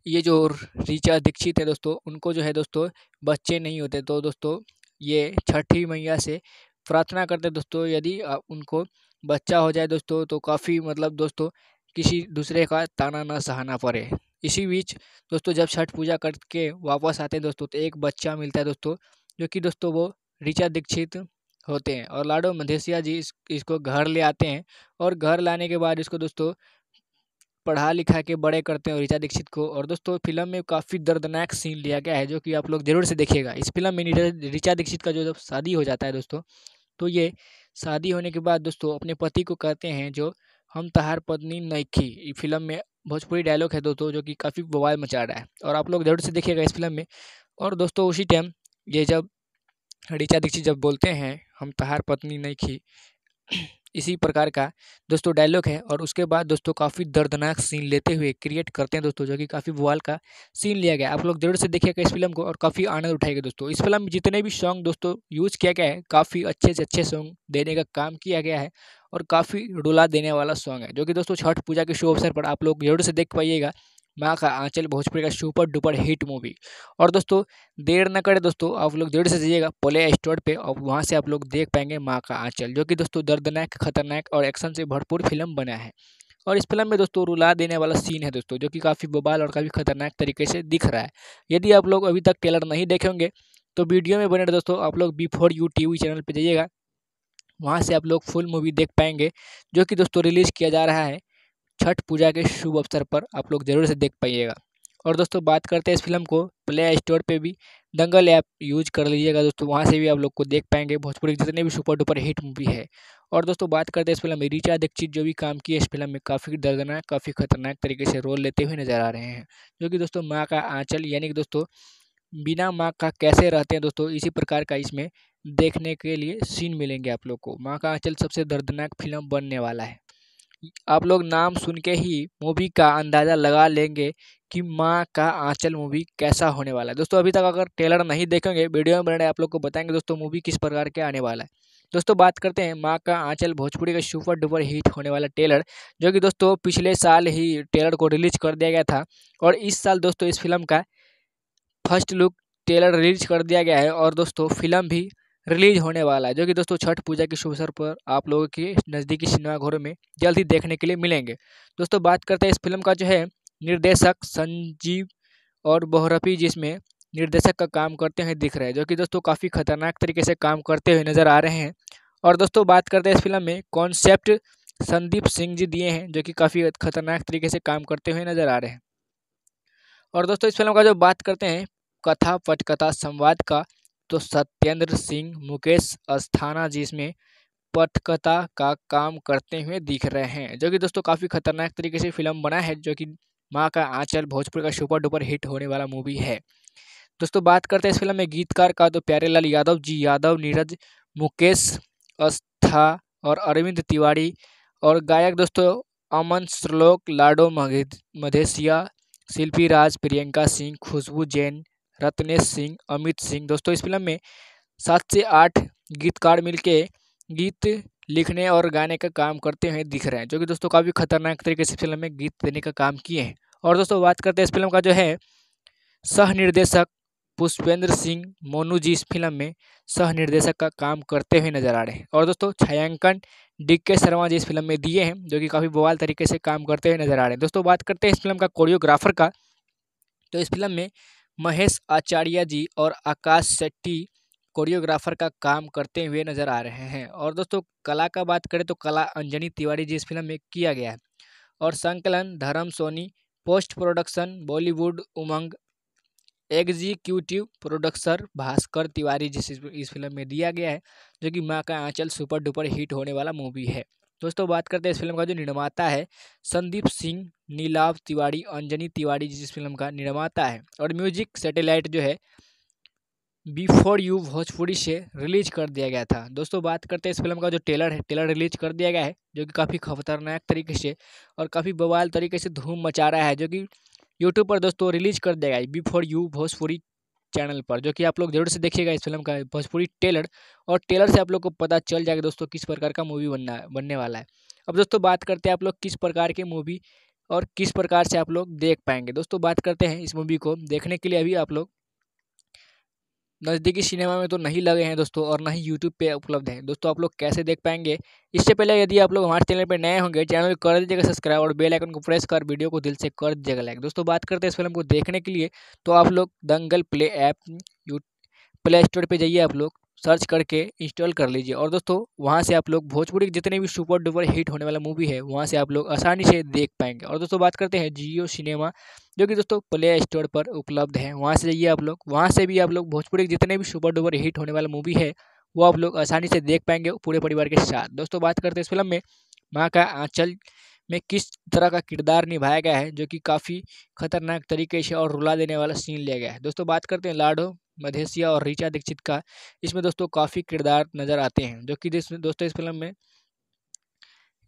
ये जो रीचा दीक्षित है दोस्तों, उनको जो है दोस्तों बच्चे नहीं होते तो दोस्तों ये छठी मैया से प्रार्थना करते दोस्तों, यदि उनको बच्चा हो जाए दोस्तों तो काफ़ी मतलब दोस्तों किसी दूसरे का ताना ना सहाना पड़े। इसी बीच दोस्तों जब छठ पूजा करके वापस आते हैं दोस्तों तो एक बच्चा मिलता है दोस्तों, जो कि दोस्तों वो ऋचा दीक्षित होते हैं और लाडो मधेसिया जी इस, इसको घर ले आते हैं और घर लाने के बाद इसको दोस्तों पढ़ा लिखा के बड़े करते हैं ऋचा दीक्षित को और दोस्तों फ़िल्म में काफ़ी दर्दनाक सीन लिया गया है जो कि आप लोग ज़रूर से देखिएगा। इस फ़िल्म में ऋचा दीक्षित का जो जब शादी हो जाता है दोस्तों तो ये शादी होने के बाद दोस्तों अपने पति को कहते हैं जो, हम तहार पत्नी नईखी फ़िल्म में भोजपुरी डायलॉग है दोस्तों जो कि काफ़ी बवाल मचा रहा है और आप लोग ज़रूर से देखिएगा इस फ़िल्म में। और दोस्तों उसी टाइम ये जब ऋचा दीक्षित जब बोलते हैं, हम तहार पत्नी नहीं खी इसी प्रकार का दोस्तों डायलॉग है और उसके बाद दोस्तों काफ़ी दर्दनाक सीन लेते हुए क्रिएट करते हैं दोस्तों, जो कि काफ़ी बुआल का सीन लिया गया आप लोग ज़रूर से देखिएगा इस फ़िल्म को और काफ़ी आनंद उठाएगा दोस्तों। इस फ़िल्म में जितने भी सॉन्ग दोस्तों यूज़ किया गया है, काफ़ी अच्छे से अच्छे सॉन्ग देने का काम किया गया है और काफ़ी रुला देने वाला सॉन्ग है, जो कि दोस्तों छठ पूजा के शो अवसर पर आप लोग ज़रूर से देख पाइएगा। माँ का आंचल भोजपुरी का सुपर डुपर हिट मूवी। और दोस्तों, देर न करें दोस्तों, आप लोग देर से जाइएगा प्ले स्टोर पे और वहाँ से आप लोग देख पाएँगे माँ का आंचल, जो कि दोस्तों दर्दनाक, खतरनाक और एक्शन से भरपूर फ़िल्म बना है। और इस फ़िल्म में दोस्तों रुला देने वाला सीन है दोस्तों, जो कि काफ़ी बबाल और काफ़ी खतरनाक तरीके से दिख रहा है। यदि आप लोग अभी तक टेलर नहीं देखेंगे तो वीडियो में बने दोस्तों, आप लोग बिफोर यू टी चैनल पर जाइएगा। वहाँ से आप लोग फुल मूवी देख पाएँगे, जो कि दोस्तों रिलीज़ किया जा रहा है। छठ पूजा के शुभ अवसर पर आप लोग ज़रूर से देख पाइएगा। और दोस्तों, बात करते हैं इस फ़िल्म को। प्ले स्टोर पे भी दंगल ऐप यूज़ कर लीजिएगा दोस्तों। वहाँ से भी आप लोग को देख पाएँगे। भोजपुरी जितने भी सुपर डुपर हिट मूवी है। और दोस्तों, बात करते हैं इस फ़िल्म में रिचा दीक्षित जो भी काम किए इस फ़िल्म में काफ़ी दर्दनाक, काफ़ी खतरनाक तरीके से रोल लेते हुए नज़र आ रहे हैं। जो कि दोस्तों, माँ का आँचल यानी कि दोस्तों, बिना माँ का कैसे रहते हैं दोस्तों, इसी प्रकार का इसमें देखने के लिए सीन मिलेंगे आप लोग को। माँ का आँचल सबसे दर्दनाक फ़िल्म बनने वाला है। आप लोग नाम सुन के ही मूवी का अंदाज़ा लगा लेंगे कि माँ का आंचल मूवी कैसा होने वाला है। दोस्तों, अभी तक अगर ट्रेलर नहीं देखेंगे, वीडियो में बने आप लोग को बताएँगे, दोस्तों, मूवी किस प्रकार के आने वाला है। दोस्तों, बात करते हैं माँ का आंचल। भोजपुरी का सुपर डुपर हिट होने वाला ट्रेलर, जो कि दोस्तों पिछले साल ही ट्रेलर को रिलीज़ कर दिया गया था और इस साल दोस्तों इस फ़िल्म का फ़र्स्ट लुक ट्रेलर रिलीज़ कर दिया गया है और दोस्तों फ़िल्म भी रिलीज़ होने वाला है। जो कि दोस्तों छठ पूजा के शुभ अवसर पर आप लोगों के नज़दीकी सिनेमाघरों में जल्द ही देखने के लिए मिलेंगे। दोस्तों बात करते हैं इस फ़िल्म का जो है, निर्देशक संजीव और बोहरफी जिसमें निर्देशक का काम करते हुए दिख रहे हैं, जो कि दोस्तों काफ़ी खतरनाक तरीके से काम करते हुए नज़र आ रहे हैं। और दोस्तों बात करते हैं इस फ़िल्म में कॉन्सेप्ट संदीप सिंह जी दिए हैं, जो कि काफ़ी खतरनाक तरीके से काम करते हुए नज़र आ रहे हैं। और दोस्तों इस फ़िल्म का जो बात करते हैं, कथा पटकथा संवाद का तो सत्येंद्र सिंह, मुकेश अस्थाना जी इसमें पटकथा का काम करते हुए दिख रहे हैं, जो कि दोस्तों काफ़ी खतरनाक तरीके से फ़िल्म बना है, जो कि माँ का आंचल भोजपुर का सुपर डुपर हिट होने वाला मूवी है। दोस्तों बात करते हैं इस फ़िल्म में गीतकार का तो प्यारेलाल यादव जी, यादव, नीरज, मुकेश अस्था और अरविंद तिवारी और गायक दोस्तों अमन श्लोक लाडो मधेसिया शिल्पी राज प्रियंका सिंह, खुशबू जैन रत्नेश सिंह, अमित सिंह। दोस्तों, इस फ़िल्म में सात से आठ गीतकार मिलके गीत लिखने और गाने का काम करते हुए दिख रहे हैं, जो कि दोस्तों काफ़ी खतरनाक तरीके से फ़िल्म में गीत देने का काम किए हैं। और दोस्तों, बात करते हैं इस फ़िल्म का जो है सह निर्देशक पुष्पेंद्र सिंह मोनू जी इस फ़िल्म में सह निर्देशक का काम करते हुए नज़र आ रहे हैं। और दोस्तों, छायांकन डी के शर्मा जी इस फ़िल्म में दिए हैं, जो कि काफ़ी बवाल तरीके से काम करते हुए नज़र आ रहे हैं। दोस्तों, बात करते हैं इस फ़िल्म का कोरियोग्राफर का तो इस फ़िल्म में महेश आचार्य जी और आकाश शेट्टी कोरियोग्राफर का काम करते हुए नज़र आ रहे हैं। और दोस्तों, कला का बात करें तो कला अंजनी तिवारी जी इस फ़िल्म में किया गया है। और संकलन, Dharm Soni, post production, Bollywood, Umang, executive producer Bhaskar Tiwari जिस इस फ़िल्म में दिया गया है, जो कि माँ का आंचल सुपर डुपर हिट होने वाला मूवी है। दोस्तों, बात करते हैं इस फ़िल्म का जो निर्माता है, संदीप सिंह नीलाव तिवारी, अंजनी तिवारी जिस फ़िल्म का निर्माता है। और म्यूज़िक सैटेलाइट जो है, बिफोर यू भोजपुरी से रिलीज़ कर दिया गया था। दोस्तों, बात करते हैं इस फ़िल्म का जो टेलर है टेलर रिलीज़ कर दिया गया है, जो कि काफ़ी खतरनाक तरीके से और काफ़ी बवाल तरीके से धूम मचा रहा है, जो कि यूट्यूब पर दोस्तों रिलीज़ कर दिया गया है, बिफोर यू भोजपुरी चैनल पर, जो कि आप लोग ज़रूर से देखिएगा इस फ़िल्म का भोजपुरी टेलर, और टेलर से आप लोग को पता चल जाएगा दोस्तों किस प्रकार का मूवी बनना, बनने वाला है। अब दोस्तों बात करते हैं आप लोग किस प्रकार की मूवी और किस प्रकार से आप लोग देख पाएँगे। दोस्तों बात करते हैं इस मूवी को देखने के लिए अभी आप लोग नज़दीकी सिनेमा में तो नहीं लगे हैं दोस्तों और ना ही यूट्यूब पे उपलब्ध हैं। दोस्तों, आप लोग कैसे देख पाएँगे? इससे पहले यदि आप लोग हमारे चैनल पर नए होंगे, चैनल को कर दीजिएगा सब्सक्राइब और बेल आइकन को प्रेस कर, वीडियो को दिल से कर दीजिएगा लाइक दोस्तों, बात करते हैं इस फ़िल्म को देखने के लिए। तो आप लोग Dangal play app play store पर जाइए आप लोग। सर्च करके इंस्टॉल कर लीजिए। और दोस्तों, वहाँ से आप लोग भोजपुरी के जितने भी सुपर डुपर हिट होने वाला मूवी है, वहाँ से आप लोग आसानी से देख पाएँगे। और दोस्तों, बात करते हैं जियो सिनेमा, जो कि दोस्तों प्ले स्टोर पर उपलब्ध है। वहाँ से जाइए आप लोग, वहाँ से भी आप लोग भोजपुरी के जितने भी सुपर डुपर हिट होने वाला मूवी है, वो आप लोग आसानी से देख पाएँगे पूरे परिवार के साथ। दोस्तों, बात करते हैं इस फ़िल्म में, माँ का आंचल में किस तरह का किरदार निभाया गया है, जो कि काफ़ी खतरनाक तरीके से और रुला देने वाला सीन लिया गया है। दोस्तों, बात करते हैं लाडो मधेसिया और रीचा दीक्षित का इसमें दोस्तों काफ़ी किरदार नज़र आते हैं, जो कि दोस्तों इस फ़िल्म में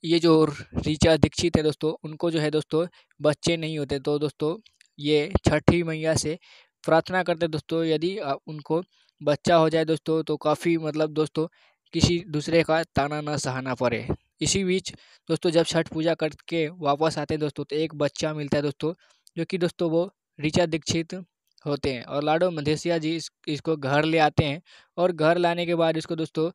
ये जो रीचा दीक्षित है दोस्तों, उनको जो है दोस्तों बच्चे नहीं होते। तो दोस्तों ये छठी मैया से प्रार्थना करते दोस्तों, यदि उनको बच्चा हो जाए दोस्तों तो काफ़ी मतलब दोस्तों किसी दूसरे का ताना ना सहाना पड़े। इसी बीच दोस्तों जब छठ पूजा करके वापस आते हैं दोस्तों तो एक बच्चा मिलता है दोस्तों, जो कि दोस्तों वो ऋचा दीक्षित होते हैं। और लाडो मधेसिया जी इस, इसको घर ले आते हैं और घर लाने के बाद इसको दोस्तों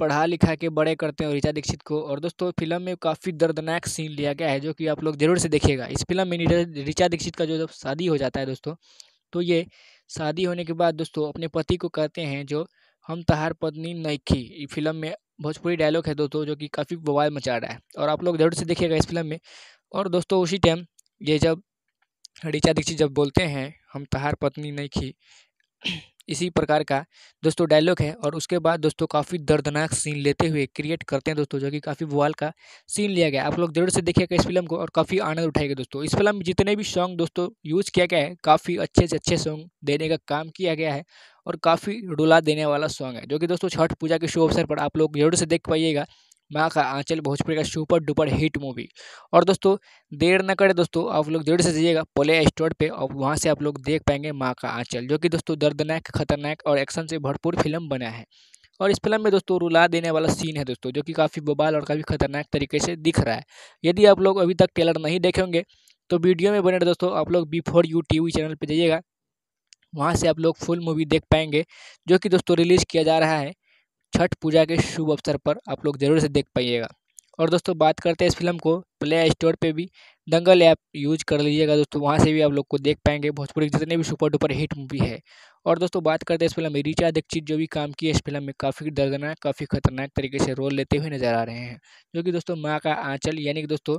पढ़ा लिखा के बड़े करते हैं ऋचा दीक्षित को। और दोस्तों फ़िल्म में काफ़ी दर्दनाक सीन लिया गया है जो कि आप लोग ज़रूर से देखिएगा। इस फ़िल्म में ऋचा दीक्षित का जो जब शादी हो जाता है दोस्तों तो ये शादी होने के बाद दोस्तों अपने पति को कहते हैं जो, हम तहार पत्नी नईखी फ़िल्म में भोजपुरी डायलॉग है दोस्तों जो कि काफ़ी बवाल मचा रहा है। और आप लोग ज़रूर से देखिएगा इस फ़िल्म में। और दोस्तों उसी टाइम ये जब ऋचा दीक्षित जब बोलते हैं हम तहार पत्नी नहीं खी इसी प्रकार का दोस्तों डायलॉग है और उसके बाद दोस्तों काफ़ी दर्दनाक सीन लेते हुए क्रिएट करते हैं दोस्तों, जो कि काफ़ी बुआल का सीन लिया गया। आप लोग ज़रूर से देखिएगा इस फ़िल्म को और काफ़ी आनंद उठाएगा दोस्तों। इस फ़िल्म में जितने भी सॉन्ग दोस्तों यूज़ किया गया है, काफ़ी अच्छे से अच्छे सॉन्ग देने का काम किया गया है और काफ़ी रुला देने वाला सॉन्ग है, जो कि दोस्तों छठ पूजा के शुभ अवसर पर आप लोग ज़रूर से देख पाइएगा। माँ का आंचल भोजपुरी का सुपर डुपर हिट मूवी। और दोस्तों, देर न करें दोस्तों, आप लोग ज़रूर से जाइएगा प्ले स्टोर पे, और वहाँ से आप लोग देख पाएँगे माँ का आंचल, जो कि दोस्तों दर्दनाक, खतरनाक और एक्शन से भरपूर फ़िल्म बना है। और इस फ़िल्म में दोस्तों रुला देने वाला सीन है दोस्तों, जो कि काफ़ी बबाल और काफ़ी खतरनाक तरीके से दिख रहा है। यदि आप लोग अभी तक टेलर नहीं देखे होंगे तो वीडियो में बने दोस्तों, आप लोग B four U T channel पर जाइएगा। वहाँ से आप लोग फुल मूवी देख पाएँगे, जो कि दोस्तों रिलीज़ किया जा रहा है। छठ पूजा के शुभ अवसर पर आप लोग ज़रूर से देख पाइएगा। और दोस्तों, बात करते हैं इस फ़िल्म को। प्ले स्टोर पे भी दंगल ऐप यूज़ कर लीजिएगा दोस्तों, वहाँ से भी आप लोग को देख पाएँगे। भोजपुरी जितने भी सुपर डुपर हिट मूवी है। और दोस्तों, बात करते हैं इस फ़िल्म में रिचा दीक्षित जो भी काम की है इस फ़िल्म में, काफ़ी दर्दनाक, काफ़ी खतरनाक तरीके से रोल लेते हुए नज़र आ रहे हैं। जो कि दोस्तों, माँ का आँचल, यानी कि दोस्तों,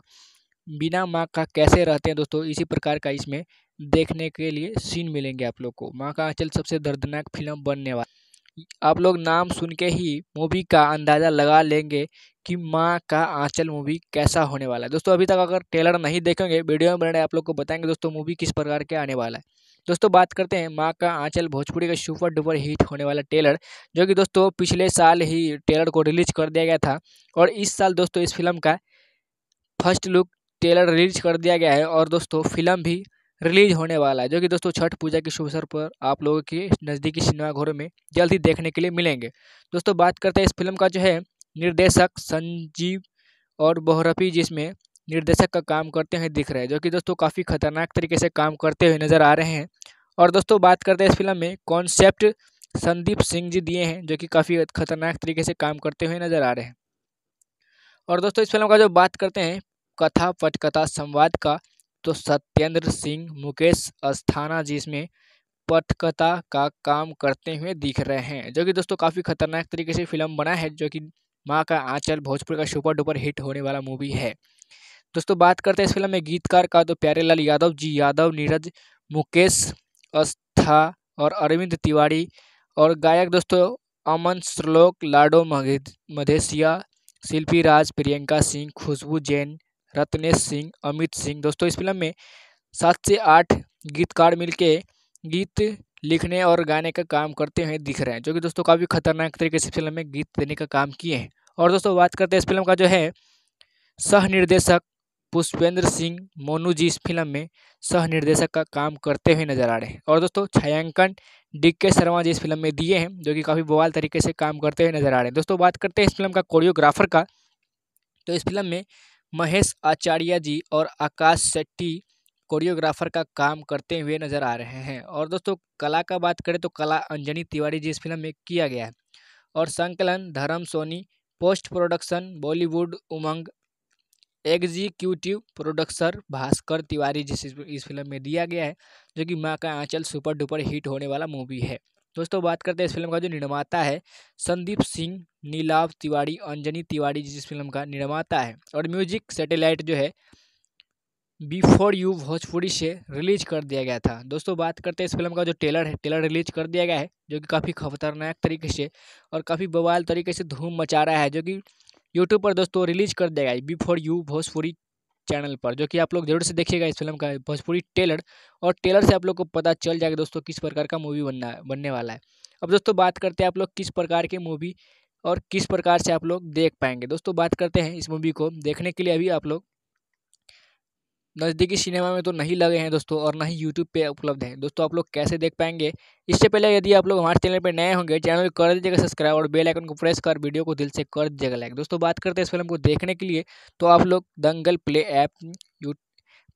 बिना माँ का कैसे रहते हैं दोस्तों, इसी प्रकार का इसमें देखने के लिए सीन मिलेंगे आप लोग को। माँ का आँचल सबसे दर्दनाक फ़िल्म बनने वाला आप लोग नाम सुन के ही मूवी का अंदाज़ा लगा लेंगे कि माँ का आंचल मूवी कैसा होने वाला है। दोस्तों, अभी तक अगर ट्रेलर नहीं देखेंगे वीडियो में बने आप लोग को बताएँगे दोस्तों मूवी किस प्रकार के आने वाला है। दोस्तों, बात करते हैं माँ का आंचल भोजपुरी का सुपर डुपर हिट होने वाला ट्रेलर जो कि दोस्तों पिछले साल ही ट्रेलर को रिलीज़ कर दिया गया था और इस साल दोस्तों इस फ़िल्म का फ़र्स्ट लुक ट्रेलर रिलीज़ कर दिया गया है और दोस्तों फ़िल्म भी रिलीज़ होने वाला है, जो कि दोस्तों छठ पूजा के शुभ अवसर पर आप लोगों के नज़दीकी सिनेमा घरों में जल्द ही देखने के लिए मिलेंगे। दोस्तों बात करते हैं इस फ़िल्म का जो है, निर्देशक संजीव और बोहरफी जिसमें निर्देशक का काम करते हुए दिख रहे हैं, जो कि दोस्तों काफ़ी खतरनाक तरीके से काम करते हुए नज़र आ रहे हैं। और दोस्तों बात करते हैं इस फ़िल्म में कॉन्सेप्ट संदीप सिंह जी दिए हैं, जो कि काफ़ी खतरनाक तरीके से काम करते हुए नज़र आ रहे हैं। और दोस्तों इस फ़िल्म का जो बात करते हैं, कथा पटकथा संवाद का तो सत्येंद्र सिंह, मुकेश अस्थाना जी इसमें पटकथा का काम करते हुए दिख रहे हैं, जो कि दोस्तों काफ़ी खतरनाक तरीके से फ़िल्म बना है, जो कि माँ का आंचल भोजपुर का सुपर डुपर हिट होने वाला मूवी है। दोस्तों बात करते हैं इस फ़िल्म में गीतकार का तो प्यारेलाल यादव जी यादव, नीरज, मुकेश अस्था और अरविंद तिवारी और गायक दोस्तों अमन श्लोक लाडो मधेसिया शिल्पी राज प्रियंका सिंह, खुशबू जैन रत्नेश सिंह, अमित सिंह। दोस्तों, इस फ़िल्म में सात से आठ गीतकार मिलके गीत लिखने और गाने का काम करते हुए दिख रहे हैं, जो कि दोस्तों काफ़ी खतरनाक तरीके से फ़िल्म में गीत देने का काम किए हैं। और दोस्तों, बात करते हैं इस फ़िल्म का जो है सह निर्देशक पुष्पेंद्र सिंह मोनू जी इस फ़िल्म में सह निर्देशक का काम करते हुए नज़र आ रहे हैं। और दोस्तों, छायांकन डी के शर्मा जी इस फ़िल्म में दिए हैं, जो कि काफ़ी बवाल तरीके से काम करते हुए नज़र आ रहे हैं। दोस्तों, बात करते हैं इस फ़िल्म का कोरियोग्राफर का। तो इस फ़िल्म में महेश आचार्य जी और आकाश शेट्टी, कोरियोग्राफर का काम करते हुए नज़र आ रहे हैं। और दोस्तों, कला का बात करें तो कला अंजनी तिवारी जी इस फ़िल्म में किया गया है। और संकलन, Dharm Soni, post production, Bollywood, Umang, executive producer Bhaskar Tiwari जिस इस फ़िल्म में दिया गया है, जो कि माँ का आंचल सुपर डुपर हिट होने वाला मूवी है। दोस्तों, बात करते हैं इस फ़िल्म का जो निर्माता है, संदीप सिंह नीलाव तिवारी, अंजनी तिवारी जिस फ़िल्म का निर्माता है। और म्यूज़िक सैटेलाइट जो है, बिफोर यू भोजपुरी से रिलीज़ कर दिया गया था। दोस्तों, बात करते हैं इस फ़िल्म का जो टेलर है टेलर रिलीज़ कर दिया गया है, जो कि काफ़ी खतरनाक तरीके से और काफ़ी बवाल तरीके से धूम मचा रहा है, जो कि यूट्यूब पर दोस्तों रिलीज़ कर दिया गया है, बिफोर यू भोजपुरी चैनल पर, जो कि आप लोग ज़रूर से देखिएगा इस फ़िल्म का। भोजपुरी टेलर और टेलर से आप लोग को पता चल जाएगा दोस्तों किस प्रकार का मूवी बनना, बनने वाला है। अब दोस्तों बात करते हैं आप लोग किस प्रकार के मूवी और किस प्रकार से आप लोग देख पाएँगे। दोस्तों बात करते हैं इस मूवी को देखने के लिए अभी आप लोग नज़दीकी सिनेमा में तो नहीं लगे हैं दोस्तों और ना ही यूट्यूब पे उपलब्ध है। दोस्तों, आप लोग कैसे देख पाएँगे? इससे पहले यदि आप लोग हमारे चैनल पर नए होंगे, चैनल को कर दीजिएगा सब्सक्राइब और बेल आइकन को प्रेस कर वीडियो को दिल से कर दीजिएगा लाइक दोस्तों, बात करते हैं इस फ़िल्म को देखने के लिए तो आप लोग Dangal play app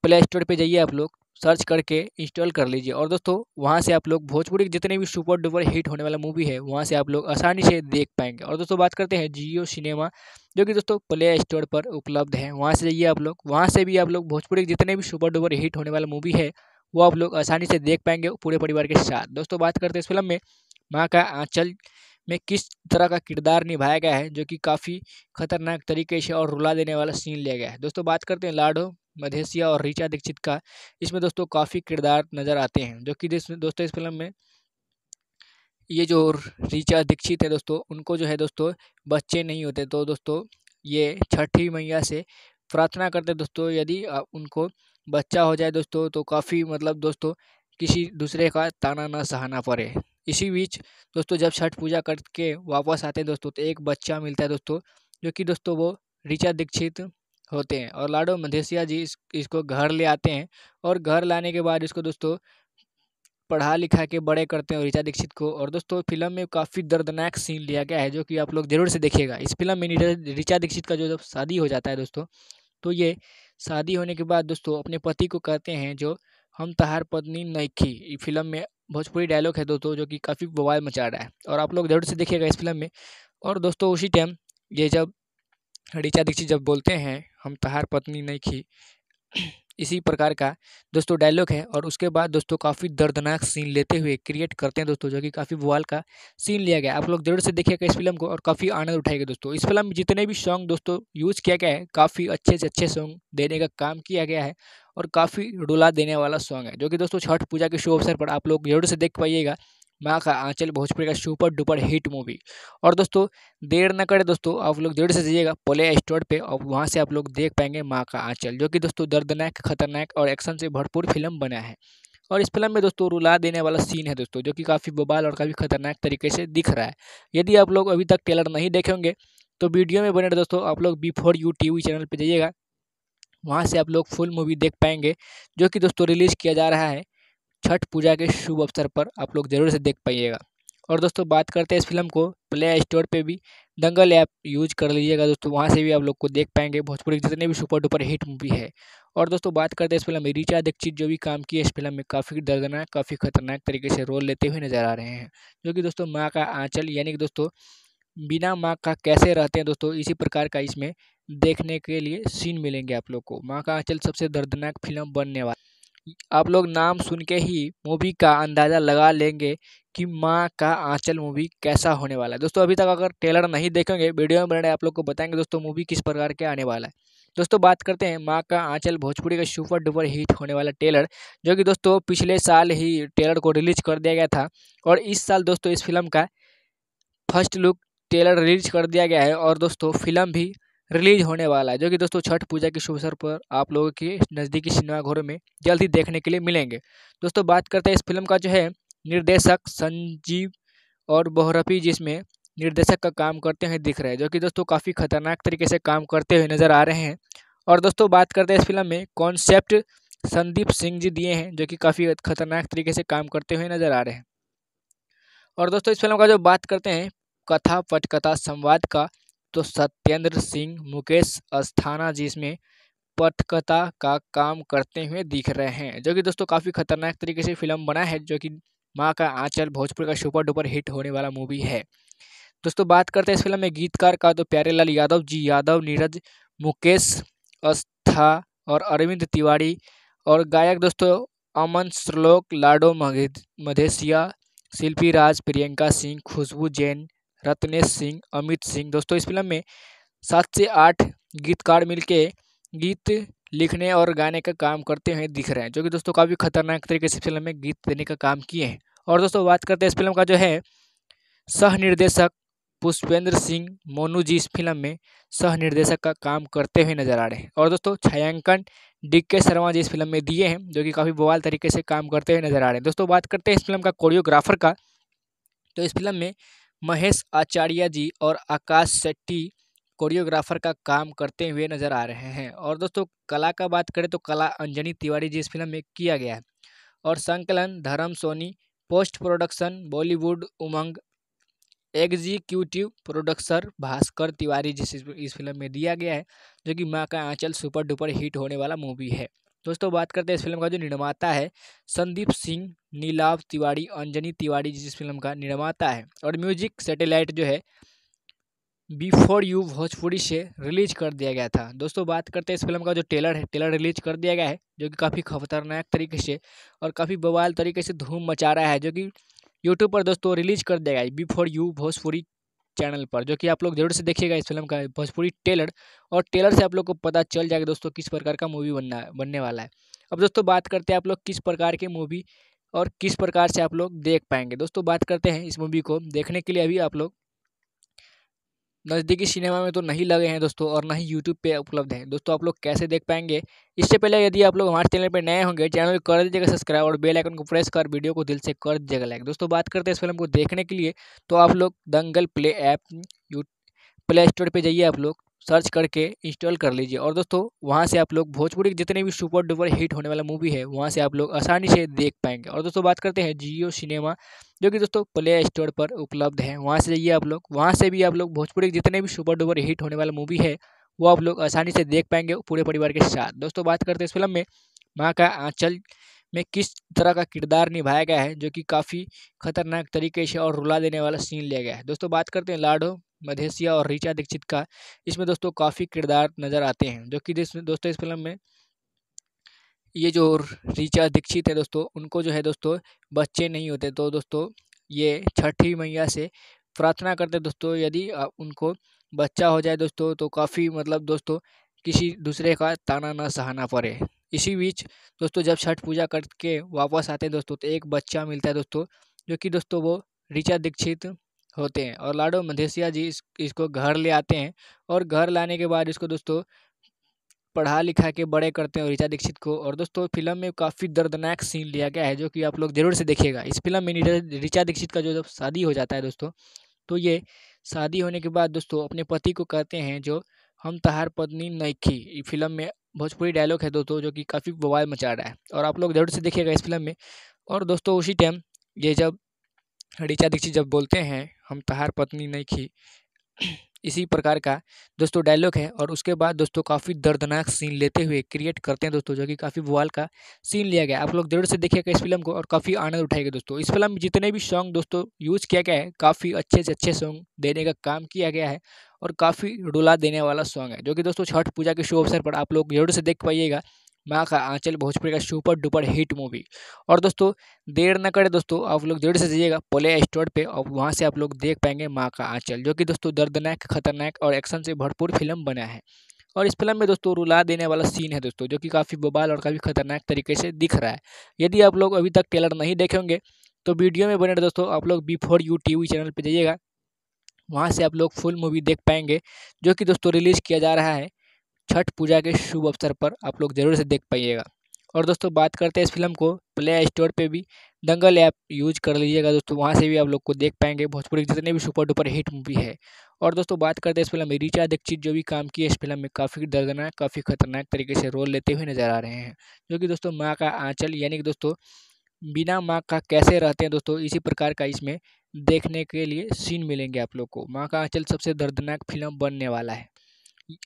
play store पर जाइए आप लोग। सर्च करके इंस्टॉल कर लीजिए। और दोस्तों, वहाँ से आप लोग भोजपुरी के जितने भी सुपर डुपर हिट होने वाला मूवी है, वहाँ से आप लोग आसानी से देख पाएँगे। और दोस्तों, बात करते हैं जियो सिनेमा, जो कि दोस्तों प्ले स्टोर पर उपलब्ध है। वहाँ से जाइए आप लोग। वहाँ से भी आप लोग भोजपुरी के जितने भी सुपर डुपर हिट होने वाला मूवी है, वो आप लोग आसानी से देख पाएँगे पूरे परिवार के साथ। दोस्तों, बात करते हैं इस फ़िल्म में, माँ का आंचल में किस तरह का किरदार निभाया गया है, जो कि काफ़ी खतरनाक तरीके से और रुला देने वाला सीन लिया गया है। दोस्तों, बात करते हैं लाडो मधेसिया और रीचा दीक्षित का इसमें दोस्तों काफ़ी किरदार नज़र आते हैं, जो कि दोस्तों इस फ़िल्म में ये जो रीचा दीक्षित है दोस्तों, उनको जो है दोस्तों बच्चे नहीं होते। तो दोस्तों ये छठी मैया से प्रार्थना करते दोस्तों, यदि उनको बच्चा हो जाए दोस्तों तो काफ़ी मतलब दोस्तों किसी दूसरे का ताना ना सहाना पड़े। इसी बीच दोस्तों जब छठ पूजा करके वापस आते हैं दोस्तों तो एक बच्चा मिलता है दोस्तों, जो कि दोस्तों वो ऋचा दीक्षित होते हैं और लाडो मधेसिया जी इस, इसको घर ले आते हैं और घर लाने के बाद इसको दोस्तों पढ़ा लिखा के बड़े करते हैं ऋचा दीक्षित को और दोस्तों फ़िल्म में काफ़ी दर्दनाक सीन लिया गया है जो कि आप लोग ज़रूर से देखिएगा। इस फ़िल्म में ऋचा दीक्षित का जो जब शादी हो जाता है दोस्तों तो ये शादी होने के बाद दोस्तों अपने पति को कहते हैं जो, हम तहार पत्नी नईखी फ़िल्म में भोजपुरी डायलॉग है दोस्तों जो कि काफ़ी बवाल मचा रहा है और आप लोग ज़रूर से देखिएगा इस फ़िल्म में। और दोस्तों उसी टाइम ये जब ऋचा दीक्षित जब बोलते हैं, हम तहार पत्नी नहीं खी इसी प्रकार का दोस्तों डायलॉग है और उसके बाद दोस्तों काफ़ी दर्दनाक सीन लेते हुए क्रिएट करते हैं दोस्तों, जो कि काफ़ी बवाल का सीन लिया गया। आप लोग ज़रूर से देखिएगा इस फ़िल्म को और काफ़ी आनंद उठाएगा दोस्तों। इस फ़िल्म में जितने भी सॉन्ग दोस्तों यूज़ किया गया है, काफ़ी अच्छे से अच्छे सॉन्ग देने का काम किया गया है और काफ़ी रुला देने वाला सॉन्ग है, जो कि दोस्तों छठ पूजा के शो अवसर पर आप लोग ज़रूर से देख पाइएगा। माँ का आंचल भोजपुरी का सुपर डुपर हिट मूवी। और दोस्तों, देर न करें दोस्तों, आप लोग ज़रूर से जाइएगा प्ले स्टोर पे, और वहाँ से आप लोग देख पाएँगे माँ का आंचल, जो कि दोस्तों दर्दनाक, खतरनाक और एक्शन से भरपूर फ़िल्म बना है। और इस फ़िल्म में दोस्तों रुला देने वाला सीन है दोस्तों, जो कि काफ़ी बबाल और काफ़ी खतरनाक तरीके से दिख रहा है। यदि आप लोग अभी तक टेलर नहीं देखे होंगे तो वीडियो में बने दोस्तों, आप लोग बिफोर यू टी चैनल पर जाइएगा। वहाँ से आप लोग फुल मूवी देख पाएँगे, जो कि दोस्तों रिलीज़ किया जा रहा है। छठ पूजा के शुभ अवसर पर आप लोग ज़रूर से देख पाइएगा। और दोस्तों, बात करते हैं इस फ़िल्म को। प्ले स्टोर पे भी दंगल ऐप यूज़ कर लीजिएगा दोस्तों, वहाँ से भी आप लोग को देख पाएँगे। भोजपुरी जितने भी सुपर डुपर हिट मूवी है। और दोस्तों, बात करते हैं इस फ़िल्म में रिचा दीक्षित जो भी काम किए इस फ़िल्म में, काफ़ी दर्दनाक, काफ़ी खतरनाक तरीके से रोल लेते हुए नज़र आ रहे हैं। जो कि दोस्तों, माँ का आँचल, यानी कि दोस्तों, बिना माँ का कैसे रहते हैं दोस्तों, इसी प्रकार का इसमें देखने के लिए सीन मिलेंगे आप लोग को। माँ का आँचल सबसे दर्दनाक फ़िल्म बनने वाला आप लोग नाम सुन के ही मूवी का अंदाज़ा लगा लेंगे कि माँ का आंचल मूवी कैसा होने वाला है। दोस्तों, अभी तक अगर ट्रेलर नहीं देखेंगे, वीडियो में बने आप लोग को बताएँगे, दोस्तों, मूवी किस प्रकार के आने वाला है। दोस्तों, बात करते हैं माँ का आंचल भोजपुरी का सुपर डुपर हिट होने वाला ट्रेलर, जो कि दोस्तों पिछले साल ही ट्रेलर को रिलीज़ कर दिया गया था और इस साल दोस्तों इस फ़िल्म का फ़र्स्ट लुक ट्रेलर रिलीज़ कर दिया गया है और दोस्तों फ़िल्म भी रिलीज़ होने वाला है। जो कि दोस्तों छठ पूजा के शुभ अवसर पर आप लोगों के नज़दीकी सिनेमाघरों में जल्द ही देखने के लिए मिलेंगे। दोस्तों बात करते हैं इस फ़िल्म का जो है, निर्देशक संजीव और बोहरफी जिसमें निर्देशक का काम करते हुए दिख रहे हैं, जो कि दोस्तों काफ़ी खतरनाक तरीके से काम करते हुए नज़र आ रहे हैं। और दोस्तों बात करते हैं इस फ़िल्म में कॉन्सेप्ट संदीप सिंह जी दिए हैं, जो कि काफ़ी खतरनाक तरीके से काम करते हुए नज़र आ रहे हैं। और दोस्तों इस फ़िल्म का जो बात करते हैं, कथा पटकथा संवाद का तो सत्येंद्र सिंह, मुकेश अस्थाना जिसमें पथकथा का काम करते हुए दिख रहे हैं, जो कि दोस्तों काफ़ी खतरनाक तरीके से फ़िल्म बना है, जो कि माँ का आंचल भोजपुर का सुपर डुपर हिट होने वाला मूवी है। दोस्तों बात करते हैं इस फ़िल्म में गीतकार का तो प्यारेलाल यादव जी, यादव, नीरज, मुकेश अस्था और अरविंद तिवारी और गायक दोस्तों अमन श्लोक लाडो मधेसिया शिल्पी राज प्रियंका सिंह, खुशबू जैन रत्नेश सिंह, अमित सिंह। दोस्तों, इस फ़िल्म में सात से आठ गीतकार मिलके गीत लिखने और गाने का काम करते हुए दिख रहे हैं, जो कि दोस्तों काफ़ी खतरनाक तरीके से फ़िल्म में गीत देने का काम किए हैं। और दोस्तों, बात करते हैं इस फ़िल्म का जो है सह निर्देशक पुष्पेंद्र सिंह मोनू जी इस फ़िल्म में सह निर्देशक का काम करते हुए नज़र आ रहे हैं। और दोस्तों, छायांकन डी के शर्मा जी इस फ़िल्म में दिए हैं, जो कि काफ़ी बवाल तरीके से काम करते हुए नज़र आ रहे हैं। दोस्तों, बात करते हैं इस फ़िल्म का कोरियोग्राफर का तो इस फ़िल्म में महेश आचार्य जी और आकाश शेट्टी कोरियोग्राफर का काम करते हुए नज़र आ रहे हैं। और दोस्तों, कला का बात करें तो कला अंजनी तिवारी जी इस फ़िल्म में किया गया है। और संकलन, Dharm Soni, post production, Bollywood, Umang, executive producer Bhaskar Tiwari जिस इस फ़िल्म में दिया गया है, जो कि माँ का आंचल सुपर डुपर हिट होने वाला मूवी है। दोस्तों, बात करते हैं इस फ़िल्म का जो निर्माता है, संदीप सिंह नीलाव तिवारी, अंजनी तिवारी जिस फ़िल्म का निर्माता है। और म्यूज़िक सैटेलाइट जो है, बिफोर यू भोजपुरी से रिलीज़ कर दिया गया था। दोस्तों, बात करते हैं इस फ़िल्म का जो टेलर है टेलर रिलीज़ कर दिया गया है, जो कि काफ़ी खतरनाक तरीके से और काफ़ी बवाल तरीके से धूम मचा रहा है, जो कि यूट्यूब पर दोस्तों रिलीज़ कर दिया गया है, बिफोर यू भोजपुरी चैनल पर, जो कि आप लोग ज़रूर से देखिएगा इस फ़िल्म का भोजपुरी टेलर और टेलर से आप लोग को पता चल जाएगा दोस्तों किस प्रकार का मूवी बनना, बनने वाला है। अब दोस्तों बात करते हैं आप लोग किस प्रकार की मूवी और किस प्रकार से आप लोग देख पाएँगे। दोस्तों बात करते हैं इस मूवी को देखने के लिए अभी आप लोग नज़दीकी सिनेमा में तो नहीं लगे हैं दोस्तों और ना ही यूट्यूब पे उपलब्ध हैं। दोस्तों, आप लोग कैसे देख पाएँगे? इससे पहले यदि आप लोग हमारे चैनल पर नए होंगे, चैनल को कर दीजिएगा सब्सक्राइब और बेल आइकन को प्रेस कर, वीडियो को दिल से कर दीजिएगा लाइक दोस्तों, बात करते हैं इस फ़िल्म को देखने के लिए। तो आप लोग Dangal play app play store पर जाइए आप लोग। सर्च करके इंस्टॉल कर लीजिए। और दोस्तों, वहाँ से आप लोग भोजपुरी के जितने भी सुपर डुपर हिट होने वाला मूवी है, वहाँ से आप लोग आसानी से देख पाएँगे। और दोस्तों, बात करते हैं जियो सिनेमा, जो कि दोस्तों प्ले स्टोर पर उपलब्ध है। वहाँ से जाइए आप लोग, वहाँ से भी आप लोग भोजपुरी के जितने भी सुपर डुपर हिट होने वाला मूवी है, वो आप लोग आसानी से देख पाएँगे पूरे परिवार के साथ। दोस्तों, बात करते हैं इस फ़िल्म में, माँ का आंचल में किस तरह का किरदार निभाया गया है, जो कि काफ़ी खतरनाक तरीके से और रुला देने वाला सीन लिया गया है। दोस्तों, बात करते हैं लाडो मधेसिया और ऋचा दीक्षित का इसमें दोस्तों काफ़ी किरदार नज़र आते हैं, जो कि दोस्तों इस फ़िल्म में ये जो ऋचा दीक्षित है दोस्तों, उनको जो है दोस्तों बच्चे नहीं होते। तो दोस्तों ये छठी मैया से प्रार्थना करते दोस्तों, यदि उनको बच्चा हो जाए दोस्तों तो काफ़ी मतलब दोस्तों किसी दूसरे का ताना ना सहाना पड़े। इसी बीच दोस्तों जब छठ पूजा करके वापस आते हैं दोस्तों तो एक बच्चा मिलता है दोस्तों, जो कि दोस्तों वो ऋचा दीक्षित होते हैं और लाडो मधेसिया जी इस, इसको घर ले आते हैं और घर लाने के बाद इसको दोस्तों पढ़ा लिखा के बड़े करते हैं ऋचा दीक्षित को और दोस्तों फ़िल्म में काफ़ी दर्दनाक सीन लिया गया है जो कि आप लोग ज़रूर से देखिएगा। इस फ़िल्म में ऋचा दीक्षित का जो जब शादी हो जाता है दोस्तों तो ये शादी होने के बाद दोस्तों अपने पति को कहते हैं जो, हम तहार पत्नी नईखी फ़िल्म में भोजपुरी डायलॉग है दोस्तों जो कि काफ़ी बवाल मचा रहा है और आप लोग ज़रूर से देखिएगा इस फ़िल्म में। और दोस्तों उसी टाइम ये जब ऋचा दीक्षित जब बोलते हैं, हम तहार पत्नी नहीं खी इसी प्रकार का दोस्तों डायलॉग है और उसके बाद दोस्तों काफ़ी दर्दनाक सीन लेते हुए क्रिएट करते हैं दोस्तों, जो कि काफ़ी बुआल का सीन लिया गया आप लोग ज़रूर से देखिएगा इस फ़िल्म को और काफ़ी आनंद उठाएगा दोस्तों। इस फ़िल्म में जितने भी सॉन्ग दोस्तों यूज़ किया गया है, काफ़ी अच्छे से अच्छे सॉन्ग देने का काम किया गया है और काफ़ी रुला देने वाला सॉन्ग है, जो कि दोस्तों छठ पूजा के शुभ अवसर पर आप लोग ज़रूर से देख पाइएगा। माँ का आंचल भोजपुरी का सुपर डुपर हिट मूवी। और दोस्तों, देर न करें दोस्तों, आप लोग ज़रूर से जाइएगा प्ले स्टोर पे और वहाँ से आप लोग देख पाएँगे माँ का आंचल, जो कि दोस्तों दर्दनाक, खतरनाक और एक्शन से भरपूर फ़िल्म बना है। और इस फ़िल्म में दोस्तों रुला देने वाला सीन है दोस्तों, जो कि काफ़ी बबाल और काफ़ी खतरनाक तरीके से दिख रहा है। यदि आप लोग अभी तक टेलर नहीं देखे होंगे तो वीडियो में बने दोस्तों, आप लोग बिफोर यू टी चैनल पर जाइएगा। वहाँ से आप लोग फुल मूवी देख पाएँगे, जो कि दोस्तों रिलीज़ किया जा रहा है। छठ पूजा के शुभ अवसर पर आप लोग ज़रूर से देख पाइएगा। और दोस्तों, बात करते हैं इस फ़िल्म को। प्ले स्टोर पे भी दंगल ऐप यूज़ कर लीजिएगा दोस्तों। वहाँ से भी आप लोग को देख पाएँगे। भोजपुरी जितने भी सुपर डुपर हिट मूवी है। और दोस्तों, बात करते हैं इस फ़िल्म में रिचा दीक्षित जो भी काम किए इस फ़िल्म में काफ़ी दर्दनाक, काफ़ी खतरनाक तरीके से रोल लेते हुए नज़र आ रहे हैं। जो कि दोस्तों, माँ का आँचल, यानी कि दोस्तों, बिना माँ का कैसे रहते हैं दोस्तों, इसी प्रकार का इसमें देखने के लिए सीन मिलेंगे आप लोग को। माँ का आँचल सबसे दर्दनाक फ़िल्म बनने वाला है।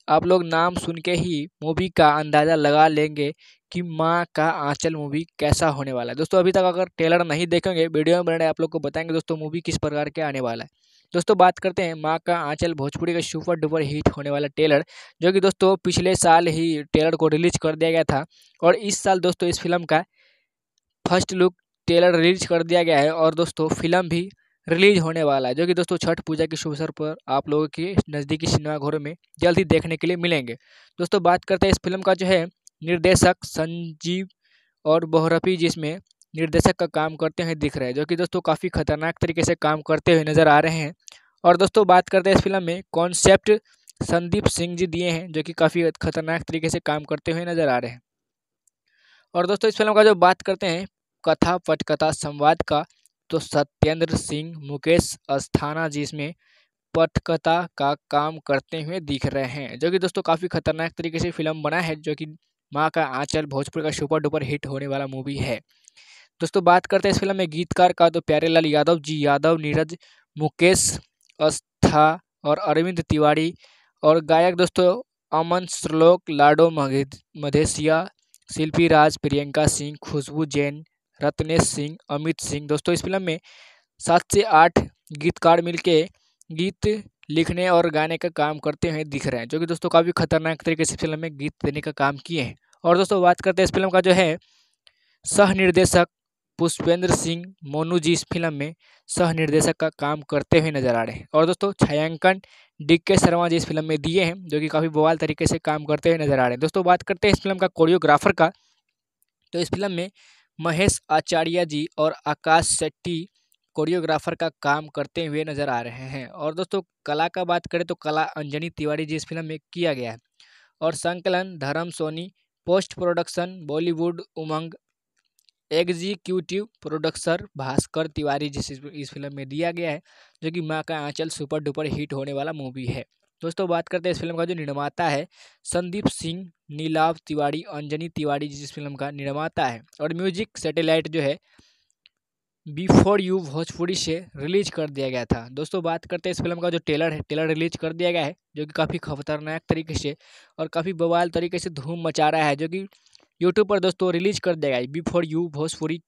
आप लोग नाम सुन के ही मूवी का अंदाज़ा लगा लेंगे कि माँ का आंचल मूवी कैसा होने वाला है। दोस्तों, अभी तक अगर ट्रेलर नहीं देखेंगे वीडियो में बने आप लोग को बताएँगे दोस्तों मूवी किस प्रकार के आने वाला है। दोस्तों, बात करते हैं माँ का आंचल भोजपुरी का सुपर डुपर हिट होने वाला टेलर जो कि दोस्तों पिछले साल ही टेलर को रिलीज़ कर दिया गया था और इस साल दोस्तों इस फ़िल्म का फ़र्स्ट लुक टेलर रिलीज़ कर दिया गया है और दोस्तों फ़िल्म भी रिलीज़ होने वाला है, जो कि दोस्तों छठ पूजा के शुभ अवसर पर आप लोगों के नज़दीकी सिनेमाघरों में जल्द ही देखने के लिए मिलेंगे। दोस्तों बात करते हैं इस फ़िल्म का जो है, निर्देशक संजीव और बोहरफी जिसमें निर्देशक का काम करते हुए दिख रहे हैं, जो कि दोस्तों काफ़ी खतरनाक तरीके से काम करते हुए नज़र आ रहे हैं। और दोस्तों बात करते हैं इस फ़िल्म में कॉन्सेप्ट संदीप सिंह जी दिए हैं, जो कि काफ़ी खतरनाक तरीके से काम करते हुए नज़र आ रहे हैं। और दोस्तों इस फ़िल्म का जो बात करते हैं, कथा पटकथा संवाद का तो सत्येंद्र सिंह, मुकेश अस्थाना जी इसमें पटकथा का काम करते हुए दिख रहे हैं, जो कि दोस्तों काफ़ी खतरनाक तरीके से फ़िल्म बना है, जो कि माँ का आंचल भोजपुर का सुपर डुपर हिट होने वाला मूवी है। दोस्तों बात करते हैं इस फ़िल्म में गीतकार का तो प्यारे लाल यादव जी यादव, नीरज, मुकेश अस्था और अरविंद तिवारी और गायक दोस्तों अमन श्लोक लाडो मधेसिया शिल्पी राज प्रियंका सिंह, खुशबू जैन रत्नेश सिंह, अमित सिंह। दोस्तों, इस फ़िल्म में सात से आठ गीतकार मिलके गीत लिखने और गाने का काम करते हुए दिख रहे हैं, जो कि दोस्तों काफ़ी खतरनाक तरीके से फ़िल्म में गीत देने का काम किए हैं। और दोस्तों, बात करते हैं इस फ़िल्म का जो है सह निर्देशक पुष्पेंद्र सिंह मोनू जी इस फ़िल्म में सह निर्देशक का काम करते हुए नज़र आ रहे हैं। और दोस्तों, छायांकन डी के शर्मा जी इस फ़िल्म में दिए हैं, जो कि काफ़ी बवाल तरीके से काम करते हुए नज़र आ रहे हैं। दोस्तों, बात करते हैं इस फ़िल्म का कोरियोग्राफर का तो इस फ़िल्म में महेश आचार्य जी और आकाश शेट्टी, कोरियोग्राफर का काम करते हुए नज़र आ रहे हैं। और दोस्तों, कला का बात करें तो कला अंजनी तिवारी जी इस फ़िल्म में किया गया है। और संकलन, Dharm Soni, post production, Bollywood, Umang, executive producer Bhaskar Tiwari जिस इस फ़िल्म में दिया गया है, जो कि माँ का आंचल सुपर डुपर हिट होने वाला मूवी है। दोस्तों, बात करते हैं इस फ़िल्म का जो निर्माता है, संदीप सिंह नीलाव तिवारी, अंजनी तिवारी जिस फ़िल्म का निर्माता है। और म्यूज़िक सैटेलाइट जो है, बिफोर यू भोजपुरी से रिलीज़ कर दिया गया था। दोस्तों, बात करते हैं इस फ़िल्म का जो टेलर है टेलर रिलीज़ कर दिया गया है, जो कि काफ़ी खतरनाक तरीके से और काफ़ी बवाल तरीके से धूम मचा रहा है, जो कि यूट्यूब पर दोस्तों रिलीज़ कर दिया गया है, बिफोर यू भोजपुरी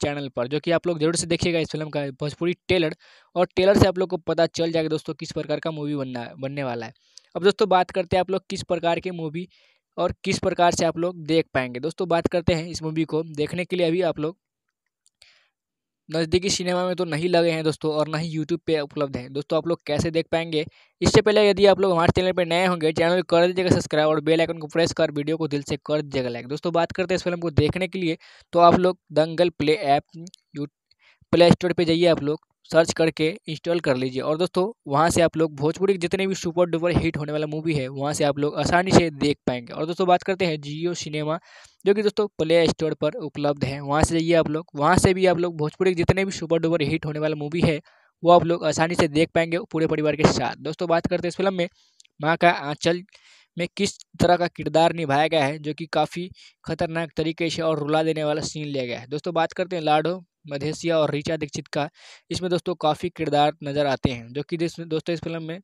चैनल पर, जो कि आप लोग ज़रूर से देखिएगा इस फ़िल्म का भोजपुरी टेलर, और टेलर से आप लोग को पता चल जाएगा दोस्तों किस प्रकार का मूवी बनना, बनने वाला है। अब दोस्तों बात करते हैं आप लोग किस प्रकार के मूवी और किस प्रकार से आप लोग देख पाएँगे। दोस्तों बात करते हैं इस मूवी को देखने के लिए अभी आप लोग नज़दीकी सिनेमा में तो नहीं लगे हैं दोस्तों और ना ही यूट्यूब पे उपलब्ध हैं। दोस्तों, आप लोग कैसे देख पाएँगे? इससे पहले यदि आप लोग हमारे चैनल पर नए होंगे, चैनल कर दीजिएगा सब्सक्राइब और बेल आइकन को प्रेस कर, वीडियो को दिल से कर दीजिएगा लाइक दोस्तों, बात करते हैं इस फ़िल्म को देखने के लिए तो आप लोग Dangal play app play store पर जाइए आप लोग। सर्च करके इंस्टॉल कर लीजिए। और दोस्तों, वहाँ से आप लोग भोजपुरी के जितने भी सुपर डुपर हिट होने वाला मूवी है, वहाँ से आप लोग आसानी से देख पाएँगे। और दोस्तों, बात करते हैं जियो सिनेमा, जो कि दोस्तों प्ले स्टोर पर उपलब्ध है। वहाँ से जाइए आप लोग, वहाँ से भी आप लोग भोजपुरी के जितने भी सुपर डुपर हिट होने वाला मूवी है, वो आप लोग आसानी से देख पाएँगे पूरे परिवार के साथ। दोस्तों, बात करते हैं इस फ़िल्म में, माँ का आंचल में किस तरह का किरदार निभाया गया है, जो कि काफ़ी खतरनाक तरीके से और रुला देने वाला सीन लिया गया है। दोस्तों, बात करते हैं लाडो मधेसिया और रीचा दीक्षित का इसमें दोस्तों काफ़ी किरदार नज़र आते हैं, जो कि दोस्तों इस फ़िल्म में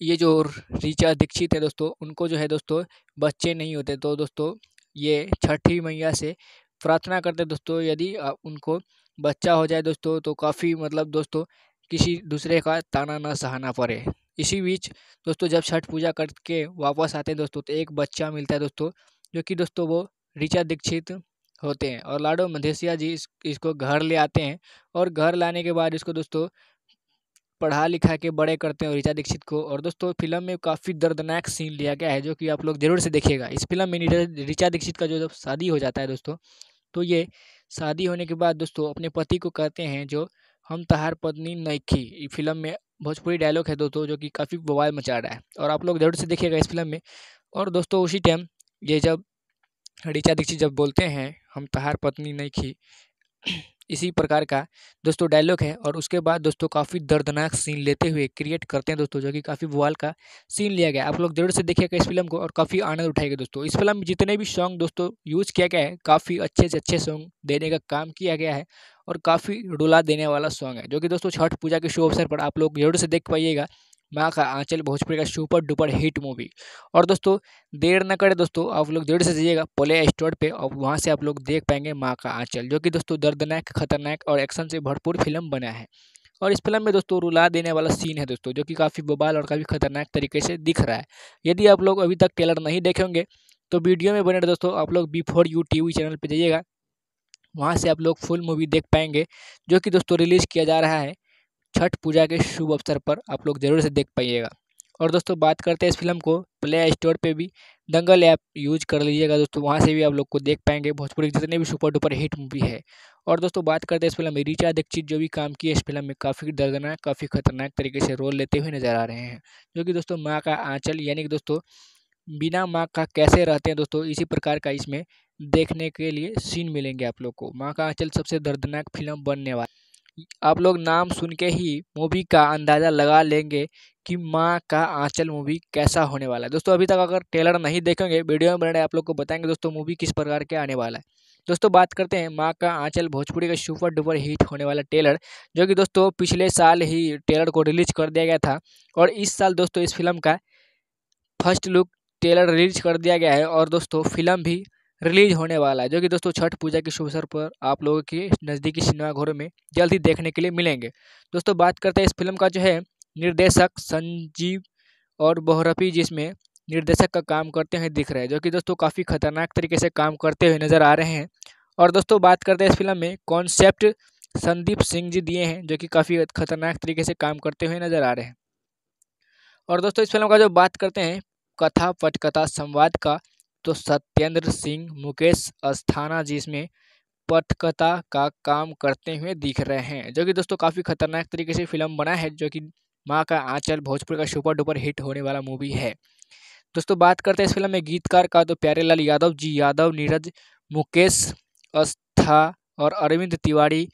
ये जो रीचा दीक्षित है दोस्तों, उनको जो है दोस्तों बच्चे नहीं होते तो दोस्तों ये छठी मैया से प्रार्थना करते दोस्तों, यदि उनको बच्चा हो जाए दोस्तों तो काफ़ी मतलब दोस्तों किसी दूसरे का ताना ना सहाना पड़े। इसी बीच दोस्तों जब छठ पूजा करके वापस आते हैं दोस्तों तो एक बच्चा मिलता है दोस्तों, जो कि दोस्तों वो ऋचा दीक्षित होते हैं और लाडो मधेसिया जी इस, इसको घर ले आते हैं और घर लाने के बाद इसको दोस्तों पढ़ा लिखा के बड़े करते हैं ऋचा दीक्षित को और दोस्तों फ़िल्म में काफ़ी दर्दनाक सीन लिया गया है जो कि आप लोग ज़रूर से देखिएगा। इस फ़िल्म में ऋचा दीक्षित का जो जब शादी हो जाता है दोस्तों तो ये शादी होने के बाद दोस्तों अपने पति को कहते हैं जो, हम तहार पत्नी नईखी फ़िल्म में भोजपुरी डायलॉग है दोस्तों जो कि काफ़ी बवाल मचा रहा है और आप लोग ज़रूर से देखिएगा इस फ़िल्म में। और दोस्तों उसी टाइम ये जब ऋचा दीक्षित जब बोलते हैं हम तहार पत्नी नहीं खी इसी प्रकार का दोस्तों डायलॉग है और उसके बाद दोस्तों काफ़ी दर्दनाक सीन लेते हुए क्रिएट करते हैं दोस्तों, जो कि काफ़ी बुआल का सीन लिया गया। आप लोग ज़रूर से देखिएगा इस फ़िल्म को और काफ़ी आनंद उठाएगा दोस्तों। इस फ़िल्म में जितने भी सॉन्ग दोस्तों यूज़ किया गया है, काफ़ी अच्छे से अच्छे सॉन्ग देने का काम किया गया है और काफ़ी डुला देने वाला सॉन्ग है, जो कि दोस्तों छठ पूजा के शुभ अवसर पर आप लोग ज़रूर से देख पाइएगा। माँ का आंचल भोजपुरी का सुपर डुपर हिट मूवी। और दोस्तों, देर न करें दोस्तों, आप लोग ज़रूर से जाइएगा प्ले स्टोर पे और वहाँ से आप लोग देख पाएँगे माँ का आंचल, जो कि दोस्तों दर्दनाक, खतरनाक और एक्शन से भरपूर फ़िल्म बना है। और इस फ़िल्म में दोस्तों रुला देने वाला सीन है दोस्तों, जो कि काफ़ी बबाल और काफ़ी खतरनाक तरीके से दिख रहा है। यदि आप लोग अभी तक टेलर नहीं देखेंगे तो वीडियो में बने दोस्तों, आप लोग बिफोर यू टी चैनल पर जाइएगा। वहाँ से आप लोग फुल मूवी देख पाएँगे, जो कि दोस्तों रिलीज़ किया जा रहा है। छठ पूजा के शुभ अवसर पर आप लोग ज़रूर से देख पाइएगा। और दोस्तों, बात करते हैं इस फ़िल्म को। प्ले स्टोर पे भी दंगल ऐप यूज़ कर लीजिएगा दोस्तों, वहाँ से भी आप लोग को देख पाएँगे। भोजपुरी जितने भी सुपर डुपर हिट मूवी है। और दोस्तों, बात करते हैं इस फ़िल्म में। रिचा दीक्षित जो भी काम किए इस फ़िल्म में, काफ़ी दर्दनाक, काफ़ी खतरनाक तरीके से रोल लेते हुए नज़र आ रहे हैं। जो कि दोस्तों, माँ का आँचल, यानी कि दोस्तों, बिना माँ का कैसे रहते हैं दोस्तों, इसी प्रकार का इसमें देखने के लिए सीन मिलेंगे आप लोग को। माँ का आँचल सबसे दर्दनाक फ़िल्म बनने वाला आप लोग नाम सुन के ही मूवी का अंदाज़ा लगा लेंगे कि माँ का आंचल मूवी कैसा होने वाला है। दोस्तों, अभी तक अगर ट्रेलर नहीं देखेंगे, वीडियो में बने आप लोग को बताएँगे, दोस्तों, मूवी किस प्रकार के आने वाला है। दोस्तों, बात करते हैं माँ का आंचल भोजपुरी का सुपर डुपर हिट होने वाला ट्रेलर, जो कि दोस्तों पिछले साल ही ट्रेलर को रिलीज़ कर दिया गया था और इस साल दोस्तों इस फ़िल्म का फ़र्स्ट लुक ट्रेलर रिलीज़ कर दिया गया है और दोस्तों फ़िल्म भी रिलीज़ होने वाला है, जो कि दोस्तों छठ पूजा के शुभ अवसर पर आप लोगों के नज़दीकी सिनेमाघरों में जल्द ही देखने के लिए मिलेंगे। दोस्तों बात करते हैं इस फ़िल्म का जो है, निर्देशक संजीव और बोहरफी जिसमें निर्देशक का काम करते हुए दिख रहे हैं, जो कि दोस्तों काफ़ी खतरनाक तरीके से काम करते हुए नज़र आ रहे हैं। और दोस्तों बात करते हैं इस फ़िल्म में कॉन्सेप्ट संदीप सिंह जी दिए हैं, जो कि काफ़ी खतरनाक तरीके से काम करते हुए नज़र आ रहे हैं। और दोस्तों इस फ़िल्म का जो बात करते हैं, कथा पटकथा संवाद का तो सत्येंद्र सिंह, मुकेश अस्थाना जी इसमें पथकथा का काम करते हुए दिख रहे हैं, जो कि दोस्तों काफ़ी खतरनाक तरीके से फ़िल्म बना है, जो कि माँ का आंचल भोजपुर का सुपर डुपर हिट होने वाला मूवी है। दोस्तों बात करते हैं इस फ़िल्म में गीतकार का तो प्यारेलाल यादव जी, यादव, नीरज, मुकेश अस्था और अरविंद तिवारी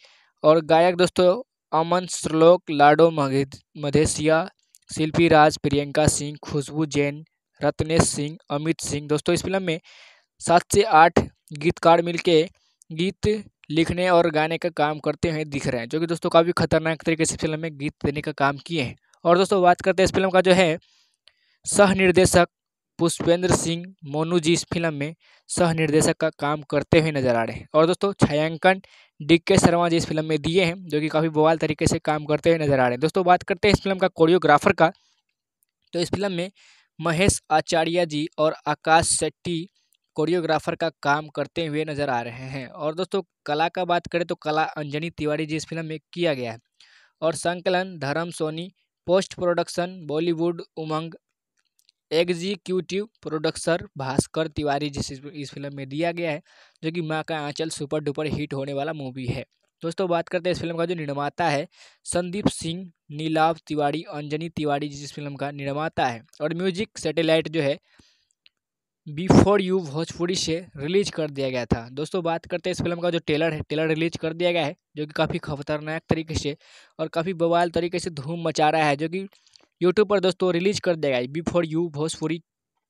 और गायक दोस्तों अमन श्लोक लाडो मधेसिया शिल्पी राज प्रियंका सिंह, खुशबू जैन रत्नेश सिंह, अमित सिंह। दोस्तों, इस फ़िल्म में सात से आठ गीतकार मिलके गीत लिखने और गाने का काम करते हुए दिख रहे हैं, जो कि दोस्तों काफ़ी खतरनाक तरीके से फ़िल्म में गीत देने का काम किए हैं। और दोस्तों, बात करते हैं इस फ़िल्म का जो है सह निर्देशक पुष्पेंद्र सिंह मोनू जी इस फ़िल्म में सह निर्देशक का काम करते हुए नज़र आ रहे हैं। और दोस्तों, छायांकन डी के शर्मा जी इस फ़िल्म में दिए हैं, जो कि काफ़ी बवाल तरीके से काम करते हुए नज़र आ रहे हैं। दोस्तों, बात करते हैं इस फ़िल्म का कोरियोग्राफर का तो इस फ़िल्म में महेश आचार्य जी और आकाश शेट्टी कोरियोग्राफर का काम करते हुए नज़र आ रहे हैं। और दोस्तों, कला का बात करें तो कला अंजनी तिवारी जी इस फ़िल्म में किया गया है। और संकलन, Dharm Soni, post production, Bollywood, Umang, executive producer Bhaskar Tiwari जिस इस फ़िल्म में दिया गया है, जो कि माँ का आंचल सुपर डुपर हिट होने वाला मूवी है। दोस्तों, बात करते हैं इस फ़िल्म का जो निर्माता है, संदीप सिंह नीलाव तिवारी, अंजनी तिवारी जिस फ़िल्म का निर्माता है। और म्यूज़िक सैटेलाइट जो है, बिफोर यू भोजपुरी से रिलीज़ कर दिया गया था। दोस्तों, बात करते हैं इस फ़िल्म का जो टेलर है टेलर रिलीज़ कर दिया गया है, जो कि काफ़ी खतरनाक तरीके से और काफ़ी बवाल तरीके से धूम मचा रहा है, जो कि यूट्यूब पर दोस्तों रिलीज़ कर दिया गया है, बिफोर यू भोजपुरी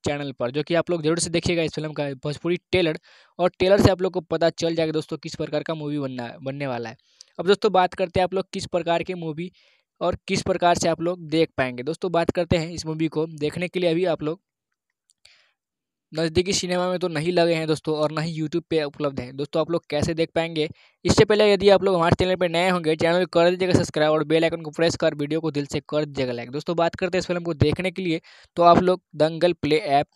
चैनल पर, जो कि आप लोग ज़रूर से देखिएगा इस फ़िल्म का, भोजपुरी टेलर। और टेलर से आप लोग को पता चल जाएगा दोस्तों किस प्रकार का मूवी बनना, बनने वाला है। अब दोस्तों बात करते हैं आप लोग किस प्रकार के मूवी और किस प्रकार से आप लोग देख पाएँगे। दोस्तों बात करते हैं इस मूवी को देखने के लिए अभी आप लोग नज़दीकी सिनेमा में तो नहीं लगे हैं दोस्तों और ना ही यूट्यूब पे उपलब्ध है। दोस्तों, आप लोग कैसे देख पाएँगे? इससे पहले यदि आप लोग हमारे चैनल पर नए होंगे, चैनल को कर दीजिएगा सब्सक्राइब और बेल आइकन को प्रेस कर, वीडियो को दिल से कर दीजिएगा लाइक। दोस्तों, बात करते हैं इस फ़िल्म को देखने के लिए तो आप लोग Dangal play app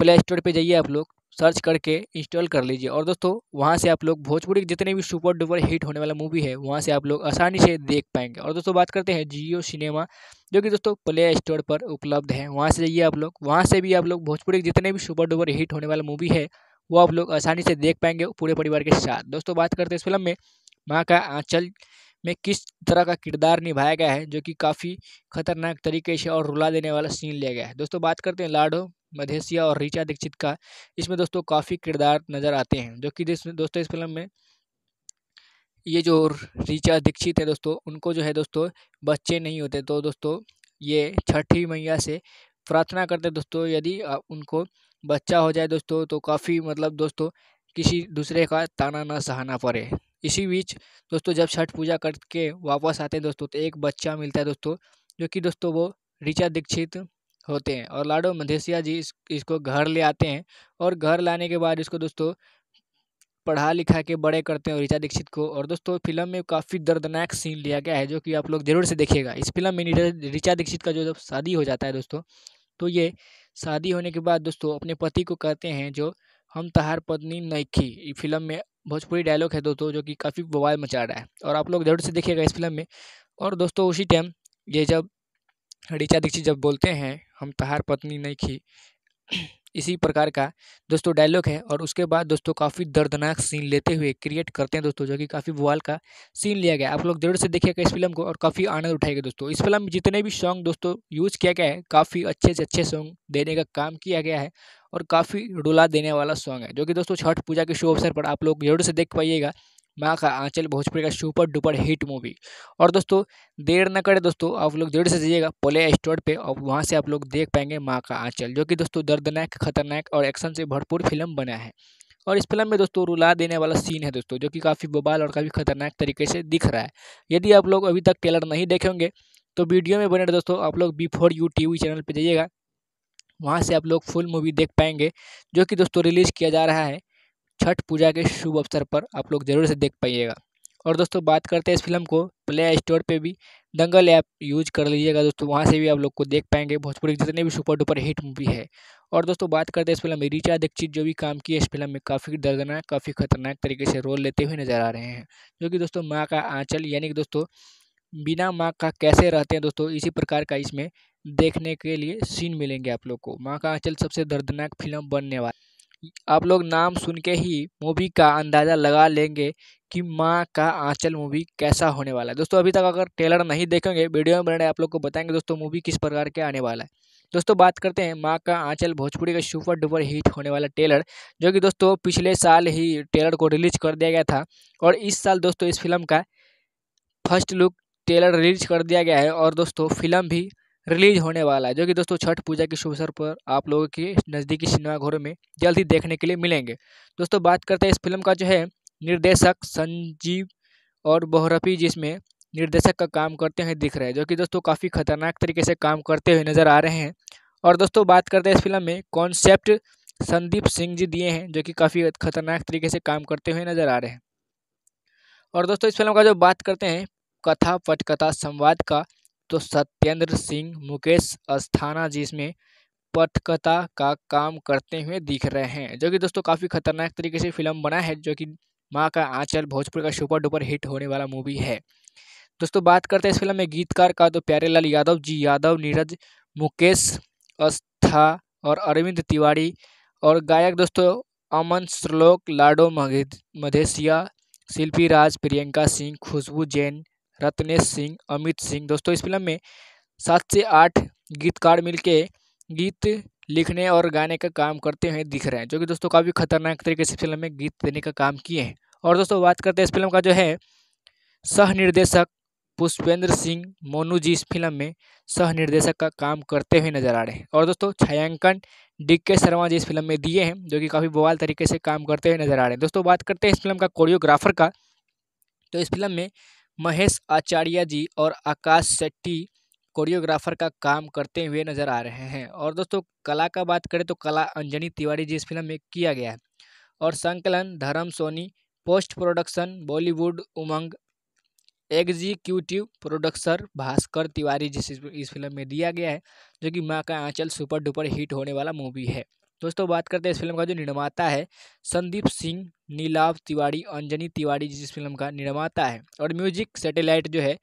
play store पर जाइए आप लोग। सर्च करके इंस्टॉल कर लीजिए। और दोस्तों, वहाँ से आप लोग भोजपुरी के जितने भी सुपर डुपर हिट होने वाला मूवी है, वहाँ से आप लोग आसानी से देख पाएँगे। और दोस्तों, बात करते हैं जियो सिनेमा, जो कि दोस्तों प्ले स्टोर पर उपलब्ध है। वहाँ से जाइए आप लोग, वहाँ से भी आप लोग भोजपुरी के जितने भी सुपर डुपर हिट होने वाला मूवी है, वो आप लोग आसानी से देख पाएँगे पूरे परिवार के साथ। दोस्तों, बात करते हैं इस फ़िल्म में, माँ का आंचल में किस तरह का किरदार निभाया गया है, जो कि काफ़ी खतरनाक तरीके से और रुला देने वाला सीन लिया गया है। दोस्तों, बात करते हैं लाडो मधेसिया और रीचा दीक्षित का इसमें दोस्तों काफ़ी किरदार नज़र आते हैं, जो कि जिसमें दोस्तों इस फ़िल्म में ये जो रीचा दीक्षित है दोस्तों, उनको जो है दोस्तों बच्चे नहीं होते। तो दोस्तों ये छठी मैया से प्रार्थना करते दोस्तों, यदि उनको बच्चा हो जाए दोस्तों तो काफ़ी मतलब दोस्तों किसी दूसरे का ताना ना सहाना पड़े। इसी बीच दोस्तों जब छठ पूजा करके वापस आते हैं दोस्तों तो एक बच्चा मिलता है दोस्तों, जो कि दोस्तों वो ऋचा दीक्षित होते हैं। और लाडो मधेसिया जी इस, इसको घर ले आते हैं और घर लाने के बाद इसको दोस्तों पढ़ा लिखा के बड़े करते हैं ऋचा दीक्षित को। और दोस्तों फ़िल्म में काफ़ी दर्दनाक सीन लिया गया है जो कि आप लोग ज़रूर से देखिएगा। इस फ़िल्म में ऋचा दीक्षित का जो जब शादी हो जाता है दोस्तों तो ये शादी होने के बाद दोस्तों अपने पति को कहते हैं जो, हम तहार पत्नी नईखी फ़िल्म में भोजपुरी डायलॉग है दोस्तों जो कि काफ़ी बवाल मचा रहा है। और आप लोग ज़रूर से देखिएगा इस फ़िल्म में। और दोस्तों उसी टाइम ये जब ऋचा दीक्षित जब बोलते हैं, हम तहार पत्नी नहीं खी इसी प्रकार का दोस्तों डायलॉग है और उसके बाद दोस्तों काफ़ी दर्दनाक सीन लेते हुए क्रिएट करते हैं दोस्तों, जो कि काफ़ी बुआल का सीन लिया गया। आप लोग ज़रूर से देखिएगा इस फ़िल्म को और काफ़ी आनंद उठाएगा दोस्तों। इस फ़िल्म में जितने भी सॉन्ग दोस्तों यूज़ किया गया है, काफ़ी अच्छे से अच्छे सॉन्ग देने का काम किया गया है और काफ़ी रुला देने वाला सॉन्ग है, जो कि दोस्तों छठ पूजा के शुभ अवसर पर आप लोग ज़रूर से देख पाइएगा। माँ का आंचल भोजपुरी का सुपर डुपर हिट मूवी। और दोस्तों, देर न करें दोस्तों, आप लोग ज़रूर से जाइएगा प्ले स्टोर पे और वहाँ से आप लोग देख पाएँगे माँ का आंचल, जो कि दोस्तों दर्दनाक, खतरनाक और एक्शन से भरपूर फ़िल्म बना है। और इस फ़िल्म में दोस्तों रुला देने वाला सीन है दोस्तों, जो कि काफ़ी बबाल और काफ़ी खतरनाक तरीके से दिख रहा है। यदि आप लोग अभी तक टेलर नहीं देखे होंगे तो वीडियो में बने दोस्तों, आप लोग बिफोर यू टी चैनल पर जाइएगा। वहाँ से आप लोग फुल मूवी देख पाएँगे, जो कि दोस्तों रिलीज़ किया जा रहा है। छठ पूजा के शुभ अवसर पर आप लोग ज़रूर से देख पाइएगा। और दोस्तों, बात करते हैं इस फ़िल्म को प्ले स्टोर पे भी। दंगल ऐप यूज़ कर लीजिएगा दोस्तों, वहाँ से भी आप लोग को देख पाएँगे। भोजपुरी के जितने भी सुपर डुपर हिट मूवी है। और दोस्तों, बात करते हैं इस फ़िल्म में रिचा दीक्षित जो भी काम किए इस फ़िल्म में, काफ़ी दर्दनाक, काफ़ी खतरनाक तरीके से रोल लेते हुए नज़र आ रहे हैं। जो कि दोस्तों, माँ का आँचल, यानी कि दोस्तों, बिना माँ का कैसे रहते हैं दोस्तों, इसी प्रकार का इसमें देखने के लिए सीन मिलेंगे आप लोग को। माँ का आँचल सबसे दर्दनाक फ़िल्म बनने वाला आप लोग नाम सुन के ही मूवी का अंदाज़ा लगा लेंगे कि माँ का आंचल मूवी कैसा होने वाला है। दोस्तों, अभी तक अगर ट्रेलर नहीं देखेंगे वीडियो में बने आप लोग को बताएँगे दोस्तों मूवी किस प्रकार के आने वाला है। दोस्तों, बात करते हैं माँ का आंचल भोजपुरी का सुपर डुपर हिट होने वाला टेलर जो कि दोस्तों पिछले साल ही टेलर को रिलीज़ कर दिया गया था और इस साल दोस्तों इस फ़िल्म का फ़र्स्ट लुक टेलर रिलीज़ कर दिया गया है और दोस्तों फ़िल्म भी रिलीज़ होने वाला है, जो कि दोस्तों छठ पूजा के शुभ अवसर पर आप लोगों के नज़दीकी सिनेमाघरों में जल्द ही देखने के लिए मिलेंगे। दोस्तों बात करते हैं इस फ़िल्म का जो है, निर्देशक संजीव और बोहरफी जिसमें निर्देशक का काम करते हुए दिख रहे हैं, जो कि दोस्तों काफ़ी खतरनाक तरीके से काम करते हुए नज़र आ रहे हैं। और दोस्तों बात करते हैं इस फ़िल्म में कॉन्सेप्ट संदीप सिंह जी दिए हैं, जो कि काफ़ी खतरनाक तरीके से काम करते हुए नज़र आ रहे हैं। और दोस्तों इस फ़िल्म का जो बात करते हैं, कथा पटकथा संवाद का तो सत्येंद्र सिंह, मुकेश अस्थाना जी इसमें पटकथा का काम करते हुए दिख रहे हैं, जो कि दोस्तों काफ़ी खतरनाक तरीके से फ़िल्म बना है, जो कि माँ का आंचल भोजपुर का सुपर डुपर हिट होने वाला मूवी है। दोस्तों बात करते हैं इस फ़िल्म में गीतकार का तो प्यारेलाल यादव जी यादव, नीरज, मुकेश अस्था और अरविंद तिवारी और गायक दोस्तों अमन श्लोक लाडो मधेसिया शिल्पी राज प्रियंका सिंह, खुशबू जैन रत्नेश सिंह, अमित सिंह। दोस्तों, इस फ़िल्म में सात से आठ गीतकार मिलके गीत लिखने और गाने का काम करते हुए दिख रहे हैं, जो कि दोस्तों काफ़ी खतरनाक तरीके से फ़िल्म में गीत देने का काम किए हैं। और दोस्तों, बात करते हैं इस फ़िल्म का जो है सह निर्देशक पुष्पेंद्र सिंह मोनू जी इस फ़िल्म में सह निर्देशक का काम करते हुए नज़र आ रहे हैं। और दोस्तों, छायांकन डी के शर्मा जी इस फ़िल्म में दिए हैं, जो कि काफ़ी बवाल तरीके से काम करते हुए नज़र आ रहे हैं। दोस्तों, बात करते हैं इस फ़िल्म का कोरियोग्राफर का। तो इस फ़िल्म में महेश आचार्य जी और आकाश शेट्टी, कोरियोग्राफर का काम करते हुए नज़र आ रहे हैं। और दोस्तों, कला का बात करें तो कला अंजनी तिवारी जी इस फ़िल्म में किया गया है। और संकलन, Dharm Soni, post production, Bollywood, Umang, executive producer Bhaskar Tiwari जिस इस फ़िल्म में दिया गया है, जो कि माँ का आंचल सुपर डुपर हिट होने वाला मूवी है। दोस्तों, बात करते हैं इस फ़िल्म का जो निर्माता है, संदीप सिंह नीलाव तिवारी, अंजनी तिवारी जिस फ़िल्म का निर्माता है। और म्यूज़िक सैटेलाइट जो है,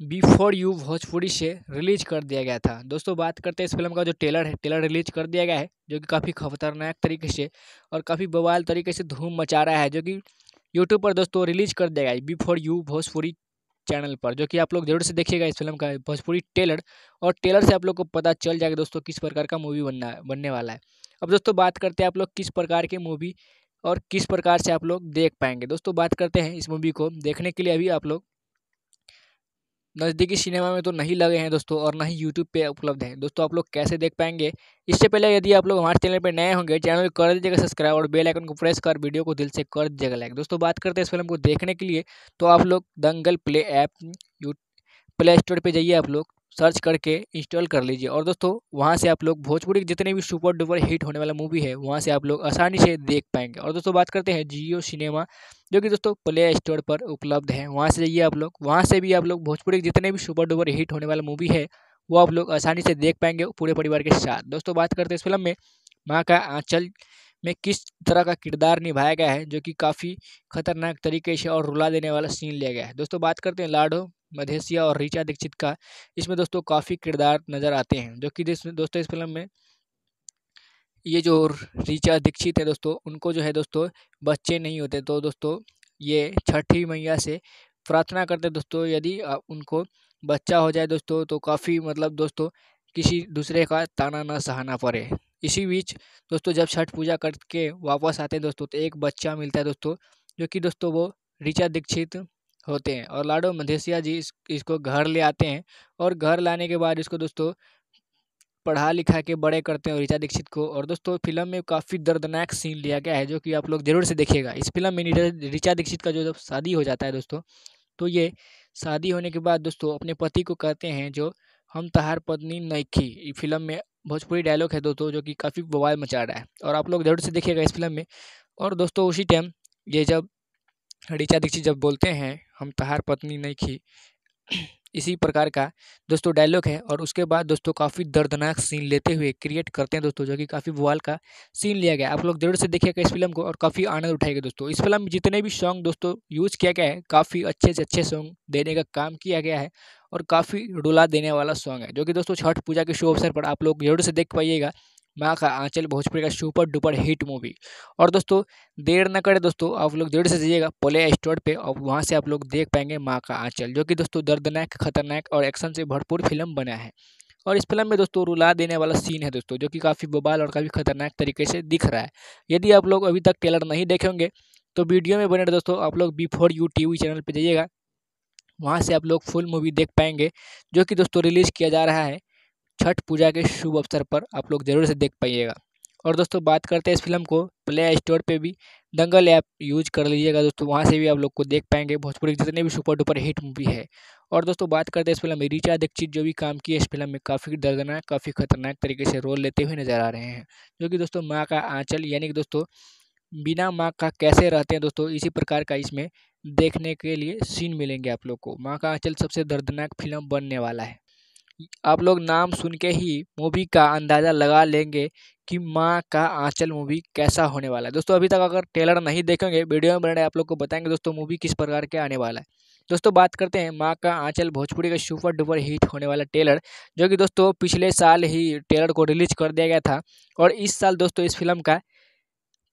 बिफोर यू भोजपुरी से रिलीज़ कर दिया गया था। दोस्तों, बात करते हैं इस फ़िल्म का जो टेलर है टेलर रिलीज़ कर दिया गया है, जो कि काफ़ी खतरनाक तरीके से और काफ़ी बवाल तरीके से धूम मचा रहा है, जो कि यूट्यूब पर दोस्तों रिलीज़ कर दिया गया B for U Bhojpuri channel पर, जो कि आप लोग ज़रूर से देखिएगा इस फ़िल्म का। भोजपुरी टेलर और टेलर से आप लोग को पता चल जाएगा दोस्तों किस प्रकार का मूवी बनना, बनने वाला है। अब दोस्तों बात करते हैं आप लोग किस प्रकार के मूवी और किस प्रकार से आप लोग देख पाएँगे। दोस्तों बात करते हैं इस मूवी को देखने के लिए अभी आप लोग नज़दीकी सिनेमा में तो नहीं लगे हैं दोस्तों और ना ही यूट्यूब पे उपलब्ध है। दोस्तों, आप लोग कैसे देख पाएँगे? इससे पहले यदि आप लोग हमारे चैनल पर नए होंगे, चैनल को कर दीजिएगा सब्सक्राइब और बेल आइकन को प्रेस कर, वीडियो को दिल से कर दीजिएगा लाइक। दोस्तों, बात करते हैं इस फ़िल्म को देखने के लिए तो आप लोग Dangal play app play store पर जाइए आप लोग। सर्च करके इंस्टॉल कर लीजिए। और दोस्तों, वहाँ से आप लोग भोजपुरी के जितने भी सुपर डुपर हिट होने वाला मूवी है, वहाँ से आप लोग आसानी से देख पाएँगे। और दोस्तों, बात करते हैं जियो सिनेमा, जो कि दोस्तों प्ले स्टोर पर उपलब्ध है। वहाँ से जाइए आप लोग, वहाँ से भी आप लोग भोजपुरी के जितने भी सुपर डुपर हिट होने वाला मूवी है, वो आप लोग आसानी से देख पाएँगे पूरे परिवार के साथ। दोस्तों, बात करते हैं इस फ़िल्म में, माँ का आंचल में किस तरह का किरदार निभाया गया है, जो कि काफ़ी खतरनाक तरीके से और रुला देने वाला सीन लिया गया है। दोस्तों, बात करते हैं लाडो मधेसिया और रीचा दीक्षित का इसमें दोस्तों काफ़ी किरदार नज़र आते हैं, जो कि दोस्तों इस फ़िल्म में ये जो रीचा दीक्षित है दोस्तों, उनको जो है दोस्तों बच्चे नहीं होते तो दोस्तों ये छठी मैया से प्रार्थना करते दोस्तों, यदि उनको बच्चा हो जाए दोस्तों तो काफ़ी मतलब दोस्तों किसी दूसरे का ताना ना सहाना पड़े। इसी बीच दोस्तों जब छठ पूजा करके वापस आते हैं दोस्तों तो एक बच्चा मिलता है दोस्तों, जो कि दोस्तों वो ऋचा दीक्षित होते हैं और लाडो मधेसिया जी इस, इसको घर ले आते हैं और घर लाने के बाद इसको दोस्तों पढ़ा लिखा के बड़े करते हैं ऋचा दीक्षित को और दोस्तों फ़िल्म में काफ़ी दर्दनाक सीन लिया गया है जो कि आप लोग ज़रूर से देखिएगा। इस फ़िल्म में ऋचा दीक्षित का जो जब शादी हो जाता है दोस्तों तो ये शादी होने के बाद दोस्तों अपने पति को कहते हैं जो, हम तहार पत्नी नईखी फ़िल्म में भोजपुरी डायलॉग है दोस्तों जो कि काफ़ी बवाल मचा रहा है और आप लोग ज़रूर से देखिएगा इस फ़िल्म में। और दोस्तों उसी टाइम ये जब ऋचा दीक्षित जब बोलते हैं, हम तहार पत्नी नहीं खी इसी प्रकार का दोस्तों डायलॉग है और उसके बाद दोस्तों काफ़ी दर्दनाक सीन लेते हुए क्रिएट करते हैं दोस्तों, जो कि काफ़ी बुआल का सीन लिया गया आप लोग ज़रूर से देखिएगा इस फ़िल्म को और काफ़ी आनंद उठाएगा दोस्तों। इस फ़िल्म में जितने भी सॉन्ग दोस्तों यूज़ किया गया है, काफ़ी अच्छे से अच्छे सॉन्ग देने का काम किया गया है और काफ़ी रुला देने वाला सॉन्ग है, जो कि दोस्तों छठ पूजा के शुभ अवसर पर आप लोग ज़रूर से देख पाइएगा। माँ का आंचल भोजपुरी का सुपर डुपर हिट मूवी। और दोस्तों, देर न करें दोस्तों, आप लोग ज़रूर से जाइएगा प्ले स्टोर पे, और वहाँ से आप लोग देख पाएँगे माँ का आंचल, जो कि दोस्तों दर्दनाक, खतरनाक और एक्शन से भरपूर फ़िल्म बना है। और इस फ़िल्म में दोस्तों रुला देने वाला सीन है दोस्तों, जो कि काफ़ी बबाल और काफ़ी खतरनाक तरीके से दिख रहा है। यदि आप लोग अभी तक टेलर नहीं देखेंगे तो वीडियो में बने दोस्तों, आप लोग बिफोर यू टी चैनल पर जाइएगा। वहाँ से आप लोग फुल मूवी देख पाएँगे, जो कि दोस्तों रिलीज़ किया जा रहा है। छठ पूजा के शुभ अवसर पर आप लोग ज़रूर से देख पाइएगा। और दोस्तों, बात करते हैं इस फ़िल्म को। प्ले स्टोर पे भी दंगल ऐप यूज़ कर लीजिएगा दोस्तों। वहाँ से भी आप लोग को देख पाएँगे। भोजपुरी जितने भी सुपर डुपर हिट मूवी है। और दोस्तों, बात करते हैं इस फ़िल्म में। रिचा दीक्षित जो भी काम की है इस फ़िल्म में काफ़ी दर्दनाक, काफ़ी खतरनाक तरीके से रोल लेते हुए नज़र आ रहे हैं। जो कि दोस्तों, माँ का आँचल, यानी कि दोस्तों, बिना माँ का कैसे रहते हैं दोस्तों, इसी प्रकार का इसमें देखने के लिए सीन मिलेंगे आप लोग को। माँ का आँचल सबसे दर्दनाक फ़िल्म बनने वाला है। आप लोग नाम सुन के ही मूवी का अंदाज़ा लगा लेंगे कि माँ का आंचल मूवी कैसा होने वाला है। दोस्तों, अभी तक अगर ट्रेलर नहीं देखेंगे वीडियो में बने आप लोग को बताएँगे दोस्तों मूवी किस प्रकार के आने वाला है। दोस्तों, बात करते हैं माँ का आंचल भोजपुरी का सुपर डुपर हिट होने वाला ट्रेलर जो कि दोस्तों पिछले साल ही ट्रेलर को रिलीज़ कर दिया गया था और इस साल दोस्तों इस फ़िल्म का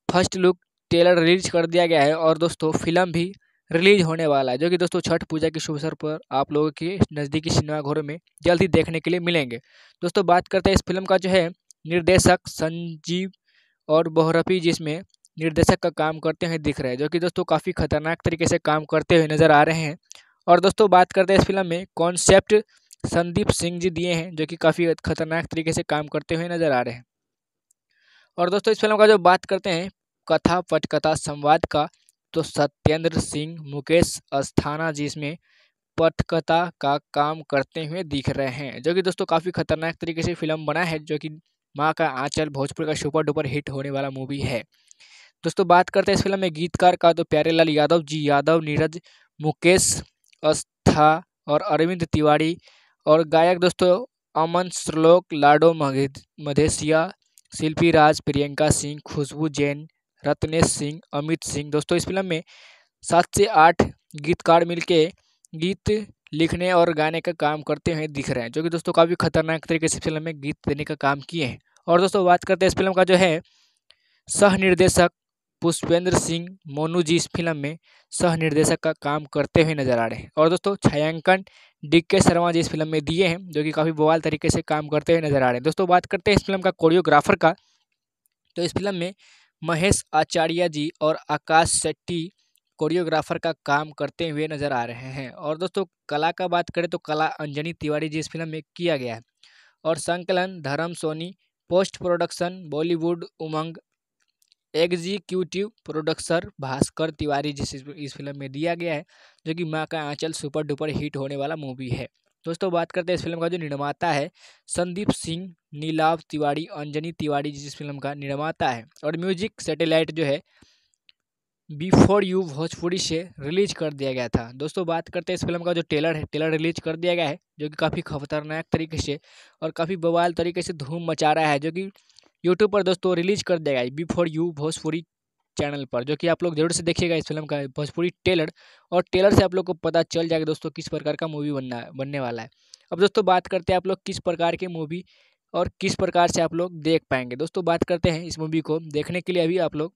फ़र्स्ट लुक ट्रेलर रिलीज़ कर दिया गया है और दोस्तों फ़िल्म भी रिलीज़ होने वाला है, जो कि दोस्तों छठ पूजा के शुभ अवसर पर आप लोगों के नज़दीकी सिनेमाघरों में जल्द ही देखने के लिए मिलेंगे। दोस्तों बात करते हैं इस फ़िल्म का जो है, निर्देशक संजीव और बोहरफी जिसमें निर्देशक का काम करते हुए दिख रहे हैं, जो कि दोस्तों काफ़ी खतरनाक तरीके से काम करते हुए नज़र आ रहे हैं। और दोस्तों बात करते हैं इस फ़िल्म में कॉन्सेप्ट संदीप सिंह जी दिए हैं, जो कि काफ़ी खतरनाक तरीके से काम करते हुए नज़र आ रहे हैं। और दोस्तों इस फ़िल्म का जो बात करते हैं, कथा पटकथा संवाद का तो सत्येंद्र सिंह, मुकेश अस्थाना जी इसमें पटकथा का काम करते हुए दिख रहे हैं, जो कि दोस्तों काफ़ी खतरनाक तरीके से फ़िल्म बना है, जो कि माँ का आंचल भोजपुर का सुपर डुपर हिट होने वाला मूवी है। दोस्तों बात करते हैं इस फ़िल्म में गीतकार का तो प्यारेलाल यादव जी, यादव, नीरज, मुकेश अस्था और अरविंद तिवारी और गायक दोस्तों अमन श्लोक लाडो मधेसिया शिल्पी राज प्रियंका सिंह, खुशबू जैन रत्नेश सिंह, अमित सिंह। दोस्तों, इस फ़िल्म में सात से आठ गीतकार मिलके गीत लिखने और गाने का काम करते हुए दिख रहे हैं, जो कि दोस्तों काफ़ी खतरनाक तरीके से फ़िल्म में गीत देने का काम किए हैं। और दोस्तों, बात करते हैं इस फ़िल्म का जो है सह निर्देशक पुष्पेंद्र सिंह मोनू जी इस फ़िल्म में सह निर्देशक का काम करते हुए नज़र आ रहे हैं। और दोस्तों, छायांकन डी के शर्मा जी इस फ़िल्म में दिए हैं, जो कि काफ़ी बवाल तरीके से काम करते हुए नज़र आ रहे हैं। दोस्तों, बात करते हैं इस फ़िल्म का कोरियोग्राफर का तो इस फ़िल्म में महेश आचार्य जी और आकाश शेट्टी, कोरियोग्राफर का काम करते हुए नज़र आ रहे हैं। और दोस्तों, कला का बात करें तो कला अंजनी तिवारी जी इस फ़िल्म में किया गया है। और संकलन, Dharm Soni, post production, Bollywood, Umang, executive producer Bhaskar Tiwari जिस इस फ़िल्म में दिया गया है, जो कि माँ का आंचल सुपर डुपर हिट होने वाला मूवी है। दोस्तों, बात करते हैं इस फ़िल्म का जो निर्माता है, संदीप सिंह नीलाव तिवारी, अंजनी तिवारी जिस फ़िल्म का निर्माता है। और म्यूज़िक सैटेलाइट जो है, बिफोर यू भोजपुरी से रिलीज़ कर दिया गया था। दोस्तों, बात करते हैं इस फ़िल्म का जो टेलर है टेलर रिलीज़ कर दिया गया है, जो कि काफ़ी खतरनाक तरीके से और काफ़ी बवाल तरीके से धूम मचा रहा है, जो कि यूट्यूब पर दोस्तों रिलीज़ कर दिया गया है, बिफोर यू भोजपुरी चैनल पर, जो कि आप लोग ज़रूर से देखिएगा इस फ़िल्म का, भोजपुरी टेलर। और टेलर से आप लोग को पता चल जाएगा दोस्तों किस प्रकार का मूवी बनना, बनने वाला है। अब दोस्तों बात करते हैं आप लोग किस प्रकार के मूवी और किस प्रकार से आप लोग देख पाएँगे। दोस्तों बात करते हैं इस मूवी को देखने के लिए अभी आप लोग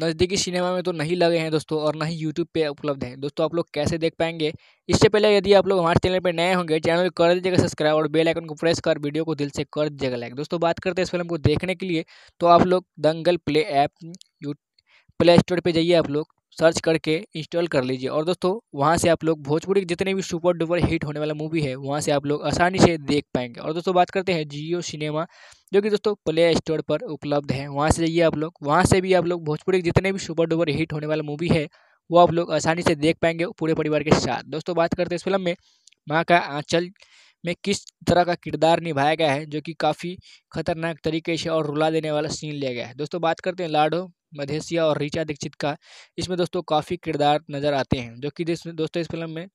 नज़दीकी सिनेमा में तो नहीं लगे हैं दोस्तों और ना ही यूट्यूब पे उपलब्ध है। दोस्तों, आप लोग कैसे देख पाएँगे? इससे पहले यदि आप लोग हमारे चैनल पर नए होंगे, चैनल को कर दीजिएगा सब्सक्राइब और बेल आइकन को प्रेस कर, वीडियो को दिल से कर दीजिएगा लाइक। दोस्तों, बात करते हैं इस फ़िल्म को देखने के लिए तो आप लोग Dangal play app play store पर जाइए आप लोग। सर्च करके इंस्टॉल कर लीजिए। और दोस्तों, वहाँ से आप लोग भोजपुरी के जितने भी सुपर डुपर हिट होने वाला मूवी है, वहाँ से आप लोग आसानी से देख पाएँगे। और दोस्तों, बात करते हैं जियो सिनेमा, जो कि दोस्तों प्ले स्टोर पर उपलब्ध है। वहाँ से जाइए आप लोग। वहाँ से भी आप लोग भोजपुरी के जितने भी सुपर डुपर हिट होने वाला मूवी है, वो आप लोग आसानी से देख पाएँगे पूरे परिवार के साथ। दोस्तों, बात करते हैं इस फ़िल्म में माँ का आंचल में किस तरह का किरदार निभाया गया है, जो कि काफ़ी खतरनाक तरीके से और रुला देने वाला सीन लिया गया है। दोस्तों, बात करते हैं लाडो मधेसिया और रीचा दीक्षित का इसमें दोस्तों काफ़ी किरदार नज़र आते हैं, जो कि दोस्तों इस फ़िल्म में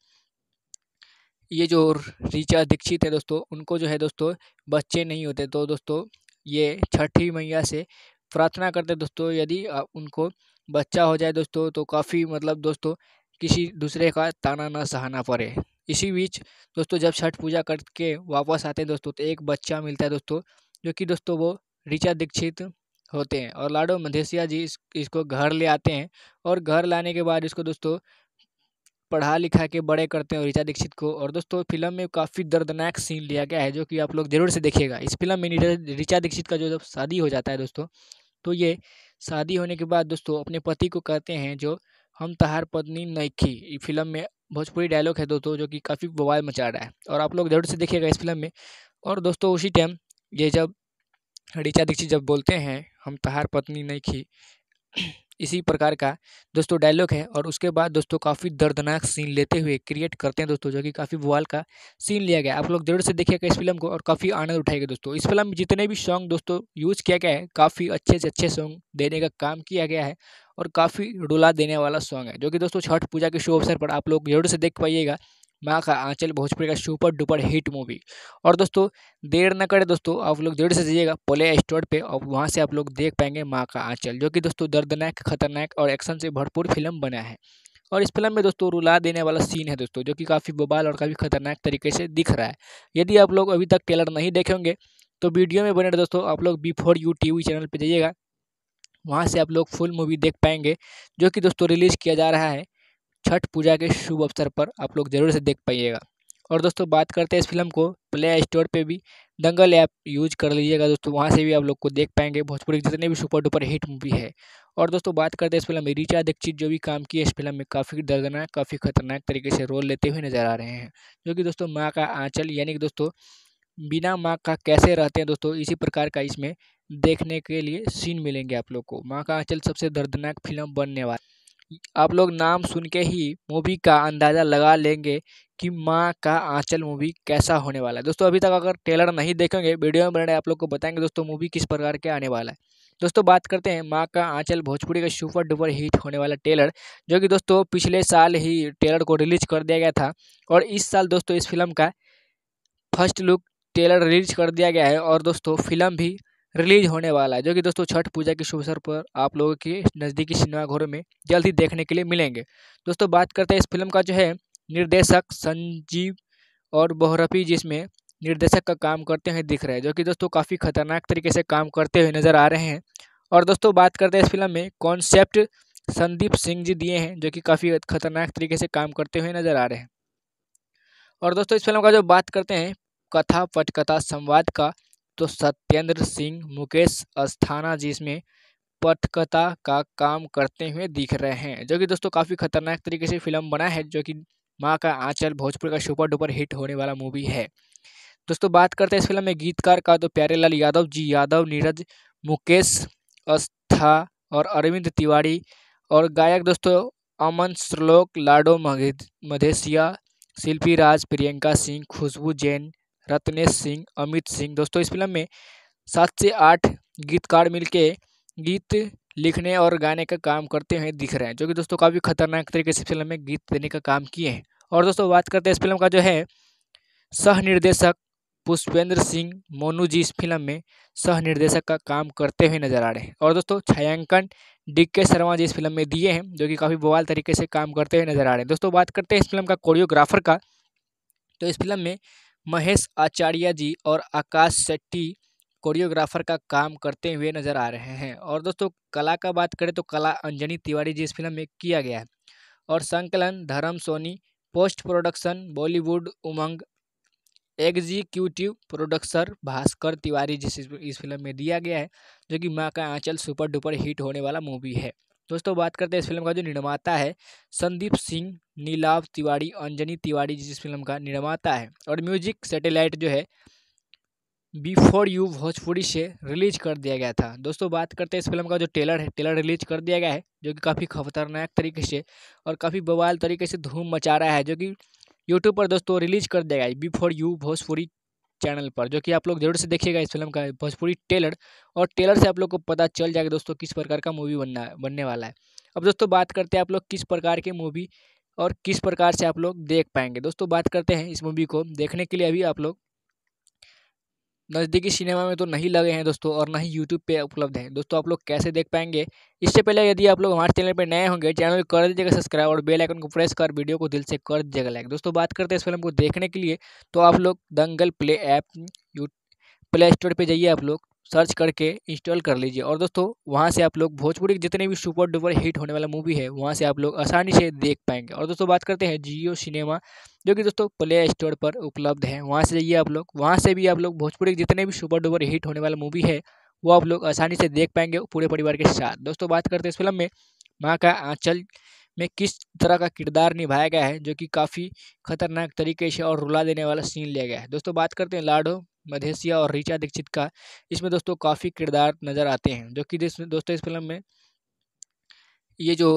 ये जो रीचा दीक्षित है दोस्तों, उनको जो है दोस्तों बच्चे नहीं होते। तो दोस्तों ये छठी मैया से प्रार्थना करते दोस्तों, यदि उनको बच्चा हो जाए दोस्तों तो काफ़ी मतलब दोस्तों किसी दूसरे का ताना ना सहाना पड़े। इसी बीच दोस्तों जब छठ पूजा करके वापस आते हैं दोस्तों तो एक बच्चा मिलता है दोस्तों, जो कि दोस्तों वो ऋचा दीक्षित होते हैं और लाडो मधेसिया जी इस, इसको घर ले आते हैं और घर लाने के बाद इसको दोस्तों पढ़ा लिखा के बड़े करते हैं ऋचा दीक्षित को और दोस्तों फ़िल्म में काफ़ी दर्दनाक सीन लिया गया है जो कि आप लोग ज़रूर से देखिएगा। इस फ़िल्म में ऋचा दीक्षित का जो जब शादी हो जाता है दोस्तों तो ये शादी होने के बाद दोस्तों अपने पति को कहते हैं जो हम तहार पत्नी नईखी फ़िल्म में भोजपुरी डायलॉग है दोस्तों जो कि काफ़ी बवाल मचा रहा है और आप लोग ज़रूर से देखिएगा इस फ़िल्म में। और दोस्तों उसी टाइम ये जब ऋचा दीक्षित जब बोलते हैं, हम तहार पत्नी नहीं खी इसी प्रकार का दोस्तों डायलॉग है और उसके बाद दोस्तों काफ़ी दर्दनाक सीन लेते हुए क्रिएट करते हैं दोस्तों, जो कि काफ़ी बवाल का सीन लिया गया। आप लोग ज़रूर से देखिएगा इस फ़िल्म को और काफ़ी आनंद उठाएगा दोस्तों। इस फ़िल्म में जितने भी सॉन्ग दोस्तों यूज़ किया गया है, काफ़ी अच्छे से अच्छे सॉन्ग देने का काम किया गया है और काफ़ी रुला देने वाला सॉन्ग है, जो कि दोस्तों छठ पूजा के शुभ अवसर पर आप लोग ज़रूर से देख पाइएगा। माँ का आंचल भोजपुरी का सुपर डुपर हिट मूवी। और दोस्तों, देर न करें दोस्तों, आप लोग ज़रूर से जाइएगा प्ले स्टोर पे, और वहाँ से आप लोग देख पाएँगे माँ का आंचल, जो कि दोस्तों दर्दनाक, खतरनाक और एक्शन से भरपूर फ़िल्म बना है। और इस फ़िल्म में दोस्तों रुला देने वाला सीन है दोस्तों, जो कि काफ़ी बबाल और काफ़ी खतरनाक तरीके से दिख रहा है। यदि आप लोग अभी तक ट्रेलर नहीं देखे होंगे तो वीडियो में बने दोस्तों, आप लोग before U T V channel पर जाइएगा। वहाँ से आप लोग फुल मूवी देख पाएँगे, जो कि दोस्तों रिलीज़ किया जा रहा है। छठ पूजा के शुभ अवसर पर आप लोग ज़रूर से देख पाइएगा। और दोस्तों, बात करते हैं इस फ़िल्म को। प्ले स्टोर पे भी दंगल ऐप यूज़ कर लीजिएगा दोस्तों, वहाँ से भी आप लोग को देख पाएँगे। भोजपुरी जितने भी सुपर डुपर हिट मूवी है। और दोस्तों, बात करते हैं इस फ़िल्म में रिचा दीक्षित जो भी काम की है इस फ़िल्म में, काफ़ी दर्दनाक, काफ़ी खतरनाक तरीके से रोल लेते हुए नज़र आ रहे हैं। जो कि दोस्तों, माँ का आँचल, यानी कि दोस्तों, बिना माँ का कैसे रहते हैं दोस्तों, इसी प्रकार का इसमें देखने के लिए सीन मिलेंगे आप लोग को। माँ का आँचल सबसे दर्दनाक फ़िल्म बनने वाला आप लोग नाम सुन के ही मूवी का अंदाज़ा लगा लेंगे कि माँ का आंचल मूवी कैसा होने वाला है। दोस्तों, अभी तक अगर ट्रेलर नहीं देखेंगे वीडियो में बने आप लोग को बताएँगे दोस्तों मूवी किस प्रकार के आने वाला है। दोस्तों, बात करते हैं माँ का आंचल भोजपुरी का सुपर डुपर हिट होने वाला ट्रेलर जो कि दोस्तों पिछले साल ही ट्रेलर को रिलीज़ कर दिया गया था और इस साल दोस्तों इस फ़िल्म का फ़र्स्ट लुक ट्रेलर रिलीज़ कर दिया गया है और दोस्तों फ़िल्म भी रिलीज़ होने वाला है, जो कि दोस्तों छठ पूजा के शुभ अवसर पर आप लोगों के नज़दीकी सिनेमाघरों में जल्द ही देखने के लिए मिलेंगे। दोस्तों बात करते हैं इस फ़िल्म का जो है, निर्देशक संजीव और बोहरफी जिसमें निर्देशक का काम करते हुए दिख रहे हैं, जो कि दोस्तों काफ़ी खतरनाक तरीके से काम करते हुए नज़र आ रहे हैं। और दोस्तों बात करते हैं इस फ़िल्म में कॉन्सेप्ट संदीप सिंह जी दिए हैं, जो कि काफ़ी खतरनाक तरीके से काम करते हुए नज़र आ रहे हैं। और दोस्तों इस फ़िल्म का जो बात करते हैं, कथा पटकथा संवाद का तो सत्येंद्र सिंह, मुकेश अस्थाना जी इसमें पटकथा का काम करते हुए दिख रहे हैं, जो कि दोस्तों काफ़ी खतरनाक तरीके से फ़िल्म बना है, जो कि माँ का आंचल भोजपुर का सुपर डुपर हिट होने वाला मूवी है। दोस्तों बात करते हैं इस फ़िल्म में गीतकार का तो प्यारेलाल यादव जी यादव, नीरज, मुकेश अस्था और अरविंद तिवारी और गायक दोस्तों अमन श्लोक लाडो मधेसिया शिल्पी राज प्रियंका सिंह, खुशबू जैन रत्नेश सिंह, अमित सिंह। दोस्तों, इस फ़िल्म में सात से आठ गीतकार मिलके गीत लिखने और गाने का काम करते हुए दिख रहे हैं, जो कि दोस्तों काफ़ी खतरनाक तरीके से फ़िल्म में गीत देने का काम किए हैं। और दोस्तों, बात करते हैं इस फ़िल्म का जो है सह निर्देशक पुष्पेंद्र सिंह मोनू जी इस फ़िल्म में सह निर्देशक का काम करते हुए नज़र आ रहे हैं। और दोस्तों, छायांकन डी के शर्मा जी इस फ़िल्म में दिए हैं, जो कि काफ़ी बवाल तरीके से काम करते हुए नज़र आ रहे हैं। दोस्तों, बात करते हैं इस फ़िल्म का कोरियोग्राफर का। तो इस फ़िल्म में महेश आचार्य जी और आकाश शेट्टी, कोरियोग्राफर का काम करते हुए नज़र आ रहे हैं। और दोस्तों, कला का बात करें तो कला अंजनी तिवारी जी इस फ़िल्म में किया गया है। और संकलन, Dharm Soni, post production, Bollywood Umang, executive producer Bhaskar Tiwari जिस इस फ़िल्म में दिया गया है, जो कि माँ का आंचल सुपर डुपर हिट होने वाला मूवी है। दोस्तों, बात करते हैं इस फ़िल्म का जो निर्माता है, संदीप सिंह नीलाव तिवारी, अंजनी तिवारी जिस फ़िल्म का निर्माता है। और म्यूज़िक सैटेलाइट जो है, बिफोर यू भोजपुरी से रिलीज़ कर दिया गया था। दोस्तों, बात करते हैं इस फ़िल्म का जो टेलर है टेलर रिलीज़ कर दिया गया है, जो कि काफ़ी खतरनाक तरीके से और काफ़ी बवाल तरीके से धूम मचा रहा है, जो कि यूट्यूब पर दोस्तों रिलीज़ कर दिया गया है, बिफोर यू भोजपुरी चैनल पर, जो कि आप लोग ज़रूर से देखिएगा इस फ़िल्म का। भोजपुरी टेलर और टेलर से आप लोग को पता चल जाएगा दोस्तों किस प्रकार का मूवी बनना, बनने वाला है। अब दोस्तों बात करते हैं आप लोग किस प्रकार के मूवी और किस प्रकार से आप लोग देख पाएँगे। दोस्तों बात करते हैं इस मूवी को देखने के लिए अभी आप लोग नज़दीकी सिनेमा में तो नहीं लगे हैं दोस्तों और ना ही यूट्यूब पे उपलब्ध हैं। दोस्तों आप लोग कैसे देख पाएँगे? इससे पहले यदि आप लोग हमारे चैनल पर नए होंगे, चैनल को कर दीजिएगा सब्सक्राइब और बेल आइकन को प्रेस कर, वीडियो को दिल से कर दीजिएगा लाइक। दोस्तों बात करते हैं इस फ़िल्म को देखने के लिए तो आप लोग Dangal play app play store पर जाइए आप लोग। सर्च करके इंस्टॉल कर लीजिए। और दोस्तों, वहाँ से आप लोग भोजपुरी के जितने भी सुपर डुपर हिट होने वाला मूवी है, वहाँ से आप लोग आसानी से देख पाएँगे। और दोस्तों, बात करते हैं जियो सिनेमा, जो कि दोस्तों प्ले स्टोर पर उपलब्ध है। वहाँ से जाइए आप लोग। वहाँ से भी आप लोग भोजपुरी के जितने भी सुपर डुपर हिट होने वाला मूवी है, वो आप लोग आसानी से देख पाएँगे पूरे परिवार के साथ। दोस्तों, बात करते हैं इस फ़िल्म में, माँ का आंचल में किस तरह का किरदार निभाया गया है, जो कि काफ़ी खतरनाक तरीके से और रुला देने वाला सीन लिया गया है। दोस्तों, बात करते हैं लाडो मधेसिया और रीचा दीक्षित का इसमें दोस्तों काफ़ी किरदार नज़र आते हैं, जो कि दोस्तों इस फ़िल्म में ये जो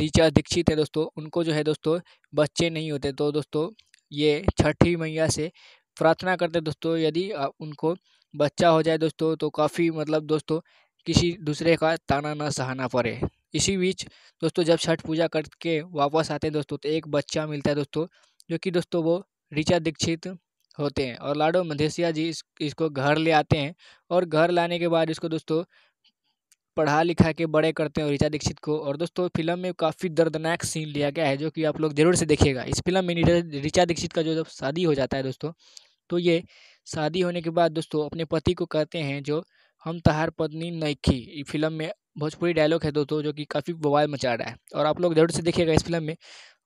ऋचा दीक्षित है दोस्तों, उनको जो है दोस्तों बच्चे नहीं होते। तो दोस्तों ये छठी मैया से प्रार्थना करते दोस्तों, यदि उनको बच्चा हो जाए दोस्तों तो काफ़ी मतलब दोस्तों किसी दूसरे का ताना ना सहाना पड़े। इसी बीच दोस्तों जब छठ पूजा करके वापस आते हैं दोस्तों तो एक बच्चा मिलता है दोस्तों, जो कि दोस्तों वो ऋचा दीक्षित होते हैं और लाडो मधेसिया जी इस, इसको घर ले आते हैं और घर लाने के बाद इसको दोस्तों पढ़ा लिखा के बड़े करते हैं ऋचा दीक्षित को और दोस्तों फ़िल्म में काफ़ी दर्दनाक सीन लिया गया है जो कि आप लोग ज़रूर से देखिएगा। इस फ़िल्म में ऋचा दीक्षित का जो जब शादी हो जाता है दोस्तों तो ये शादी होने के बाद दोस्तों अपने पति को कहते हैं जो हम तहार पत्नी नईखी फ़िल्म में भोजपुरी डायलॉग है दोस्तों जो कि काफ़ी बवाल मचा रहा है और आप लोग ज़रूर से देखिएगा इस फ़िल्म में।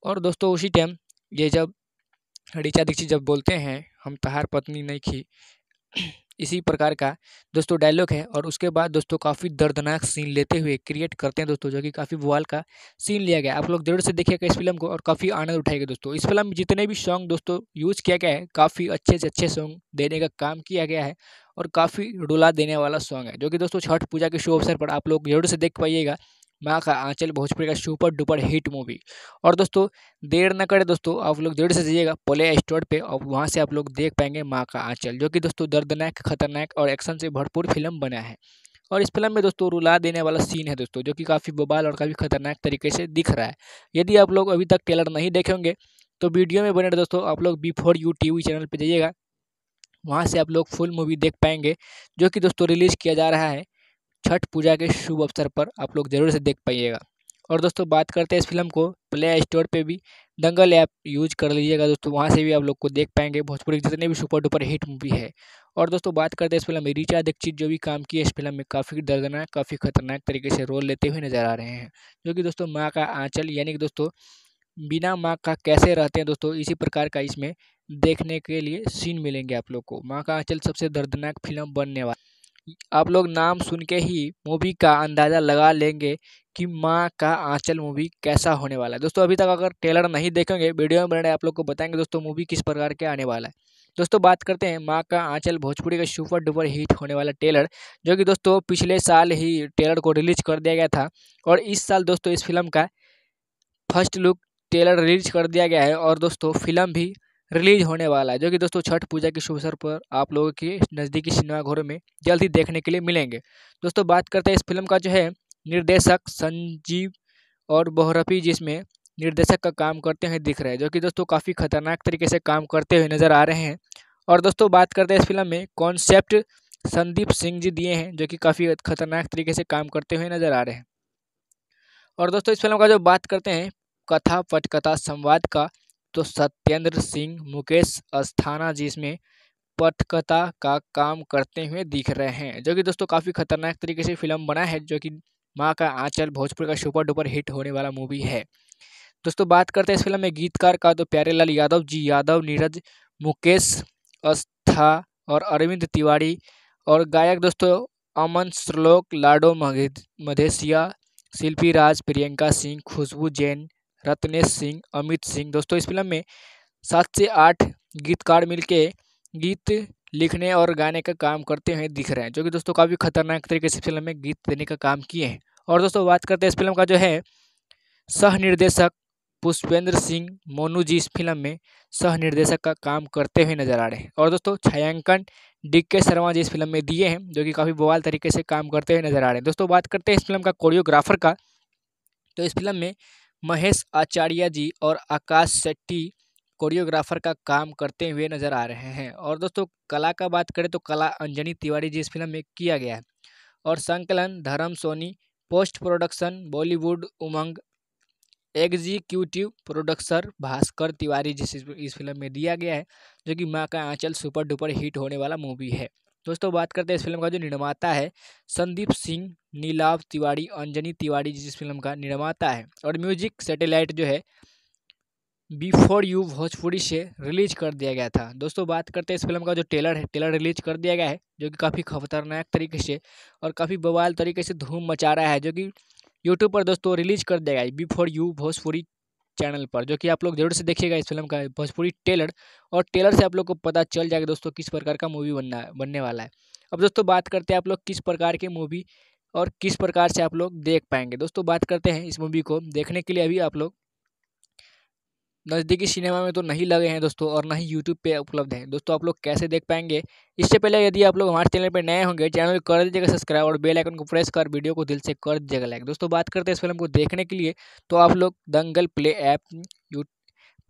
और दोस्तों उसी टाइम ये जब ऋचा दीक्षित जब बोलते हैं, हम तहार पत्नी नहीं खी इसी प्रकार का दोस्तों डायलॉग है और उसके बाद दोस्तों काफ़ी दर्दनाक सीन लेते हुए क्रिएट करते हैं दोस्तों, जो कि काफ़ी बवाल का सीन लिया गया। आप लोग ज़रूर से देखिएगा इस फ़िल्म को और काफ़ी आनंद उठाएगा दोस्तों। इस फ़िल्म में जितने भी सॉन्ग दोस्तों यूज़ किया गया है, काफ़ी अच्छे से अच्छे सॉन्ग देने का काम किया गया है और काफ़ी रुला देने वाला सॉन्ग है, जो कि दोस्तों छठ पूजा के शो अवसर पर आप लोग ज़रूर से देख पाइएगा। माँ का आंचल भोजपुरी का सुपर डुपर हिट मूवी। और दोस्तों, देर न करे दोस्तों, आप लोग ज़रूर से जाइएगा प्ले स्टोर पे, और वहाँ से आप लोग देख पाएँगे माँ का आंचल, जो कि दोस्तों दर्दनाक, खतरनाक और एक्शन से भरपूर फ़िल्म बना है। और इस फ़िल्म में दोस्तों रुला देने वाला सीन है दोस्तों, जो कि काफ़ी बबाल और काफ़ी खतरनाक तरीके से दिख रहा है। यदि आप लोग अभी तक टेलर नहीं देखेंगे तो वीडियो में बने दोस्तों, आप लोग बिफोर यू टी चैनल पर जाइएगा। वहाँ से आप लोग फुल मूवी देख पाएँगे, जो कि दोस्तों रिलीज़ किया जा रहा है। छठ पूजा के शुभ अवसर पर आप लोग ज़रूर से देख पाइएगा। और दोस्तों, बात करते हैं इस फ़िल्म को। प्ले स्टोर पे भी दंगल ऐप यूज़ कर लीजिएगा दोस्तों। वहाँ से भी आप लोग को देख पाएँगे। भोजपुरी जितने भी सुपर डुपर हिट मूवी है। और दोस्तों, बात करते हैं इस फ़िल्म में। रिचा दीक्षित जो भी काम किए इस फ़िल्म में काफ़ी दर्दनाक, काफ़ी खतरनाक तरीके से रोल लेते हुए नज़र आ रहे हैं। जो कि दोस्तों, माँ का आँचल यानी कि दोस्तों, बिना माँ का कैसे रहते हैं दोस्तों, इसी प्रकार का इसमें देखने के लिए सीन मिलेंगे आप लोग को। माँ का आँचल सबसे दर्दनाक फ़िल्म बनने वाला आप लोग नाम सुन के ही मूवी का अंदाज़ा लगा लेंगे कि माँ का आंचल मूवी कैसा होने वाला है। दोस्तों, अभी तक अगर ट्रेलर नहीं देखेंगे, वीडियो में बने आप लोग को बताएँगे, दोस्तों, मूवी किस प्रकार के आने वाला है। दोस्तों, बात करते हैं माँ का आंचल। भोजपुरी का सुपर डुपर हिट होने वाला ट्रेलर, जो कि दोस्तों पिछले साल ही ट्रेलर को रिलीज़ कर दिया गया था और इस साल दोस्तों इस फ़िल्म का फ़र्स्ट लुक ट्रेलर रिलीज़ कर दिया गया है और दोस्तों फ़िल्म भी रिलीज़ होने वाला है, जो कि दोस्तों छठ पूजा के शुभ अवसर पर आप लोगों के नज़दीकी सिनेमाघरों में जल्द ही देखने के लिए मिलेंगे। दोस्तों बात करते हैं इस फ़िल्म का जो है, निर्देशक संजीव और बोहरफी जिसमें निर्देशक का काम करते हुए दिख रहे हैं, जो कि दोस्तों काफ़ी खतरनाक तरीके से काम करते हुए नज़र आ रहे हैं। और दोस्तों बात करते हैं इस फ़िल्म में कॉन्सेप्ट संदीप सिंह जी दिए हैं, जो कि काफ़ी खतरनाक तरीके से काम करते हुए नज़र आ रहे हैं। और दोस्तों इस फ़िल्म का जो बात करते हैं, कथा पटकथा संवाद का तो सत्येंद्र सिंह, मुकेश अस्थाना जी इसमें पटकथा का काम करते हुए दिख रहे हैं, जो कि दोस्तों काफ़ी खतरनाक तरीके से फ़िल्म बना है, जो कि माँ का आंचल भोजपुर का सुपर डुपर हिट होने वाला मूवी है। दोस्तों बात करते हैं इस फ़िल्म में गीतकार का तो प्यारेलाल यादव जी, यादव, नीरज, मुकेश अस्था और अरविंद तिवारी और गायक दोस्तों अमन श्लोक लाडो मधेसिया शिल्पी राज प्रियंका सिंह, खुशबू जैन रत्नेश सिंह, अमित सिंह। दोस्तों, इस फ़िल्म में सात से आठ गीतकार मिलके गीत लिखने और गाने का काम करते हुए दिख रहे हैं, जो कि दोस्तों काफ़ी खतरनाक तरीके से फ़िल्म में गीत देने का काम किए हैं। और दोस्तों, बात करते हैं इस फ़िल्म का जो है सह निर्देशक पुष्पेंद्र सिंह मोनू जी इस फ़िल्म में सह निर्देशक का काम करते हुए नज़र आ रहे हैं। और दोस्तों, छायांकन डी के शर्मा जी इस फ़िल्म में दिए हैं, जो कि काफ़ी बवाल तरीके से काम करते हुए नज़र आ रहे हैं। दोस्तों, बात करते हैं इस फ़िल्म का कोरियोग्राफर का। तो इस फ़िल्म में महेश आचार्य जी और आकाश शेट्टी, कोरियोग्राफर का काम करते हुए नज़र आ रहे हैं। और दोस्तों, कला का बात करें तो कला अंजनी तिवारी जी इस फ़िल्म में किया गया है। और संकलन, Dharm Soni, post production, Bollywood, Umang, executive producer Bhaskar Tiwari जिस इस फ़िल्म में दिया गया है, जो कि माँ का आंचल सुपर डुपर हिट होने वाला मूवी है। दोस्तों, बात करते हैं इस फ़िल्म का जो निर्माता है, संदीप सिंह नीलाव तिवारी, अंजनी तिवारी जिस फ़िल्म का निर्माता है। और म्यूज़िक सैटेलाइट जो है, बिफोर यू भोजपुरी से रिलीज़ कर दिया गया था। दोस्तों, बात करते हैं इस फ़िल्म का जो टेलर है टेलर रिलीज़ कर दिया गया है, जो कि काफ़ी खतरनाक तरीके से और काफ़ी बवाल तरीके से धूम मचा रहा है, जो कि यूट्यूब पर दोस्तों रिलीज़ कर दिया गया है, बिफोर यू भोजपुरी चैनल पर, जो कि आप लोग ज़रूर से देखिएगा इस फ़िल्म का भोजपुरी टेलर, और टेलर से आप लोग को पता चल जाएगा दोस्तों किस प्रकार का मूवी बनना, बनने वाला है। अब दोस्तों बात करते हैं आप लोग किस प्रकार की मूवी और किस प्रकार से आप लोग देख पाएँगे। दोस्तों बात करते हैं इस मूवी को देखने के लिए अभी आप लोग नज़दीकी सिनेमा में तो नहीं लगे हैं दोस्तों और ना ही यूट्यूब पे उपलब्ध हैं। दोस्तों, आप लोग कैसे देख पाएँगे? इससे पहले यदि आप लोग हमारे चैनल पर नए होंगे, चैनल को कर दीजिएगा सब्सक्राइब और बेल आइकन को प्रेस कर, वीडियो को दिल से कर दीजिएगा लाइक दोस्तों, बात करते हैं इस फ़िल्म को देखने के लिए। तो आप लोग Dangal play app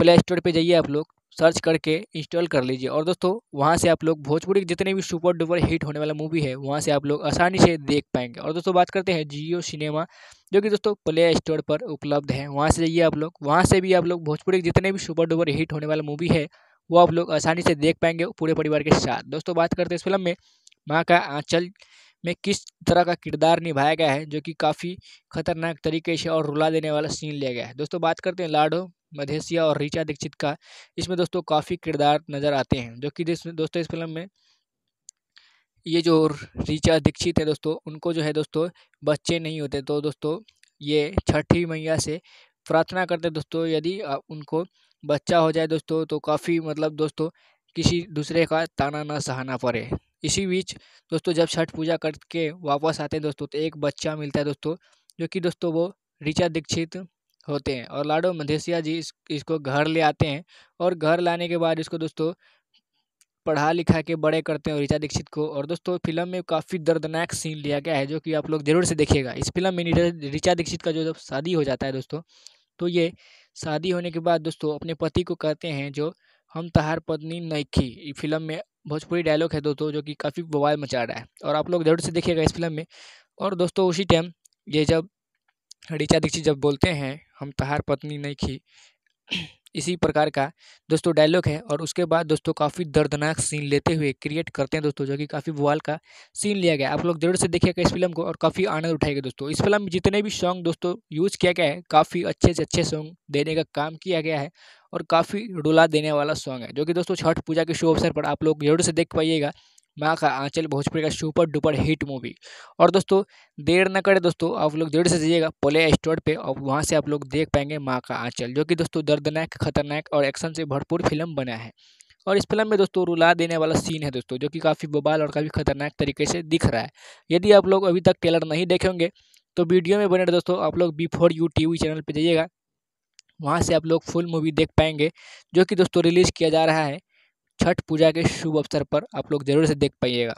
play store पर जाइए आप लोग। सर्च करके इंस्टॉल कर लीजिए। और दोस्तों, वहाँ से आप लोग भोजपुरी के जितने भी सुपर डुपर हिट होने वाला मूवी है, वहाँ से आप लोग आसानी से देख पाएँगे। और दोस्तों, बात करते हैं जियो सिनेमा, जो कि दोस्तों प्ले स्टोर पर उपलब्ध है। वहाँ से जाइए आप लोग, वहाँ से भी आप लोग भोजपुरी के जितने भी सुपर डुपर हिट होने वाला मूवी है, वो आप लोग आसानी से देख पाएँगे पूरे परिवार के साथ। दोस्तों, बात करते हैं इस फ़िल्म में, माँ का आंचल में किस तरह का किरदार निभाया गया है, जो कि काफ़ी खतरनाक तरीके से और रुला देने वाला सीन लिया गया है। दोस्तों, बात करते हैं लाडो मधेसिया और रीचा दीक्षित का इसमें दोस्तों काफ़ी किरदार नज़र आते हैं, जो कि दोस्तों इस फ़िल्म में ये जो रीचा दीक्षित है दोस्तों, उनको जो है दोस्तों बच्चे नहीं होते। तो दोस्तों ये छठी मैया से प्रार्थना करते दोस्तों, यदि उनको बच्चा हो जाए दोस्तों तो काफ़ी मतलब दोस्तों किसी दूसरे का ताना ना सहाना पड़े। इसी बीच दोस्तों जब छठ पूजा करके वापस आते हैं दोस्तों तो एक बच्चा मिलता है दोस्तों, जो कि दोस्तों वो ऋचा दीक्षित होते हैं और लाडो मधेसिया जी इस, इसको घर ले आते हैं और घर लाने के बाद इसको दोस्तों पढ़ा लिखा के बड़े करते हैं ऋचा दीक्षित को और दोस्तों फ़िल्म में काफ़ी दर्दनाक सीन लिया गया है जो कि आप लोग ज़रूर से देखिएगा। इस फ़िल्म में ऋचा दीक्षित का जो जब शादी हो जाता है दोस्तों तो ये शादी होने के बाद दोस्तों अपने पति को कहते हैं जो, हम तहार पत्नी नईखी फ़िल्म में भोजपुरी डायलॉग है दोस्तों जो कि काफ़ी बवाल मचा रहा है और आप लोग ज़रूर से देखिएगा इस फ़िल्म में। और दोस्तों उसी टाइम ये जब ऋचा दीक्षित जब बोलते हैं, हम तहार पत्नी नहीं खी इसी प्रकार का दोस्तों डायलॉग है और उसके बाद दोस्तों काफ़ी दर्दनाक सीन लेते हुए क्रिएट करते हैं दोस्तों, जो कि काफ़ी बुआल का सीन लिया गया आप लोग ज़रूर से देखिएगा इस फ़िल्म को और काफ़ी आनंद उठाएगा दोस्तों। इस फ़िल्म में जितने भी सॉन्ग दोस्तों यूज़ किया गया है, काफ़ी अच्छे से अच्छे सॉन्ग देने का काम किया गया है और काफ़ी रुला देने वाला सॉन्ग है, जो कि दोस्तों छठ पूजा के शुभ अवसर पर आप लोग ज़रूर से देख पाइएगा। माँ का आंचल भोजपुरी का सुपर डुपर हिट मूवी। और दोस्तों, देर न करें दोस्तों, आप लोग ज़रूर से जाइएगा प्ले स्टोर पे और वहाँ से आप लोग देख पाएँगे माँ का आंचल, जो कि दोस्तों दर्दनाक, खतरनाक और एक्शन से भरपूर फ़िल्म बना है। और इस फ़िल्म में दोस्तों रुला देने वाला सीन है दोस्तों, जो कि काफ़ी बबाल और काफ़ी खतरनाक तरीके से दिख रहा है। यदि आप लोग अभी तक टेलर नहीं देखे होंगे तो वीडियो में बने दोस्तों, आप लोग before U T V channel पर जाइएगा। वहाँ से आप लोग फुल मूवी देख पाएँगे, जो कि दोस्तों रिलीज़ किया जा रहा है। छठ पूजा के शुभ अवसर पर आप लोग ज़रूर से देख पाइएगा।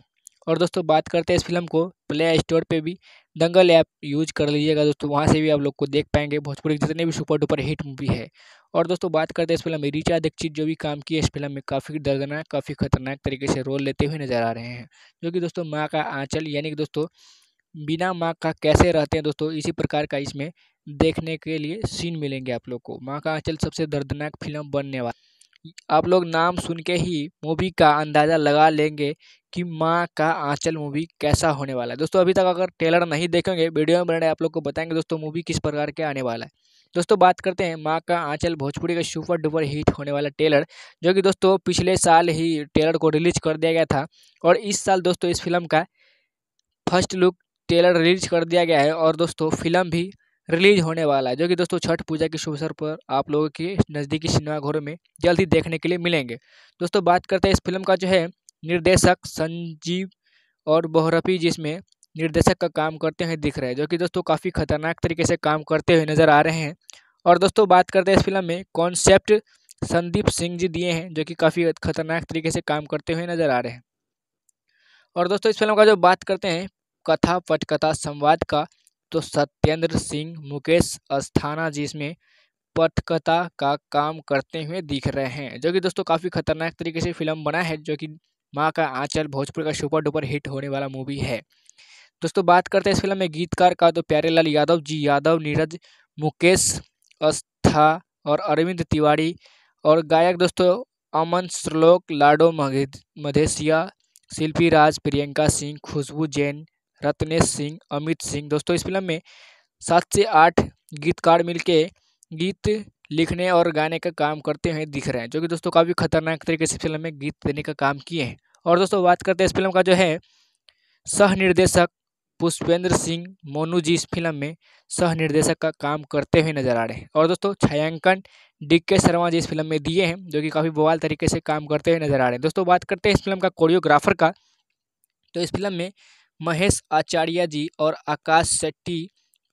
और दोस्तों, बात करते हैं इस फ़िल्म को। प्ले स्टोर पे भी दंगल ऐप यूज़ कर लीजिएगा दोस्तों, वहाँ से भी आप लोग को देख पाएँगे। भोजपुरी जितने भी सुपर डुपर हिट मूवी है। और दोस्तों, बात करते हैं इस फ़िल्म में रिचा दीक्षित जो भी काम किया इस फ़िल्म में काफ़ी दर्दनाक, काफ़ी खतरनाक तरीके से रोल लेते हुए नज़र आ रहे हैं। जो कि दोस्तों, माँ का आँचल, यानी कि दोस्तों, बिना माँ का कैसे रहते हैं दोस्तों, इसी प्रकार का इसमें देखने के लिए सीन मिलेंगे आप लोग को। माँ का आँचल सबसे दर्दनाक फ़िल्म बनने वाला आप लोग नाम सुन के ही मूवी का अंदाज़ा लगा लेंगे कि माँ का आंचल मूवी कैसा होने वाला है। दोस्तों, अभी तक अगर ट्रेलर नहीं देखेंगे वीडियो में बने आप लोग को बताएँगे दोस्तों मूवी किस प्रकार के आने वाला है। दोस्तों, बात करते हैं माँ का आंचल भोजपुरी का सुपर डुपर हिट होने वाला ट्रेलर जो कि दोस्तों पिछले साल ही ट्रेलर को रिलीज़ कर दिया गया था और इस साल दोस्तों इस फ़िल्म का फ़र्स्ट लुक ट्रेलर रिलीज़ कर दिया गया है और दोस्तों फ़िल्म भी रिलीज़ होने वाला है, जो कि दोस्तों छठ पूजा के शुभ अवसर पर आप लोगों के नज़दीकी सिनेमाघरों में जल्द ही देखने के लिए मिलेंगे। दोस्तों बात करते हैं इस फ़िल्म का जो है, निर्देशक संजीव और बोहरफी जिसमें निर्देशक का काम करते हुए दिख रहे हैं, जो कि दोस्तों काफ़ी खतरनाक तरीके से काम करते हुए नज़र आ रहे हैं। और दोस्तों बात करते हैं इस फ़िल्म में कॉन्सेप्ट संदीप सिंह जी दिए हैं, जो कि काफ़ी खतरनाक तरीके से काम करते हुए नज़र आ रहे हैं। और दोस्तों इस फ़िल्म का जो बात करते हैं, कथा पटकथा संवाद का तो सत्येंद्र सिंह, मुकेश अस्थाना जी इसमें पटकथा का काम करते हुए दिख रहे हैं, जो कि दोस्तों काफ़ी खतरनाक तरीके से फ़िल्म बना है, जो कि माँ का आंचल भोजपुर का सुपर डुपर हिट होने वाला मूवी है। दोस्तों बात करते हैं इस फ़िल्म में गीतकार का तो प्यारेलाल यादव जी यादव, नीरज, मुकेश अस्था और अरविंद तिवारी और गायक दोस्तों अमन श्लोक लाडो मधेसिया शिल्पी राज प्रियंका सिंह, खुशबू जैन रत्नेश सिंह, अमित सिंह। दोस्तों, इस फ़िल्म में सात से आठ गीतकार मिलके गीत लिखने और गाने का काम करते हुए दिख रहे हैं, जो कि दोस्तों काफ़ी खतरनाक तरीके से फ़िल्म में गीत देने का काम किए हैं। और दोस्तों, बात करते हैं इस फ़िल्म का जो है सह निर्देशक पुष्पेंद्र सिंह मोनू जी इस फ़िल्म में सह निर्देशक का काम करते हुए नज़र आ रहे हैं। और दोस्तों, छायांकन डी के शर्मा जी इस फ़िल्म में दिए हैं, जो कि काफ़ी बवाल तरीके से काम करते हुए नज़र आ रहे हैं। दोस्तों, बात करते हैं इस फ़िल्म का कोरियोग्राफर का। तो इस फ़िल्म में महेश आचार्य जी और आकाश शेट्टी,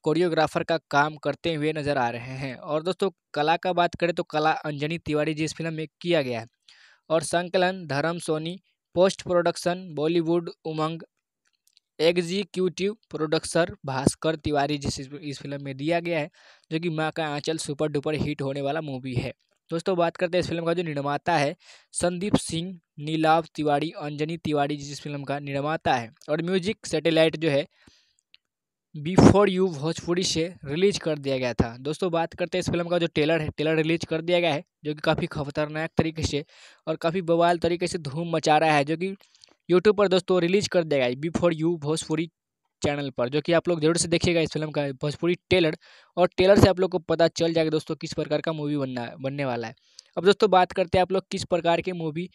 कोरियोग्राफर का काम करते हुए नज़र आ रहे हैं। और दोस्तों, कला का बात करें तो कला अंजनी तिवारी जी इस फ़िल्म में किया गया है। और संकलन, Dharm Soni, post production, Bollywood, Umang, executive producer Bhaskar Tiwari जिस इस फ़िल्म में दिया गया है, जो कि माँ का आंचल सुपर डुपर हिट होने वाला मूवी है। दोस्तों, बात करते हैं इस फ़िल्म का जो निर्माता है, संदीप सिंह नीलाव तिवारी, अंजनी तिवारी जिस फ़िल्म का निर्माता है। और म्यूज़िक सैटेलाइट जो है, बिफोर यू भोजपुरी से रिलीज़ कर दिया गया था। दोस्तों, बात करते हैं इस फ़िल्म का जो टेलर है टेलर रिलीज़ कर दिया गया है, जो कि काफ़ी खतरनाक तरीके से और काफ़ी बवाल तरीके से धूम मचा रहा है, जो कि यूट्यूब पर दोस्तों रिलीज़ कर दिया गया है, बिफोर यू भोजपुरी चैनल पर, जो कि आप लोग ज़रूर से देखिएगा इस फ़िल्म का, भोजपुरी टेलर। और टेलर से आप लोग को पता चल जाएगा दोस्तों किस प्रकार का मूवी बनना, बनने वाला है। अब दोस्तों बात करते हैं आप लोग किस प्रकार के मूवी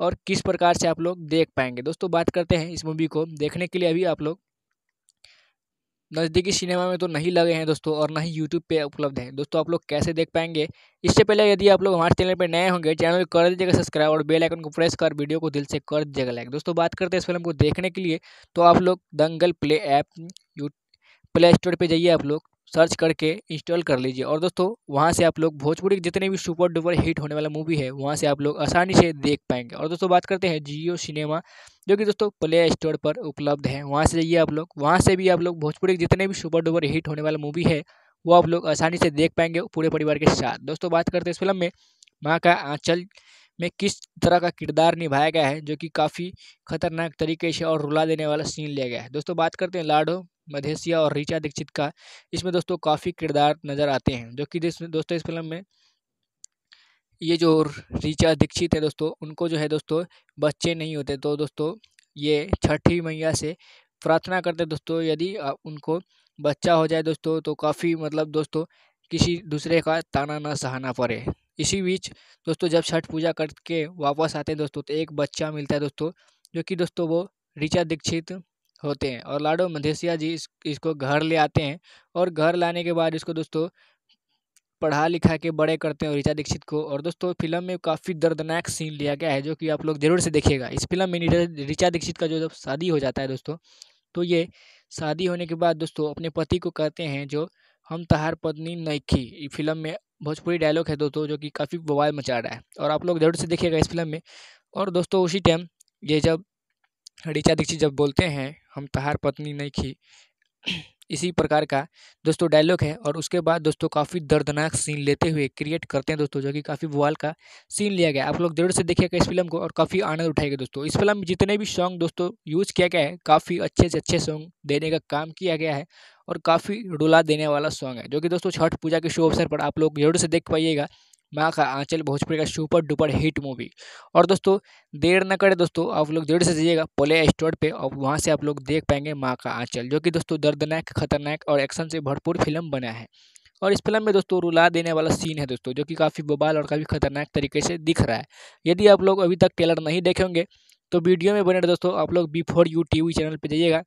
और किस प्रकार से आप लोग देख पाएँगे। दोस्तों बात करते हैं इस मूवी को देखने के लिए अभी आप लोग नज़दीकी सिनेमा में तो नहीं लगे हैं दोस्तों और ना ही यूट्यूब पे उपलब्ध हैं। दोस्तों आप लोग कैसे देख पाएँगे? इससे पहले यदि आप लोग हमारे चैनल पर नए होंगे, चैनल को कर दीजिएगा सब्सक्राइब और बेल आइकन को प्रेस कर, वीडियो को दिल से कर दीजिएगा लाइक। दोस्तों बात करते हैं इस फ़िल्म को देखने के लिए तो आप लोग Dangal play app play store पर जाइए आप लोग। सर्च करके इंस्टॉल कर लीजिए। और दोस्तों, वहाँ से आप लोग भोजपुरी के जितने भी सुपर डुपर हिट होने वाला मूवी है, वहाँ से आप लोग आसानी से देख पाएँगे। और दोस्तों, बात करते हैं जियो सिनेमा, जो कि दोस्तों प्ले स्टोर पर उपलब्ध है। वहाँ से जाइए आप लोग। वहाँ से भी आप लोग भोजपुरी के जितने भी सुपर डुपर हिट होने वाला मूवी है, वो आप लोग आसानी से देख पाएँगे पूरे परिवार के साथ। दोस्तों, बात करते हैं इस फ़िल्म में, माँ का आंचल में किस तरह का किरदार निभाया गया है, जो कि काफ़ी खतरनाक तरीके से और रुला देने वाला सीन लिया गया है। दोस्तों, बात करते हैं लाडो मधेसिया और रीचा दीक्षित का इसमें दोस्तों काफ़ी किरदार नज़र आते हैं, जो कि दोस्तों इस फ़िल्म में ये जो रीचा दीक्षित है दोस्तों, उनको जो है दोस्तों बच्चे नहीं होते। तो दोस्तों ये छठी मैया से प्रार्थना करते दोस्तों, यदि उनको बच्चा हो जाए दोस्तों तो काफ़ी मतलब दोस्तों किसी दूसरे का ताना ना सहाना पड़े। इसी बीच दोस्तों जब छठ पूजा करके वापस आते हैं दोस्तों तो एक बच्चा मिलता है दोस्तों, जो कि दोस्तों वो ऋचा दीक्षित होते हैं और लाडो मधेसिया जी इस, इसको घर ले आते हैं और घर लाने के बाद इसको दोस्तों पढ़ा लिखा के बड़े करते हैं ऋचा दीक्षित को और दोस्तों फ़िल्म में काफ़ी दर्दनाक सीन लिया गया है जो कि आप लोग ज़रूर से देखिएगा। इस फ़िल्म में ऋचा दीक्षित का जो जब शादी हो जाता है दोस्तों तो ये शादी होने के बाद दोस्तों अपने पति को कहते हैं जो, हम तहार पत्नी नईखी फ़िल्म में भोजपुरी डायलॉग है दोस्तों जो कि काफ़ी बवाल मचा रहा है और आप लोग ज़रूर से देखिएगा इस फ़िल्म में। और दोस्तों उसी टाइम ये जब ऋचा दीक्षित जब बोलते हैं, हम तहार पत्नी नहीं खी इसी प्रकार का दोस्तों डायलॉग है और उसके बाद दोस्तों काफ़ी दर्दनाक सीन लेते हुए क्रिएट करते हैं दोस्तों, जो कि काफ़ी बुआल का सीन लिया गया। आप लोग ज़रूर से देखिएगा इस फ़िल्म को और काफ़ी आनंद उठाएगा दोस्तों। इस फ़िल्म में जितने भी सॉन्ग दोस्तों यूज़ किया गया है, काफ़ी अच्छे से अच्छे सॉन्ग देने का काम किया गया है और काफ़ी रुला देने वाला सॉन्ग है, जो कि दोस्तों छठ पूजा के शो अवसर पर आप लोग ज़रूर से देख पाइएगा। माँ का आंचल भोजपुरी का सुपर डुपर हिट मूवी। और दोस्तों, देर न करें दोस्तों, आप लोग ज़रूर से जाइएगा प्ले स्टोर पे, और वहाँ से आप लोग देख पाएँगे माँ का आंचल, जो कि दोस्तों दर्दनाक, खतरनाक और एक्शन से भरपूर फ़िल्म बना है। और इस फ़िल्म में दोस्तों रुला देने वाला सीन है दोस्तों, जो कि काफ़ी बबाल और काफ़ी खतरनाक तरीके से दिख रहा है। यदि आप लोग अभी तक टेलर नहीं देखेंगे तो वीडियो में बने दोस्तों, आप लोग बिफोर यू टी चैनल पर जाइएगा।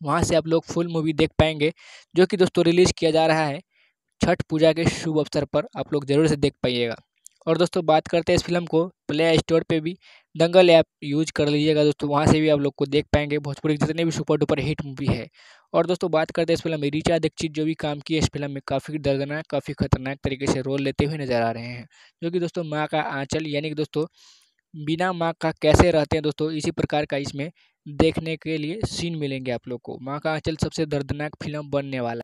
वहाँ से आप लोग फुल मूवी देख पाएँगे, जो कि दोस्तों रिलीज़ किया जा रहा है। छठ पूजा के शुभ अवसर पर आप लोग ज़रूर से देख पाइएगा। और दोस्तों, बात करते हैं इस फ़िल्म को। प्ले स्टोर पे भी दंगल ऐप यूज़ कर लीजिएगा दोस्तों, वहाँ से भी आप लोग को देख पाएँगे। भोजपुरी जितने भी सुपर डुपर हिट मूवी है। और दोस्तों, बात करते हैं इस फ़िल्म में रिचा दीक्षित जो भी काम किए, इस फ़िल्म में काफ़ी दर्दनाक, काफ़ी खतरनाक तरीके से रोल लेते हुए नज़र आ रहे हैं। जो कि दोस्तों, माँ का आँचल, यानी कि दोस्तों, बिना माँ का कैसे रहते हैं दोस्तों, इसी प्रकार का इसमें देखने के लिए सीन मिलेंगे आप लोग को। माँ का आँचल सबसे दर्दनाक फ़िल्म बनने वाला